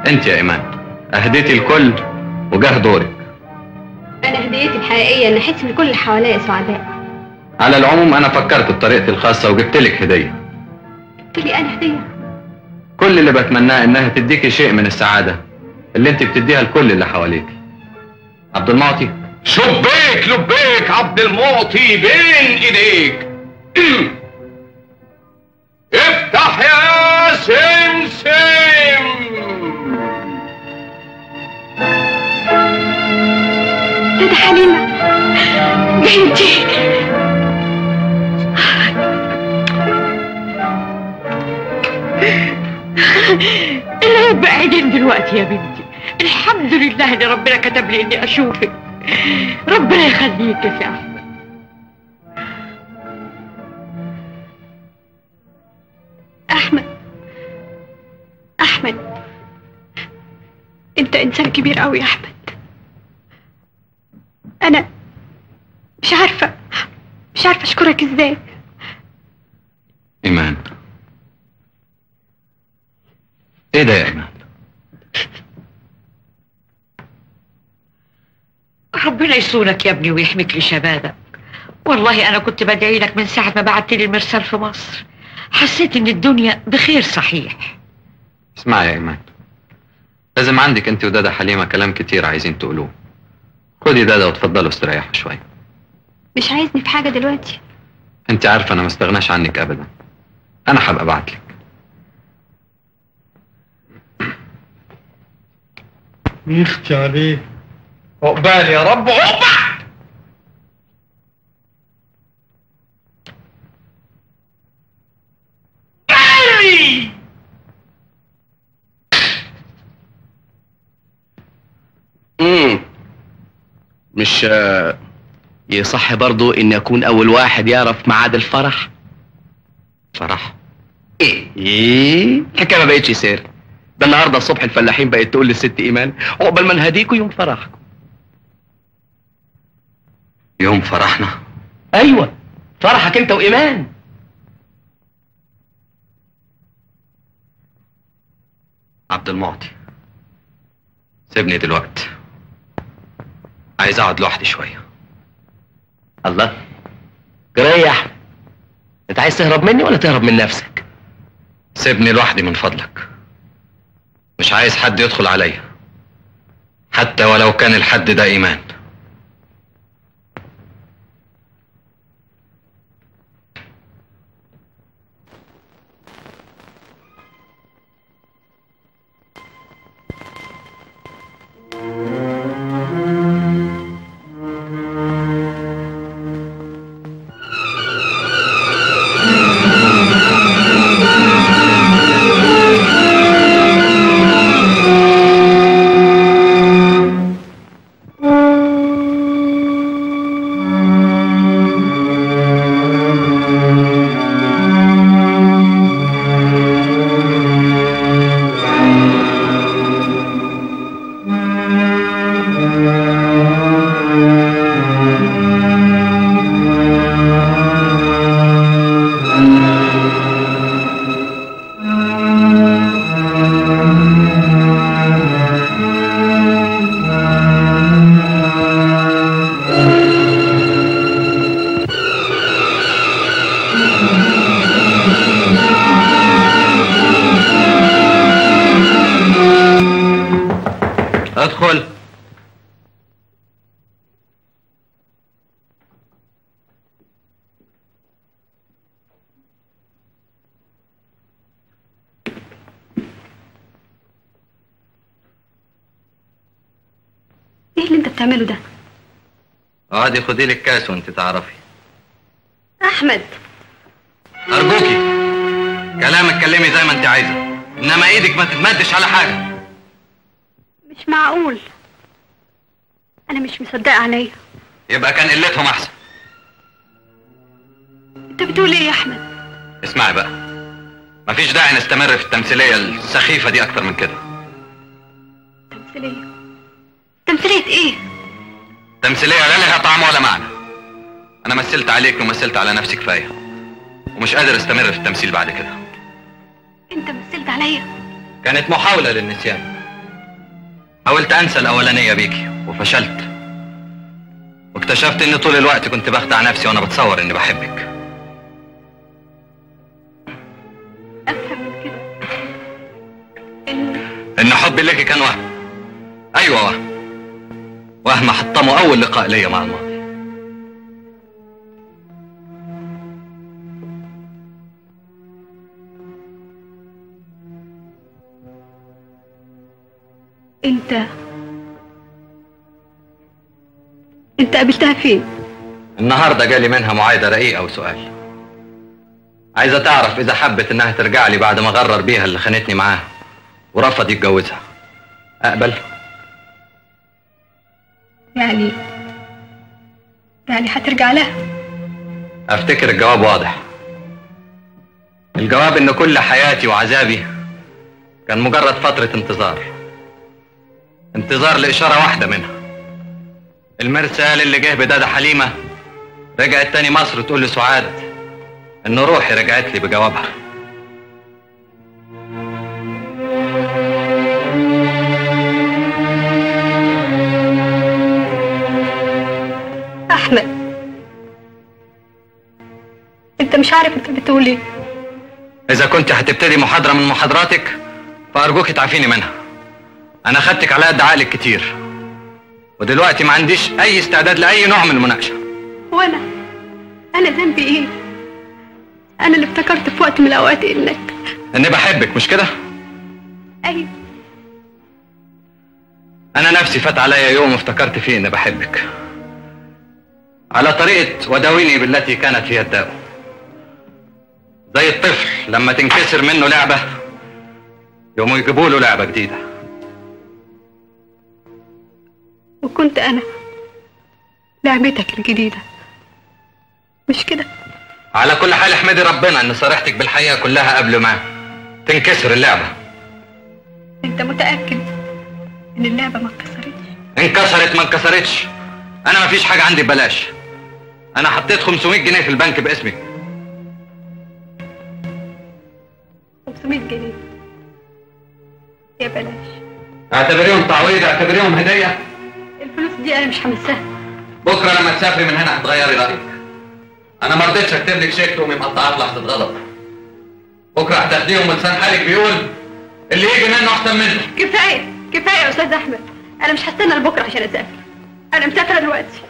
أنت يا إيمان أهديتي الكل وجاه دورك. أنا هديتي الحقيقية إن احس ان كل اللي حواليا سعداء. على العموم أنا فكرت بطريقتي الخاصة وجبت لك هدية. قلت لي أنا هدية. كل اللي بتمناه إنها تديكي شيء من السعادة اللي أنت بتديها لكل اللي حواليك. عبد المعطي. شبيك لبيك عبد المعطي بين إيديك. دلوقتي يا بنتي. الحمد لله إن ربنا كتب لي إني أشوفك. ربنا يخليك يا أحمد. أحمد. أحمد. أنت إنسان كبير قوي يا أحمد. أنا مش عارفة مش عارفة أشكرك إزاي. إيمان. إيه ده يا إيمان؟ ربنا يصونك يا ابني ويحميك لشبابك والله أنا كنت بدعي لك من ساعة ما بعت لي المرسال في مصر. حسيت إن الدنيا بخير صحيح. اسمعي يا إيمان. لازم عندك أنت ودادا حليمة كلام كتير عايزين تقولوه. خدي دادا وتفضلوا استريحوا شوية مش عايزني في حاجة دلوقتي؟ أنت عارفة أنا ما استغناش عنك ابدا. أنا هبقى ابعتلك يختي عليه عقبال يا رب عقبال مش آه، يصح برضو اني أكون أول واحد يعرف ميعاد الفرح؟ فرح؟ إيه؟ إيه؟ الحكاية ما بقتش سر ده النهارده الصبح الفلاحين بقت تقول للست إيمان عقبال ما نهديكوا يوم فرحكم. يوم فرحنا. أيوه فرحك أنت وإيمان. عبد المعطي سيبني دلوقتي عايز أقعد لوحدي شوية. الله ريح أنت عايز تهرب مني ولا تهرب من نفسك؟ سيبني لوحدي من فضلك. مش عايز حد يدخل عليا حتى ولو كان الحد ده إيمان. خدي لك كاس وانت تعرفي. أحمد. أرجوكي. كلام اتكلمي زي ما انت عايزة. إنما إيدك ما تتمدش على حاجة. مش معقول. أنا مش مصدقة عليا. يبقى كان قلتهم أحسن. بتقول إيه يا أحمد؟ اسمعي بقى. مفيش داعي نستمر في التمثيلية السخيفة دي أكتر من كده. تمثيلية لا لها طعم ولا معنى. أنا مثلت عليك ومثلت على نفسي كفاية ومش قادر أستمر في التمثيل بعد كده. أنت مثلت عليا. كانت محاولة للنسيان. حاولت أنسى الأولانية بيكي وفشلت. واكتشفت إني طول الوقت كنت بخدع نفسي وأنا بتصور إني بحبك. أفهم من كده. إن إن حبي لك كان وهم. أيوة وهم. وهم حطمه أول لقاء ليا مع الماضي. أنت أنت قابلتها فين؟ النهاردة جالي منها معايدة رقيقة وسؤال. عايزة تعرف إذا حبت إنها ترجع لي بعد ما غرر بيها اللي خانتني معاه ورفض يتجوزها. أقبل. يعني يعني هترجع لها أفتكر الجواب واضح. الجواب إن كل حياتي وعذابي كان مجرد فترة انتظار. انتظار لإشارة واحدة منها. المرسال اللي جه بدادا حليمة رجعت تاني مصر تقول لسعاد إن روحي رجعت لي بجوابها. انت مش عارف انت بتقول إيه. إذا كنت هتبتدي محاضرة من محاضراتك فأرجوك تعفيني منها. أنا خدتك على قد عقلك كتير. ودلوقتي ما عنديش أي استعداد لأي نوع من المناقشة. وأنا؟ أنا ذنبي إيه؟ أنا اللي افتكرت في وقت من الأوقات إنك إني بحبك مش كده؟ أيوه أنا نفسي فات عليا يوم افتكرت فيه إني بحبك. على طريقة وداويني بالتي كانت هي الداء زي الطفل لما تنكسر منه لعبة يقوموا يجيبوا له لعبة جديدة. وكنت أنا لعبتك الجديدة. مش كده؟ على كل حال احمدي ربنا إن صارحتك بالحقيقة كلها قبل ما تنكسر اللعبة. أنت متأكد إن اللعبة ما اتكسرتش انكسرت ما انكسرتش. أنا مفيش حاجة عندي ببلاش. أنا حطيت 500 جنيه في البنك باسمك 500 جنيه يا بلاش. اعتبريهم تعويض اعتبريهم هدية. الفلوس دي أنا مش همسها بكرة لما تسافري من هنا هتغيري رأيك. أنا ما رضيتش أكتب لك شيك تقومي مقطعاه في لحظة غضب. بكرة هتاخديهم ولسان حالك بيقول اللي يجي منه أحسن منه. كفاية كفاية يا أستاذ أحمد. أنا مش هستنى لبكرة عشان أسافر. أنا مسافرة دلوقتي.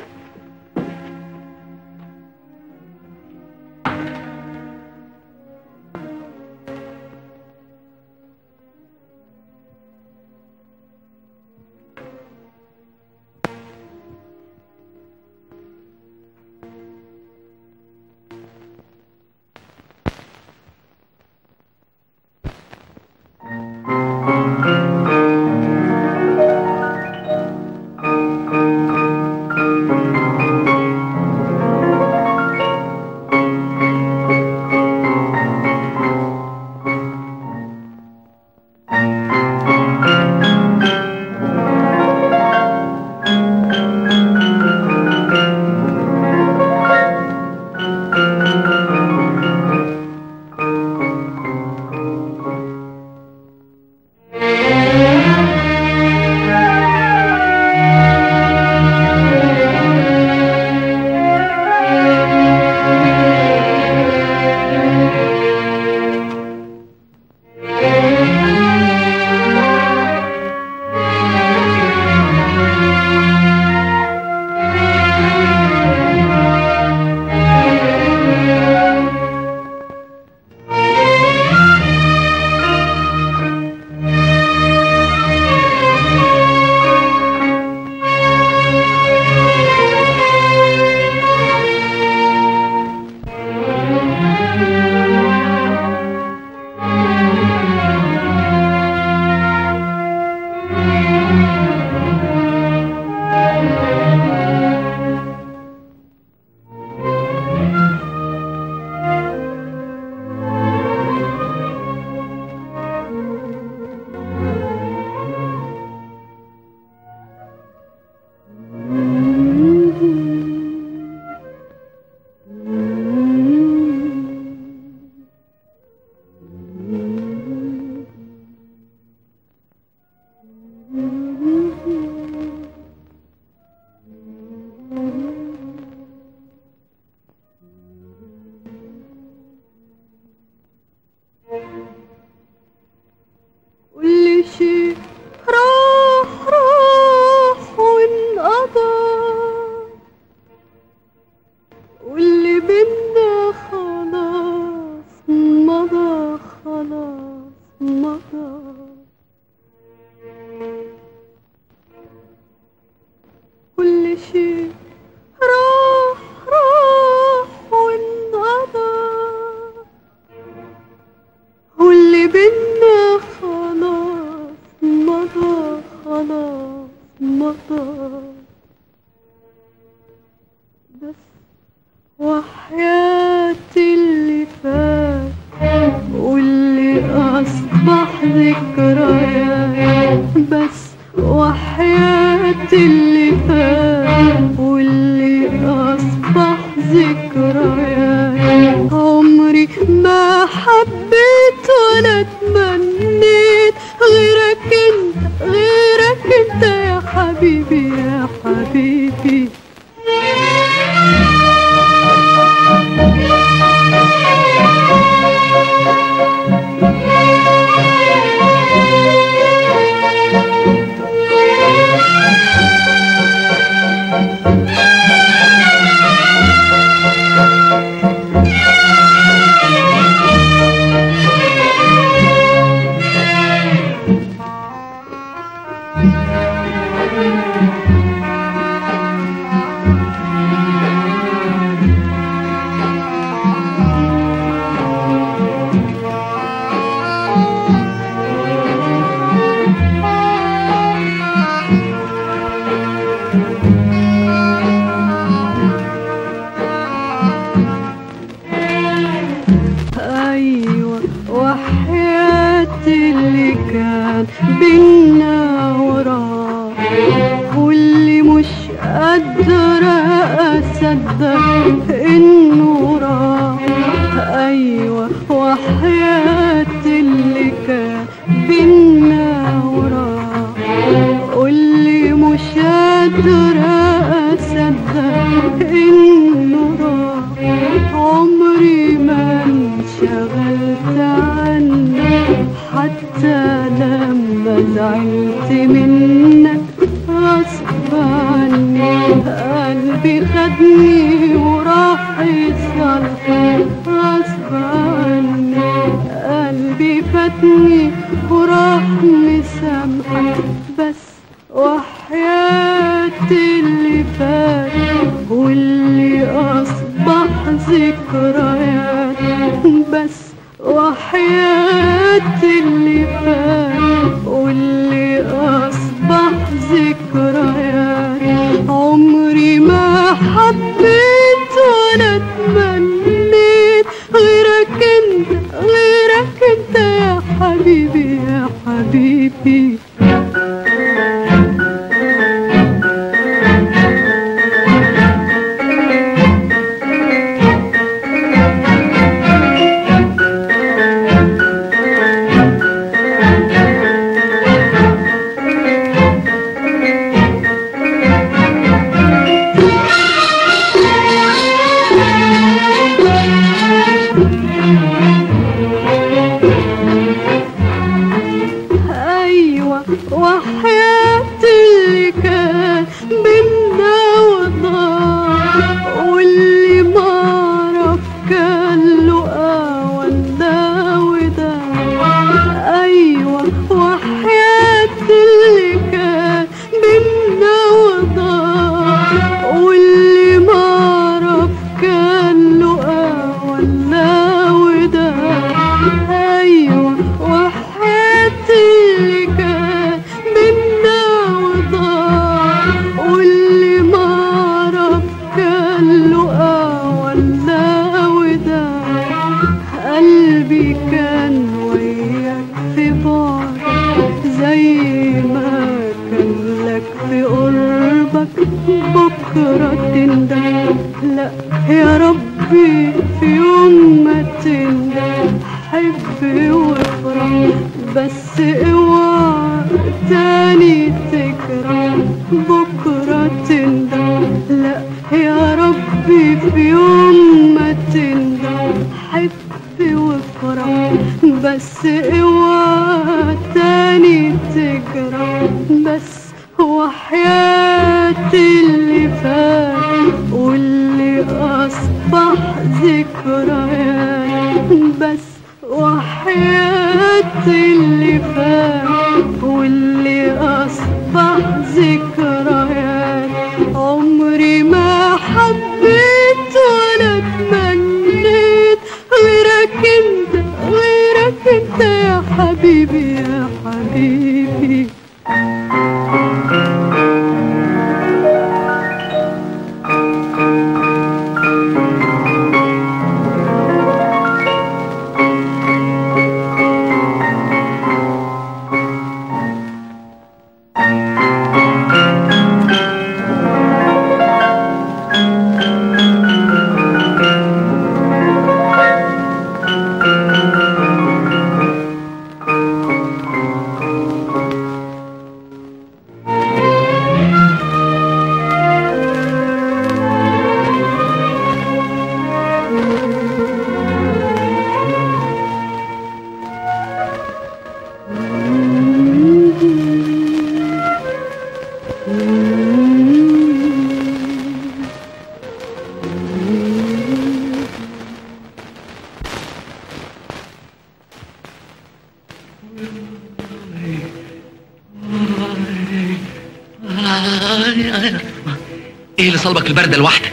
البرد لوحدك.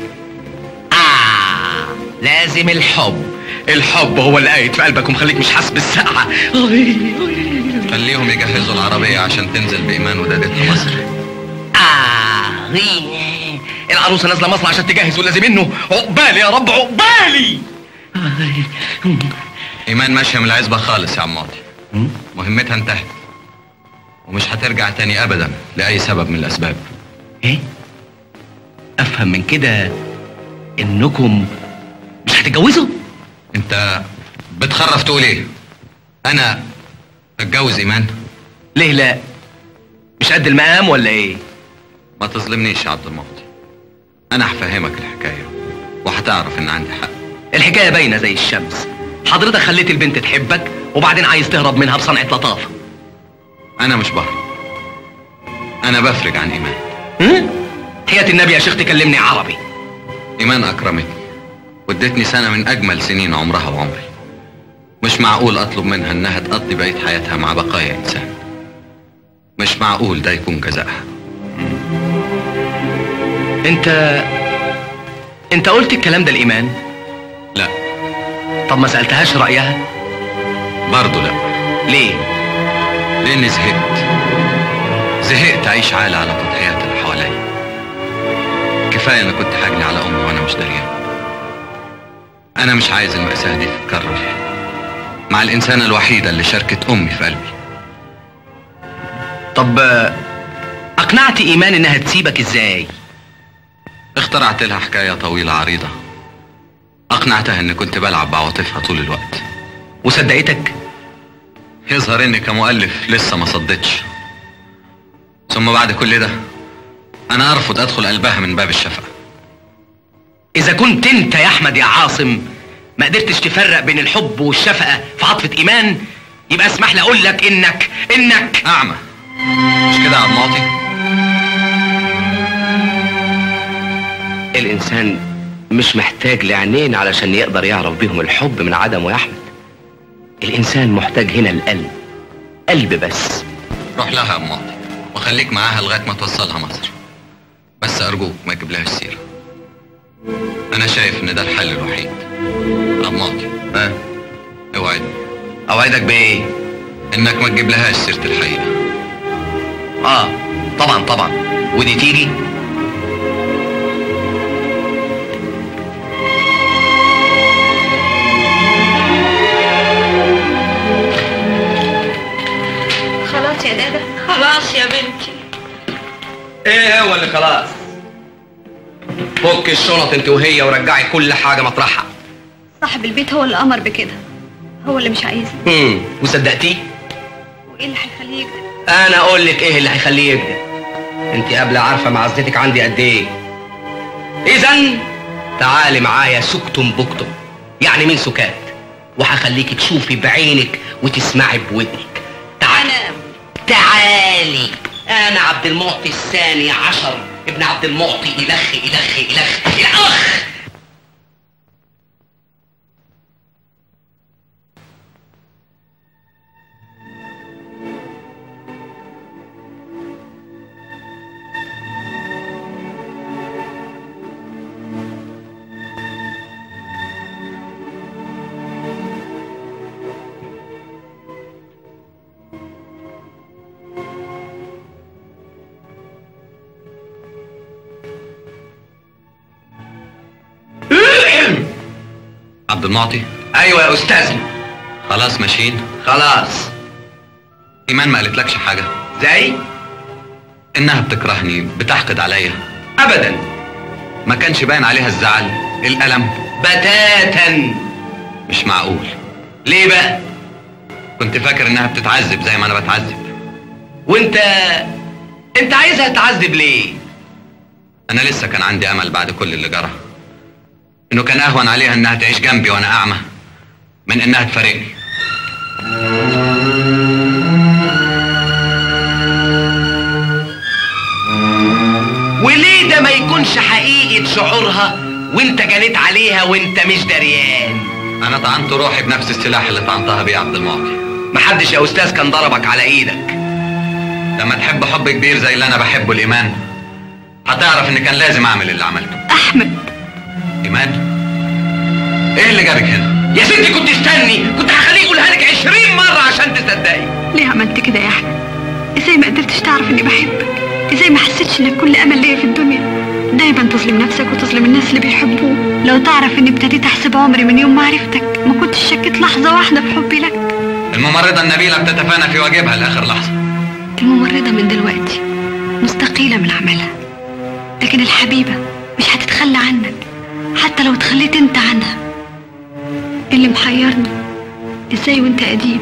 آه لازم الحب. الحب هو اللي قايد في قلبك ومخليك مش حاسس بالسقعة. خليهم يجهزوا العربية عشان تنزل بإيمان ودادتها مصر. آه. العروسة نازلة مصر عشان تجهز ولازم منه. عقبالي يا رب عقبالي. إيمان ماشية من العزبة خالص يا عم عاطي مهمتها انتهت. ومش هترجع تاني أبدا لأي سبب من الأسباب. كده انكم مش هتتجوزوا؟ انت بتخرف تقول إيه؟ أنا اتجوز ايمان. ليه لا؟ مش قد المقام ولا إيه؟ ما تظلمنيش يا عبد المعطي أنا هفهمك الحكاية وهتعرف ان عندي حق. الحكاية باينة زي الشمس. حضرتك خليت البنت تحبك وبعدين عايز تهرب منها بصنعة لطافة. أنا مش بهرب. أنا بفرج عن إيمان؟ حياة النبي يا شيخ تكلمني عربي. ايمان اكرمتني وادتني سنة من أجمل سنين عمرها وعمري. مش معقول أطلب منها إنها تقضي بقية حياتها مع بقايا إنسان. مش معقول ده يكون جزائها. أنت أنت قلت الكلام ده لإيمان؟ لا. طب ما سألتهاش رأيها؟ برضه لا. ليه؟ لأني زهقت. زهقت أعيش عالة على تضحيات كفاية أنا كنت حاجني على أمي وأنا مش دريان أنا مش عايز المأساة دي تتكرر. مع الإنسانة الوحيدة اللي شاركت أمي في قلبي. طب أقنعت إيمان إنها تسيبك إزاي؟ اخترعت لها حكاية طويلة عريضة. أقنعتها اني كنت بلعب بعواطفها طول الوقت. وصدقتك؟ يظهر إني كمؤلف لسه ما صدتش. ثم بعد كل ده أنا أرفض أدخل قلبها من باب الشفقة. إذا كنت أنت يا أحمد يا عاصم ما قدرتش تفرق بين الحب والشفقة في عاطفه إيمان يبقى اسمح لي أقول لك إنك إنك. أعمى. مش كده يا عم معطي الإنسان مش محتاج لعينين علشان يقدر يعرف بيهم الحب من عدمه يا أحمد. الإنسان محتاج هنا القلب قلب بس. روح لها يا ام معطي وخليك معاها لغاية ما توصلها مصر. بس ارجوك ما تجيبلهاش سيره أنا شايف إن ده الحل الوحيد. عم معطي ها؟ أوعدني. أوعدك بإيه؟ إنك ما تجيبلهاش سيرة الحقيقة. آه طبعا طبعا. ودي تيجي؟ خلاص يا دادا. خلاص يا بنتي. إيه هو اللي خلاص؟ فك الشنط انت وهي ورجعي كل حاجة مطرحها صاحب البيت هو اللي أمر بكده. هو اللي مش عايزني. امم وصدقتيه؟ وإيه اللي هيخليه يكذب أنا أقول لك إيه اللي هيخليه يكذب انت قبل عارفة معزتك عندي قد إيه. اذا تعالي معايا سكتم بكتم. يعني من سكات. وهخليك تشوفي بعينك وتسمعي بودنك. تعالي تعالي. أنا عبد المعطي الثاني عشر. ابن عبد المعطي الخ الخ الخ الخ عبد المعطي. أيوه يا استاذنا خلاص ماشيين. خلاص. إيمان ما قالتلكش حاجة؟ زي؟ إنها بتكرهني بتحقد عليا. ابدا. ما كانش باين عليها الزعل الألم. بتاتا. مش معقول. ليه بقى؟ كنت فاكر إنها بتتعذب زي ما أنا بتعذب. وأنت أنت عايزها تعذب ليه؟ أنا لسه كان عندي أمل بعد كل اللي جرى. إنه كان أهون عليها إنها تعيش جنبي وأنا أعمى. من إنها تفارقني. وليه ده ما يكونش حقيقة شعورها وانت جنيت عليها وانت مش دريان. أنا طعنت روحي بنفس السلاح اللي طعنتها بيه عبد المعطي. محدش يا أستاذ كان ضربك على إيدك. لما تحب حب كبير زي اللي أنا بحبه الإيمان هتعرف إن كان لازم أعمل اللي عملته. أحمد ايمان إيه اللي جابك هنا؟ يا ستي كنت استني. كنت هخليه يقولها لك 20 مرة عشان تصدقي. ليه عملت كده يا أحمد؟ إزاي ما قدرتش تعرف إني بحبك؟ إزاي ما حسيتش إنك كل أمل ليا في الدنيا؟ دايما تظلم نفسك وتظلم الناس اللي بيحبوك. لو تعرف إني ابتديت أحسب عمري من يوم ما عرفتك ما كنتش شكيت لحظة واحدة في حبي لك. الممرضة النبيلة بتتفانى في واجبها لآخر لحظة. الممرضة من دلوقتي مستقيلة من عملها. لكن الحبيبة مش هتتخلى عنك. حتى لو تخليت انت عنها. اللي محيرني إزاي وانت أديب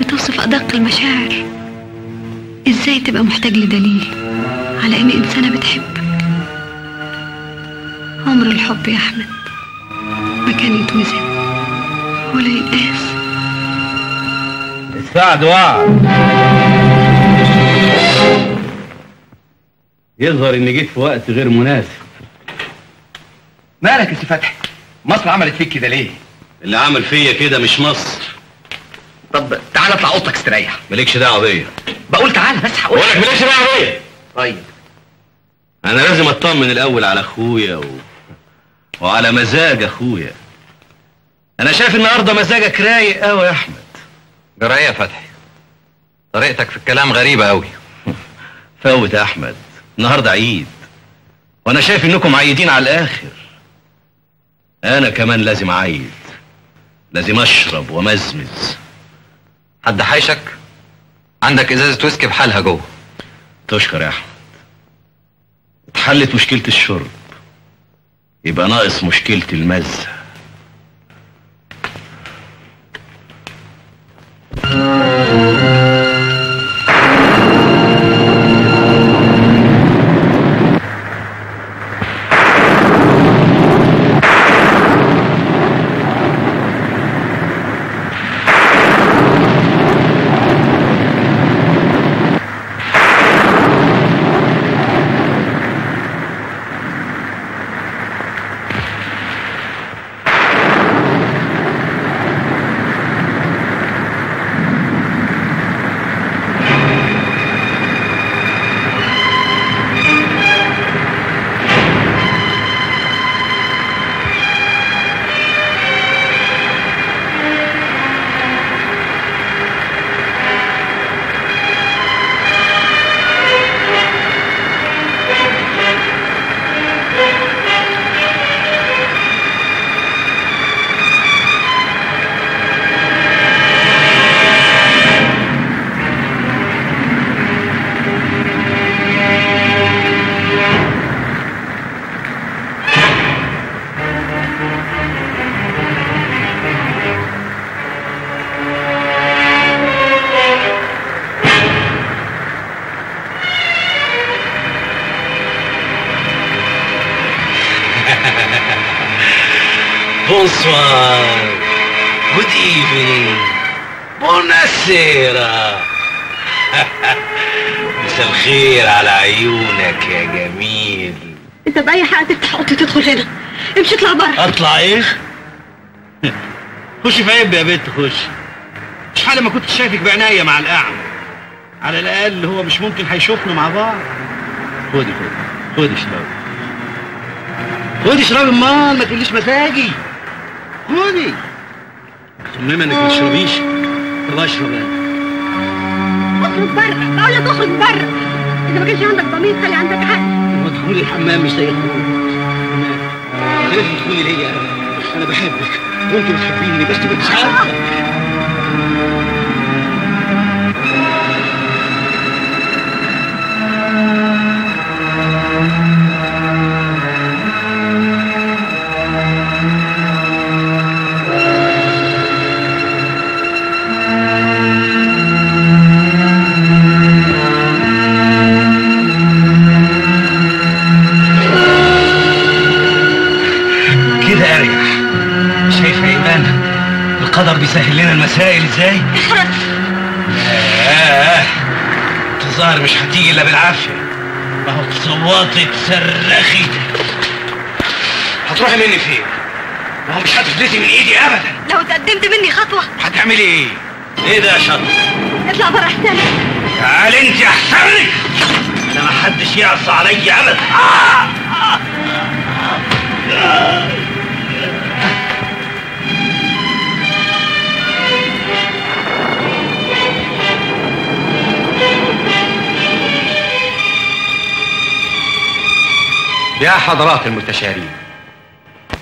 بتوصف أدق المشاعر؟ إزاي تبقى محتاج لدليل على إن إنسانة بتحبك؟ عمر الحب يا أحمد ما كان يتوزن ولا يتقاس السعد وعد يظهر اني جيت في وقت غير مناسب. مالك يا سي فتحي؟ مصر عملت فيك كده ليه؟ اللي عمل فيا كده مش مصر. طب تعالى اطلع اوضتك استريح. مالكش دعوة بيا. بقول تعالى بس هقول لك مالكش دعوة بيا. طيب. أنا لازم أطمن الأول على أخويا و... وعلى مزاج أخويا. أنا شايف النهارده مزاجك رايق قوي يا أحمد. جرايه يا فتحي طريقتك في الكلام غريبة قوي فوت يا أحمد. النهارده عيد. وأنا شايف إنكم عيدين على الآخر. أنا كمان لازم أعيد. لازم أشرب ومزمز. حد حيشك؟ عندك إزازة ويسكي بحالها جوه. تشكر يا أحمد. اتحلت مشكلة الشرب. يبقى ناقص مشكلة المزة. Bonsoir. أطلع بره اطلع إيه؟ خش في عيب يا بنت خش. مش حالة ما كنت شايفك بعناية مع الأعمى. على الأقل هو مش ممكن هيشوفنا مع بعض. خدي خدي خدي اشربي خدي اشربي امال ما تقوليش مزاجي. خدي. مصممة إنك ما تشربيش. طب اشرب أنا اخرج بره. بقول لك اخرج بره. إذا ما كانش عندك ضمير خلي عندك عقل لما تدخلي الحمام مش زي الخروج لازم تدخلي ليا أنا بحبك. وأنت بتحبيني بس ما انتش بيسهل لنا المسائل إزاي آه. الظاهر مش هتيجي إلا بالعافية. ما هو تصوتي تصرخي. هتروحي مني فين؟ ما هو مش هتفلتي من إيدي ابدا. لو تقدمت مني خطوة. هتعملي إيه؟ إيه ده يا شطر؟ اطلع بره احسن تعالي أنت احسن لك أنا ما حدش يعصى عليا ابدا. يا حضرات المستشارين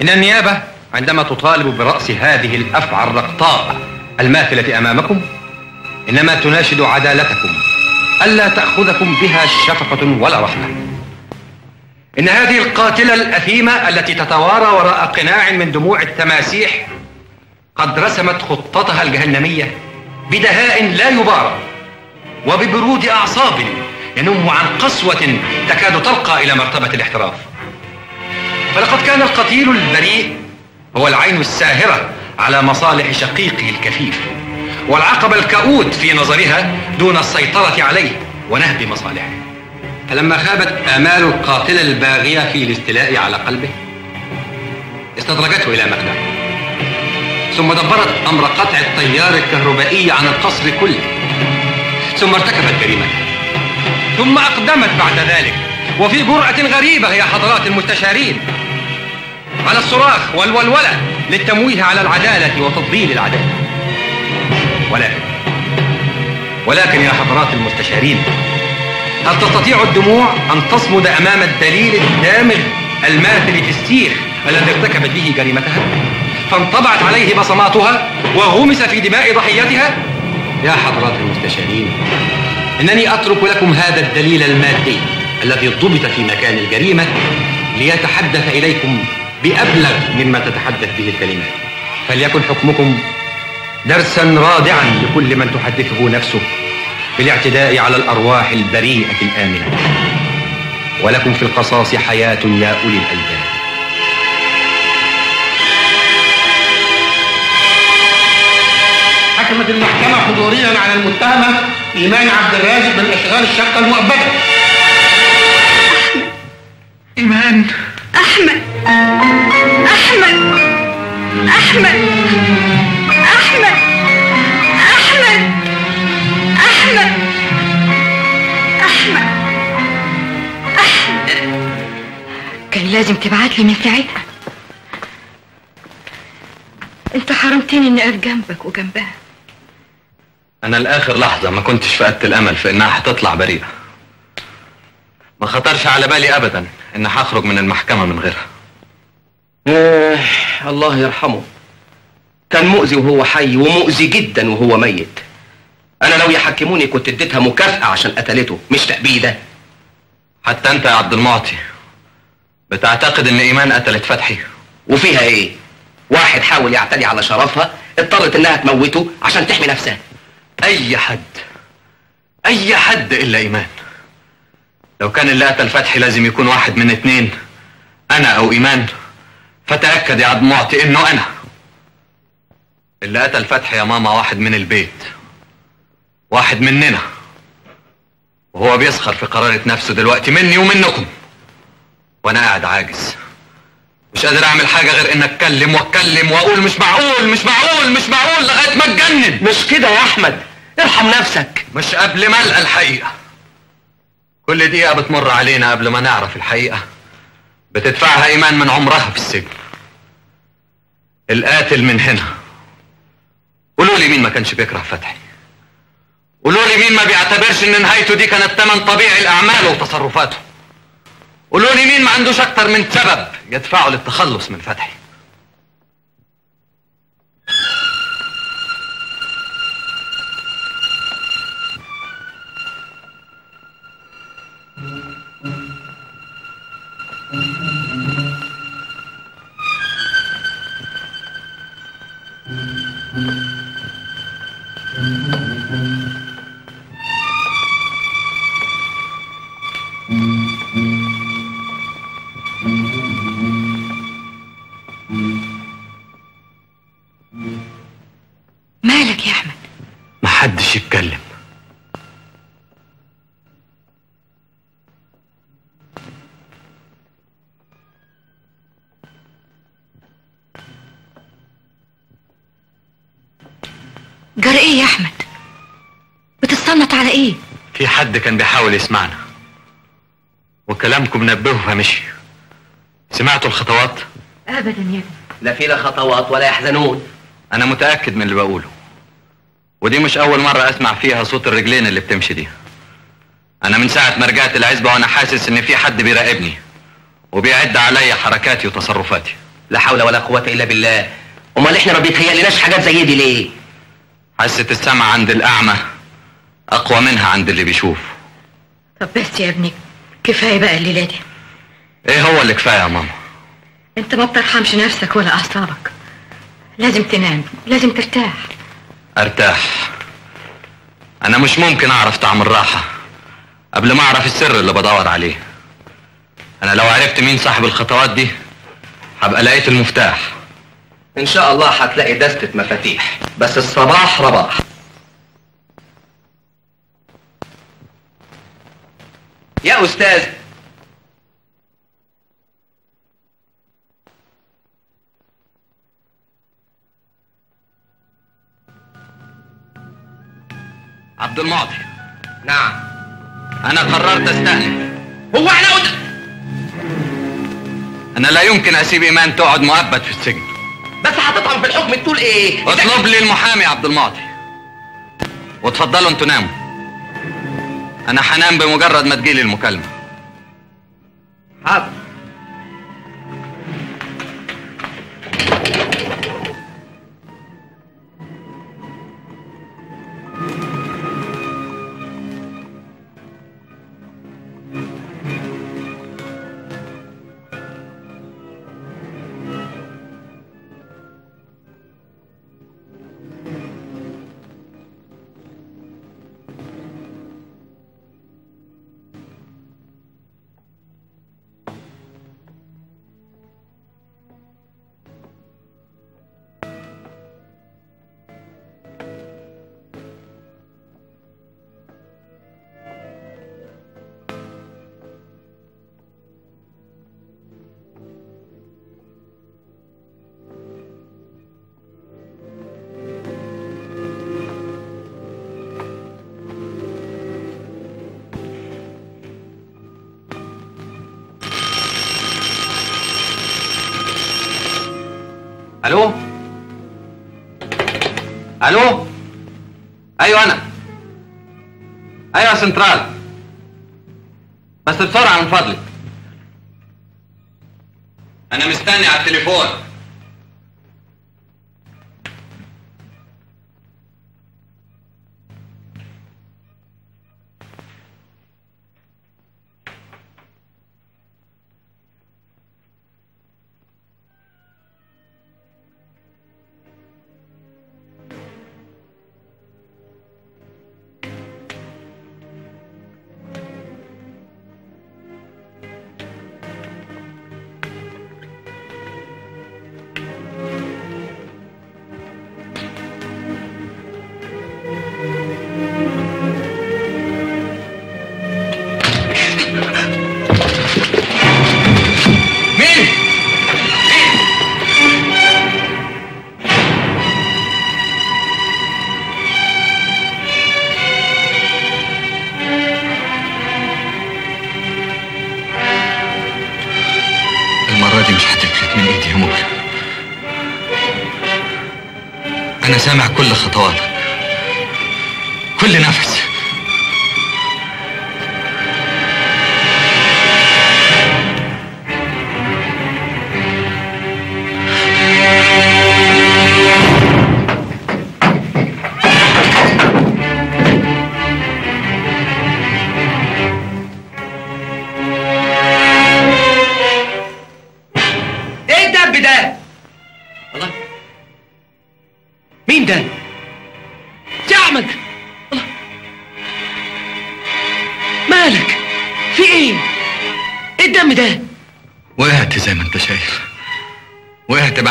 إن النيابة عندما تطالب برأس هذه الأفعى الرقطاء الماثلة أمامكم إنما تناشد عدالتكم ألا تأخذكم بها شفقة ولا رحمة. إن هذه القاتلة الأثيمة التي تتوارى وراء قناع من دموع التماسيح قد رسمت خطتها الجهنمية بدهاء لا يبارى وببرود أعصاب ينم عن قسوة تكاد ترقى إلى مرتبة الاحتراف. فلقد كان القتيل البريء هو العين الساهرة على مصالح شقيقه الكفيف والعقبة الكؤود في نظرها دون السيطرة عليه ونهب مصالحه. فلما خابت آمال القاتلة الباغية في الاستيلاء على قلبه استدرجته إلى مقدم ثم دبرت أمر قطع التيار الكهربائي عن القصر كله. ثم ارتكبت جريمته ثم أقدمت بعد ذلك وفي جرأة غريبة يا حضرات المستشارين. على الصراخ والولولة للتمويه على العدالة وتضليل العدالة. ولكن ولكن يا حضرات المستشارين هل تستطيع الدموع أن تصمد أمام الدليل الدامغ الماثل في السيخ الذي ارتكبت به جريمتها؟ فانطبعت عليه بصماتها وغمس في دماء ضحيتها؟ يا حضرات المستشارين إنني أترك لكم هذا الدليل المادي الذي ضبط في مكان الجريمة ليتحدث إليكم بأبلغ مما تتحدث به الكلمات فليكن حكمكم درسا رادعا لكل من تحدثه نفسه بالاعتداء على الأرواح البريئة الآمنة. ولكم في القصاص حياة يا أولي الألباب. حكمت المحكمة حضوريا على المتهمة إيمان عبد الرازق بالإشغال الشقة المؤبدة. إيمان. أحمد. أحمد أحمد أحمد أحمد أحمد كان لازم تبعت لي من ساعتها أنت حرمتني إني أقف جنبك وجنبها. أنا لآخر لحظة ما كنتش فقدت الأمل في إنها هتطلع بريئة. ما خطرش على بالي ابدا إن هخرج من المحكمة من غيرها. آه الله يرحمه. كان مؤذي وهو حي ومؤذي جدا وهو ميت. أنا لو يحكموني كنت اديتها مكافأة عشان قتلته مش تأبيدة. حتى أنت يا عبد المعطي بتعتقد إن إيمان قتلت فتحي. وفيها إيه؟ واحد حاول يعتدي على شرفها اضطرت إنها تموته عشان تحمي نفسها. أي حد أي حد إلا إيمان. لو كان اللي قتل فتحي لازم يكون واحد من اتنين أنا أو إيمان. فتأكد يا عبد المعطي إنه أنا. اللي قتل فتحي يا ماما واحد من البيت. واحد مننا. وهو بيسخر في قرارة نفسه دلوقتي مني ومنكم. وأنا قاعد عاجز. مش قادر أعمل حاجة غير ان أتكلم وأتكلم وأقول مش معقول مش معقول مش معقول لغاية ما أتجنن. مش كده يا أحمد. ارحم نفسك. مش قبل ما القى الحقيقة. كل دقيقة بتمر علينا قبل ما نعرف الحقيقة. بتدفعها إيمان من عمرها في السجن. القاتل من هنا. قولوا لي مين ما كانش بيكره فتحي. قولوا لي مين ما بيعتبرش إن نهايته دي كانت تمن طبيعي لاعماله وتصرفاته. قولوا لي مين ما عندوش أكتر من سبب يدفعه للتخلص من فتحي. جرى إيه يا احمد؟ بتتصنت على إيه؟ في حد كان بيحاول يسمعنا. وكلامكم نبهه فمشي سمعتوا الخطوات؟ ابدا يا ابني. لا في لا خطوات ولا يحزنون. أنا متأكد من اللي بقوله. ودي مش أول مرة أسمع فيها صوت الرجلين اللي بتمشي دي. أنا من ساعة ما رجعت العزبة وأنا حاسس إن في حد بيراقبني. وبيعد عليا حركاتي وتصرفاتي. لا حول ولا قوة إلا بالله. أمال إحنا ما بيتهيألناش حاجات زي دي ليه؟ حاسه السمع عند الأعمى أقوى منها عند اللي بيشوف. طب بس يا ابني كفاية بقى الليلة دي. إيه هو اللي كفاية يا ماما؟ أنت ما بترحمش نفسك ولا أعصابك. لازم تنام لازم ترتاح. أرتاح. أنا مش ممكن أعرف طعم الراحة قبل ما أعرف السر اللي بدور عليه. أنا لو عرفت مين صاحب الخطوات دي هبقى لقيت المفتاح. إن شاء الله هتلاقي دستة مفاتيح. بس الصباح رباح. يا أستاذ. عبد المعطي. نعم. أنا قررت أستأنف. هو إحنا قلنا أنا لا يمكن أسيب إيمان تقعد مؤبد في السجن. بس هتطعن في الحكم تقول إيه؟ اطلب لي المحامي عبد المعطي وتفضلوا أنتوا ناموا. أنا هنام بمجرد ما تجيلي المكالمة. حاضر. ألو؟ أيوه أنا. أيوه سنترال. بس بسرعة من فضلك. أنا مستني على التليفون. سامع كل خطواتك.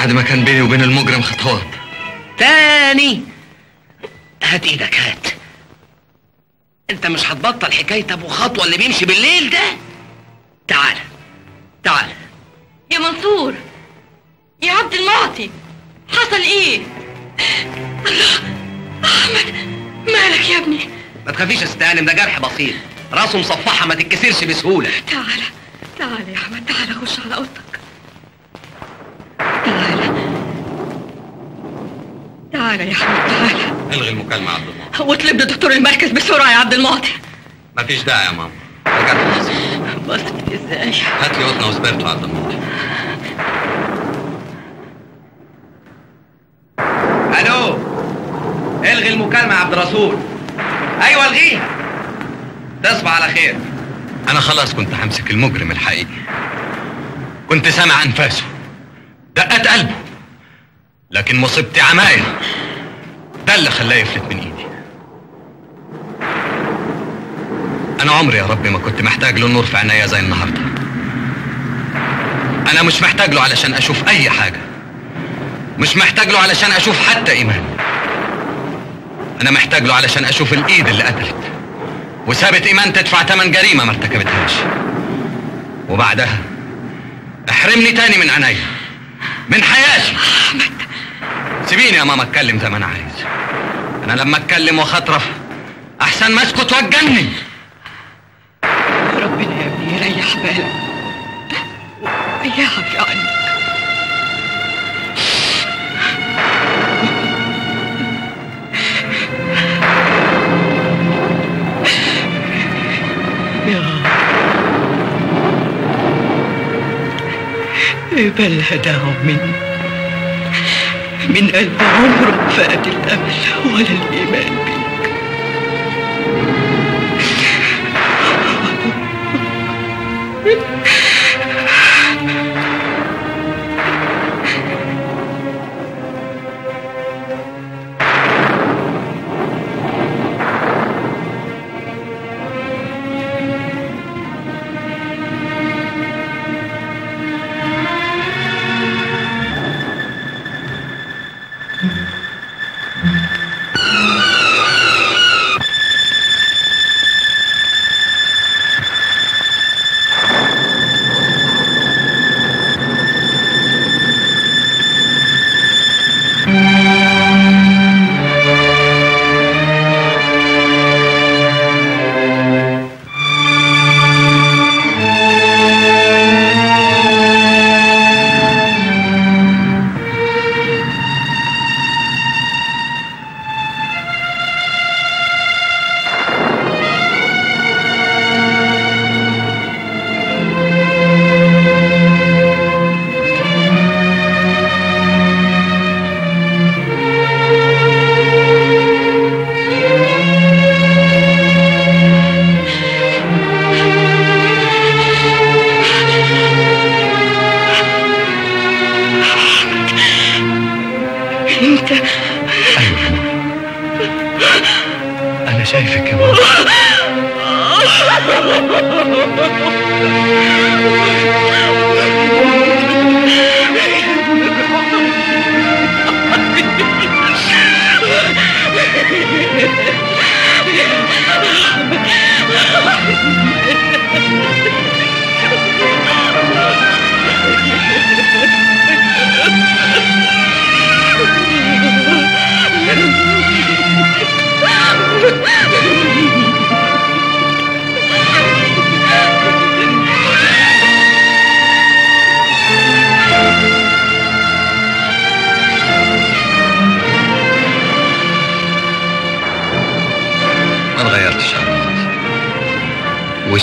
بعد ما كان بيني وبين المجرم خطوات. تاني. هات إيدك هات. انت مش هتبطل حكاية ابو خطوة اللي بيمشي بالليل ده؟ تعال تعال. يا منصور يا عبد المعطي حصل إيه؟ الله أحمد مالك يا ابني؟ ما تخافيش يا ست ده جرح بسيط. راسه مصفحة ما تتكسرش بسهولة. تعال تعال يا أحمد تعال خش على أوضتك. تعال يا احمد تعال ألغي المكالمة يا عبد الله واطلب لي دكتور المركز بسرعة يا عبد المعطي مفيش داعي يا ماما. رجعت مصر بصت إزاي؟ هات لي قطنة وسبرتو يا عبد المعطي ألو؟ ألغي المكالمة يا عبد الرسول. أيوه ألغيها. تصبح على خير. أنا خلاص كنت همسك المجرم الحقيقي. كنت سامع أنفاسه. دقات قلبه. لكن مصيبتي عماية ده اللي خلاه يفلت من إيدي. أنا عمري يا ربي ما كنت محتاج له النور في عينيا زي النهارده. أنا مش محتاج له علشان أشوف أي حاجة. مش محتاج له علشان أشوف حتى إيمان. أنا محتاج له علشان أشوف الإيد اللي قتلت. وسابت إيمان تدفع تمن جريمة ما ارتكبتهاش. وبعدها احرمني تاني من عينيا. من حياتي. سيبيني يا ماما اتكلم زي ما أنا عايز. أنا لما اتكلم واخطرف أحسن ما اسكت واتجنن. ربنا يا ابني يريح بالك. ويعفي عنك يا بل هداهم مني؟ من قلب عمره فأت الأمل ولا الإيمان بيك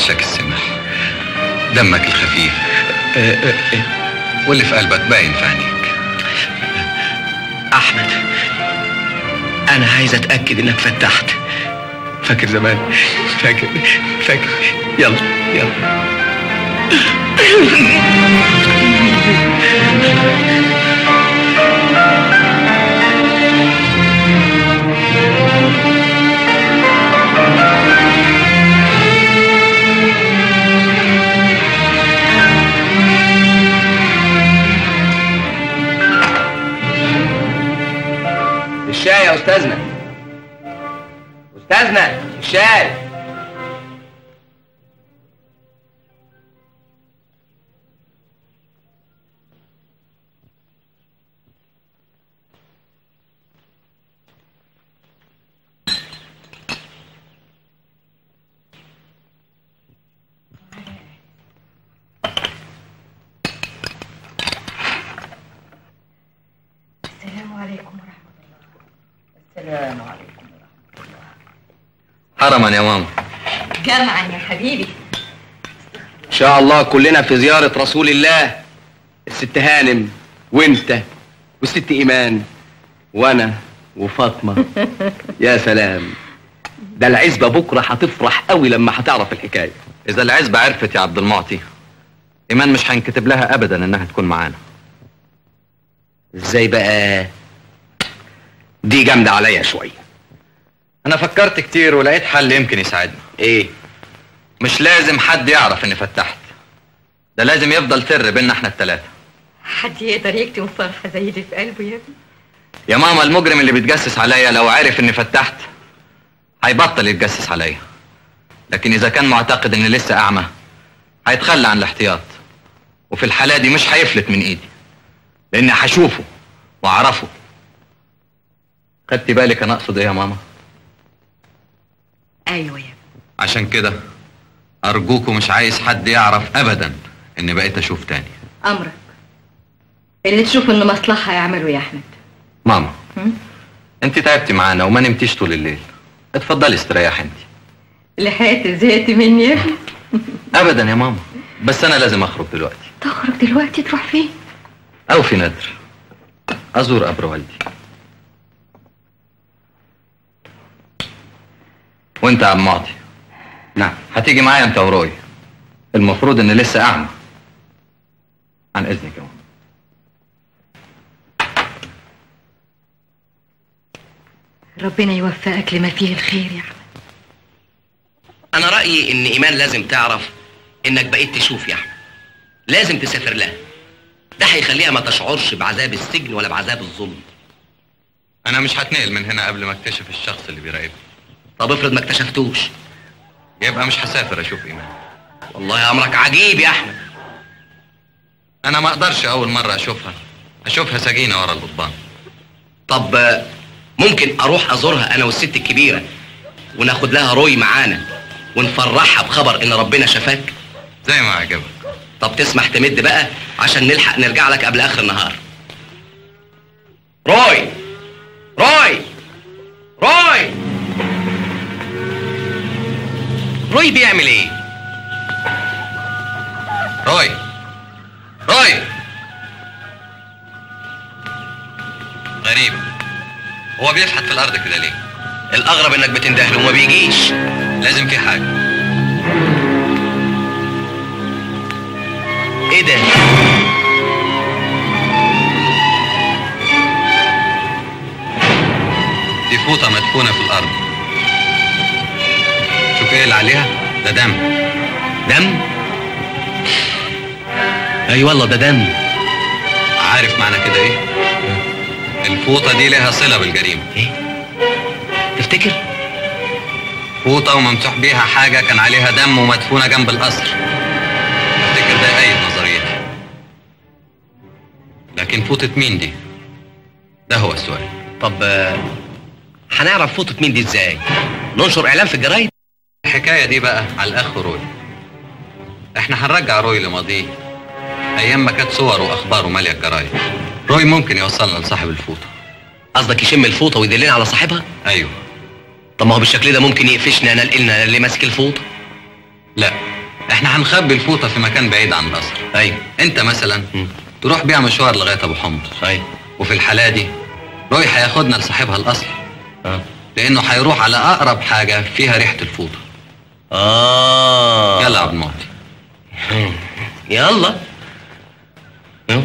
وشك السمح. دمك الخفيف. واللي في قلبك باين في عينيك أحمد أنا عايز أتأكد إنك فتحت. فاكر زمان؟ فاكر فاكر. يلا يلا. أستاذنا. أستاذنا الشاي حرما يا ماما. جمعا يا حبيبي. إن شاء الله كلنا في زيارة رسول الله. الست هانم وإنت والست إيمان وأنا وفاطمة. يا سلام. ده العزبة بكرة هتفرح قوي لما هتعرف الحكاية. إذا العزبة عرفت يا عبد المعطي إيمان مش هنكتب لها ابدا إنها تكون معانا. إزاي بقى؟ دي جامدة عليا شوية. أنا فكرت كتير ولقيت حل يمكن يساعدنا إيه؟ مش لازم حد يعرف إني فتحت. ده لازم يفضل سر بيننا إحنا التلاتة. حد يقدر يكتم فرحة زي اللي في قلبه يا ابني؟ يا ماما المجرم اللي بيتجسس عليا لو عرف إني فتحت هيبطل يتجسس عليا. لكن إذا كان معتقد إني لسه أعمى هيتخلى عن الاحتياط. وفي الحالة دي مش هيفلت من إيدي. لأني هشوفه وأعرفه. خدتي بالك أنا أقصد إيه يا ماما؟ أيوه يا عشان كده ارجوكوا مش عايز حد يعرف ابدا إني بقيت أشوف تاني. أمرك. اللي تشوف انه مصلحة يعمله يا أحمد. ماما؟ انت تعبتي معانا وما نمتيش طول الليل. اتفضلي استريح انت. لحقت زهقت مني يا ابني ابدا يا ماما بس أنا لازم أخرج دلوقتي. تخرج دلوقتي تروح فين؟ أو في نادر. أزور قبر والدي. وانت يا عم معطي نعم هتيجي معايا انت وروي. المفروض اني لسه اعمى عن إذنك يا ماما ربنا يوفقك لما فيه الخير يا أحمد. أنا رأيي إن إيمان لازم تعرف إنك بقيت تشوف يا أحمد. لازم تسافر لها. ده هيخليها ما تشعرش بعذاب السجن ولا بعذاب الظلم. أنا مش هتنقل من هنا قبل ما اكتشف الشخص اللي بيراقبني. طب افرض ما اكتشفتوش. يبقى مش هسافر أشوف إيمان. والله أمرك عجيب يا أحمد. أنا ما أقدرش أول مرة أشوفها. أشوفها سجينة ورا القضبان طب ممكن أروح أزورها أنا والست الكبيرة وناخد لها روي معانا ونفرحها بخبر إن ربنا شفاك؟ زي ما عجبك. طب تسمح تمد بقى عشان نلحق نرجع لك قبل آخر النهار روي! روي! روي! روي بيعمل إيه؟ روي. روي. غريب. هو بيشحت في الأرض كده ليه؟ الأغرب إنك بتندهله وما بيجيش. لازم في حاجة. إيه ده؟ دي فوطه مدفونة في الأرض. شوف عليها؟ ده دم. دم؟ أي والله ده دم. عارف معنى كده إيه؟ الفوطة دي لها صلة بالجريمة. إيه؟ تفتكر؟ فوطة وممسوح بيها حاجة كان عليها دم ومدفونة جنب القصر. افتكر ده ايد نظريتي لكن فوطة مين دي؟ ده هو السؤال. طب آه، هنعرف فوطة مين دي إزاي؟ ننشر إعلان في الجرايد؟ الحكاية دي بقى على الأخ روي. إحنا هنرجع روي لماضيه. أيام ما كانت صور واخبار وماليه الجرايد. روي ممكن يوصلنا لصاحب الفوطة. قصدك يشم الفوطة ويدلنا على صاحبها؟ أيوه. طب ما هو بالشكل ده ممكن يقفشنا انا لنا اللي ماسك الفوطة؟ لا. إحنا هنخبي الفوطة في مكان بعيد عن القصر أيوه. أنت مثلا تروح بيها مشوار لغاية أبو حمص. أيوه. وفي الحالة دي روي هياخدنا لصاحبها الاصلي آه. لأنه هيروح على أقرب حاجة فيها ريحة الفوطة. آه. يلا يا عبد المعطي يلا. يلا.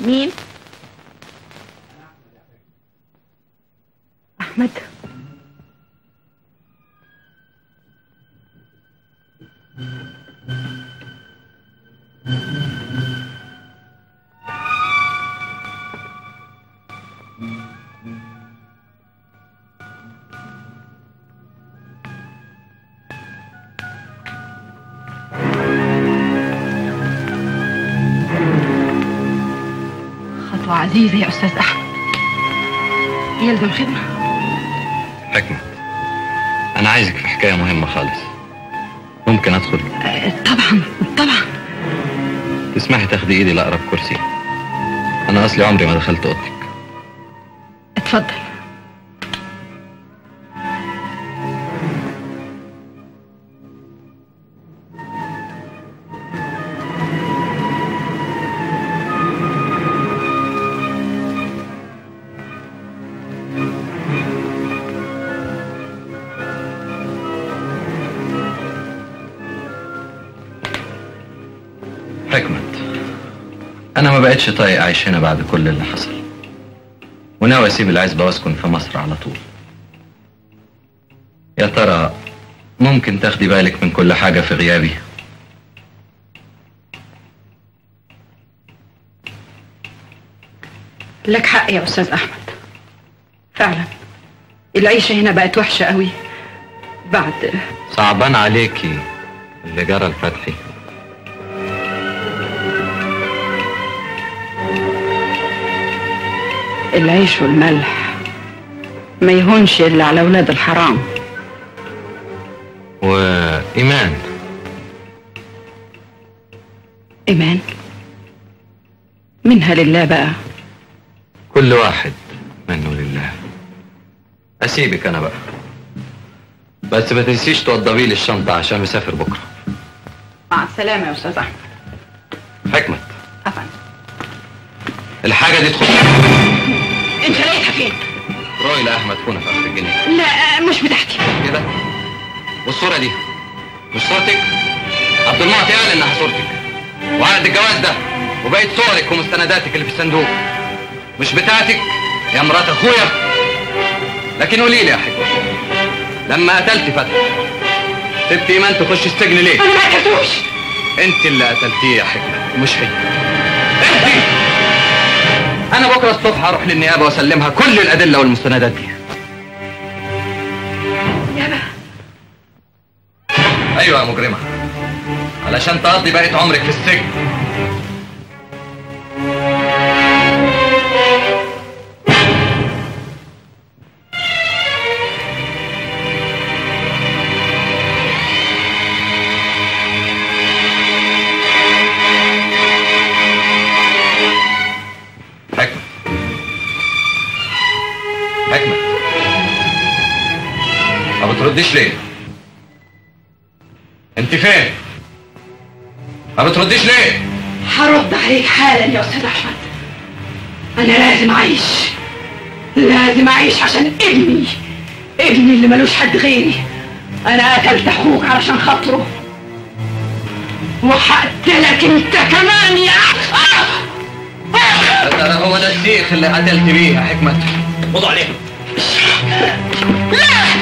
مين؟ أحمد عزيزة يا أستاذ أحمد. يلزم خدمة. حكمة. أنا عايزك في حكاية مهمة خالص. ممكن أدخل؟ طبعا طبعا. تسمحي تاخدي إيدي لأقرب كرسي؟ أنا أصلي عمري ما دخلت أوضتك. اتفضل. بقتش طايق أعيش هنا بعد كل اللي حصل. وناوي أسيب العزبة وأسكن في مصر على طول. يا ترى ممكن تاخدي بالك من كل حاجة في غيابي؟ لك حق يا أستاذ أحمد. فعلا. العيشة هنا بقت وحشة قوي. بعد صعبان عليكي اللي جرى الفتحي. العيش والملح. ما يهونش إلا على أولاد الحرام. وإيمان. إيمان؟ منها لله بقى. كل واحد منه لله. أسيبك أنا بقى. بس ما تنسيش توضبي لي الشنطة عشان مسافر بكرة. مع السلامة يا أستاذ أحمد. حكمة أفندم. الحاجة دي تخص انت لقيتها فين روي لأحمد فونا في آخر الجنيه. لا مش بتاعتي كده والصورة دي؟ مش صورتك؟ عبد المعطي قال إنها صورتك. وعقد الجواز ده وبقيت صورك ومستنداتك اللي في الصندوق. مش بتاعتك يا مرات أخويا. لكن قولي لي يا حكمة لما قتلتي فتحي سبت إيمان تخش السجن ليه؟ أنا ما قتلتوش. أنت اللي قتلتيه يا حكمة مش هي أنا بكرة الصبح هروح للنيابة وأسلمها كل الأدلة والمستندات دي. يابا أيوه يا مجرمة. علشان تقضي بقية عمرك في السجن. ما بترديش ليه؟ انت فين؟ ما بترديش ليه؟ هرد عليك حالا يا أستاذ أحمد. أنا لازم أعيش. لازم أعيش عشان ابني. ابني اللي ملوش حد غيري. أنا قتلت أخوك علشان خاطره. وهقتلك أنت كمان يا ده هو ده الشيخ اللي قتلت بيه يا حكمة خدوا عليه لا!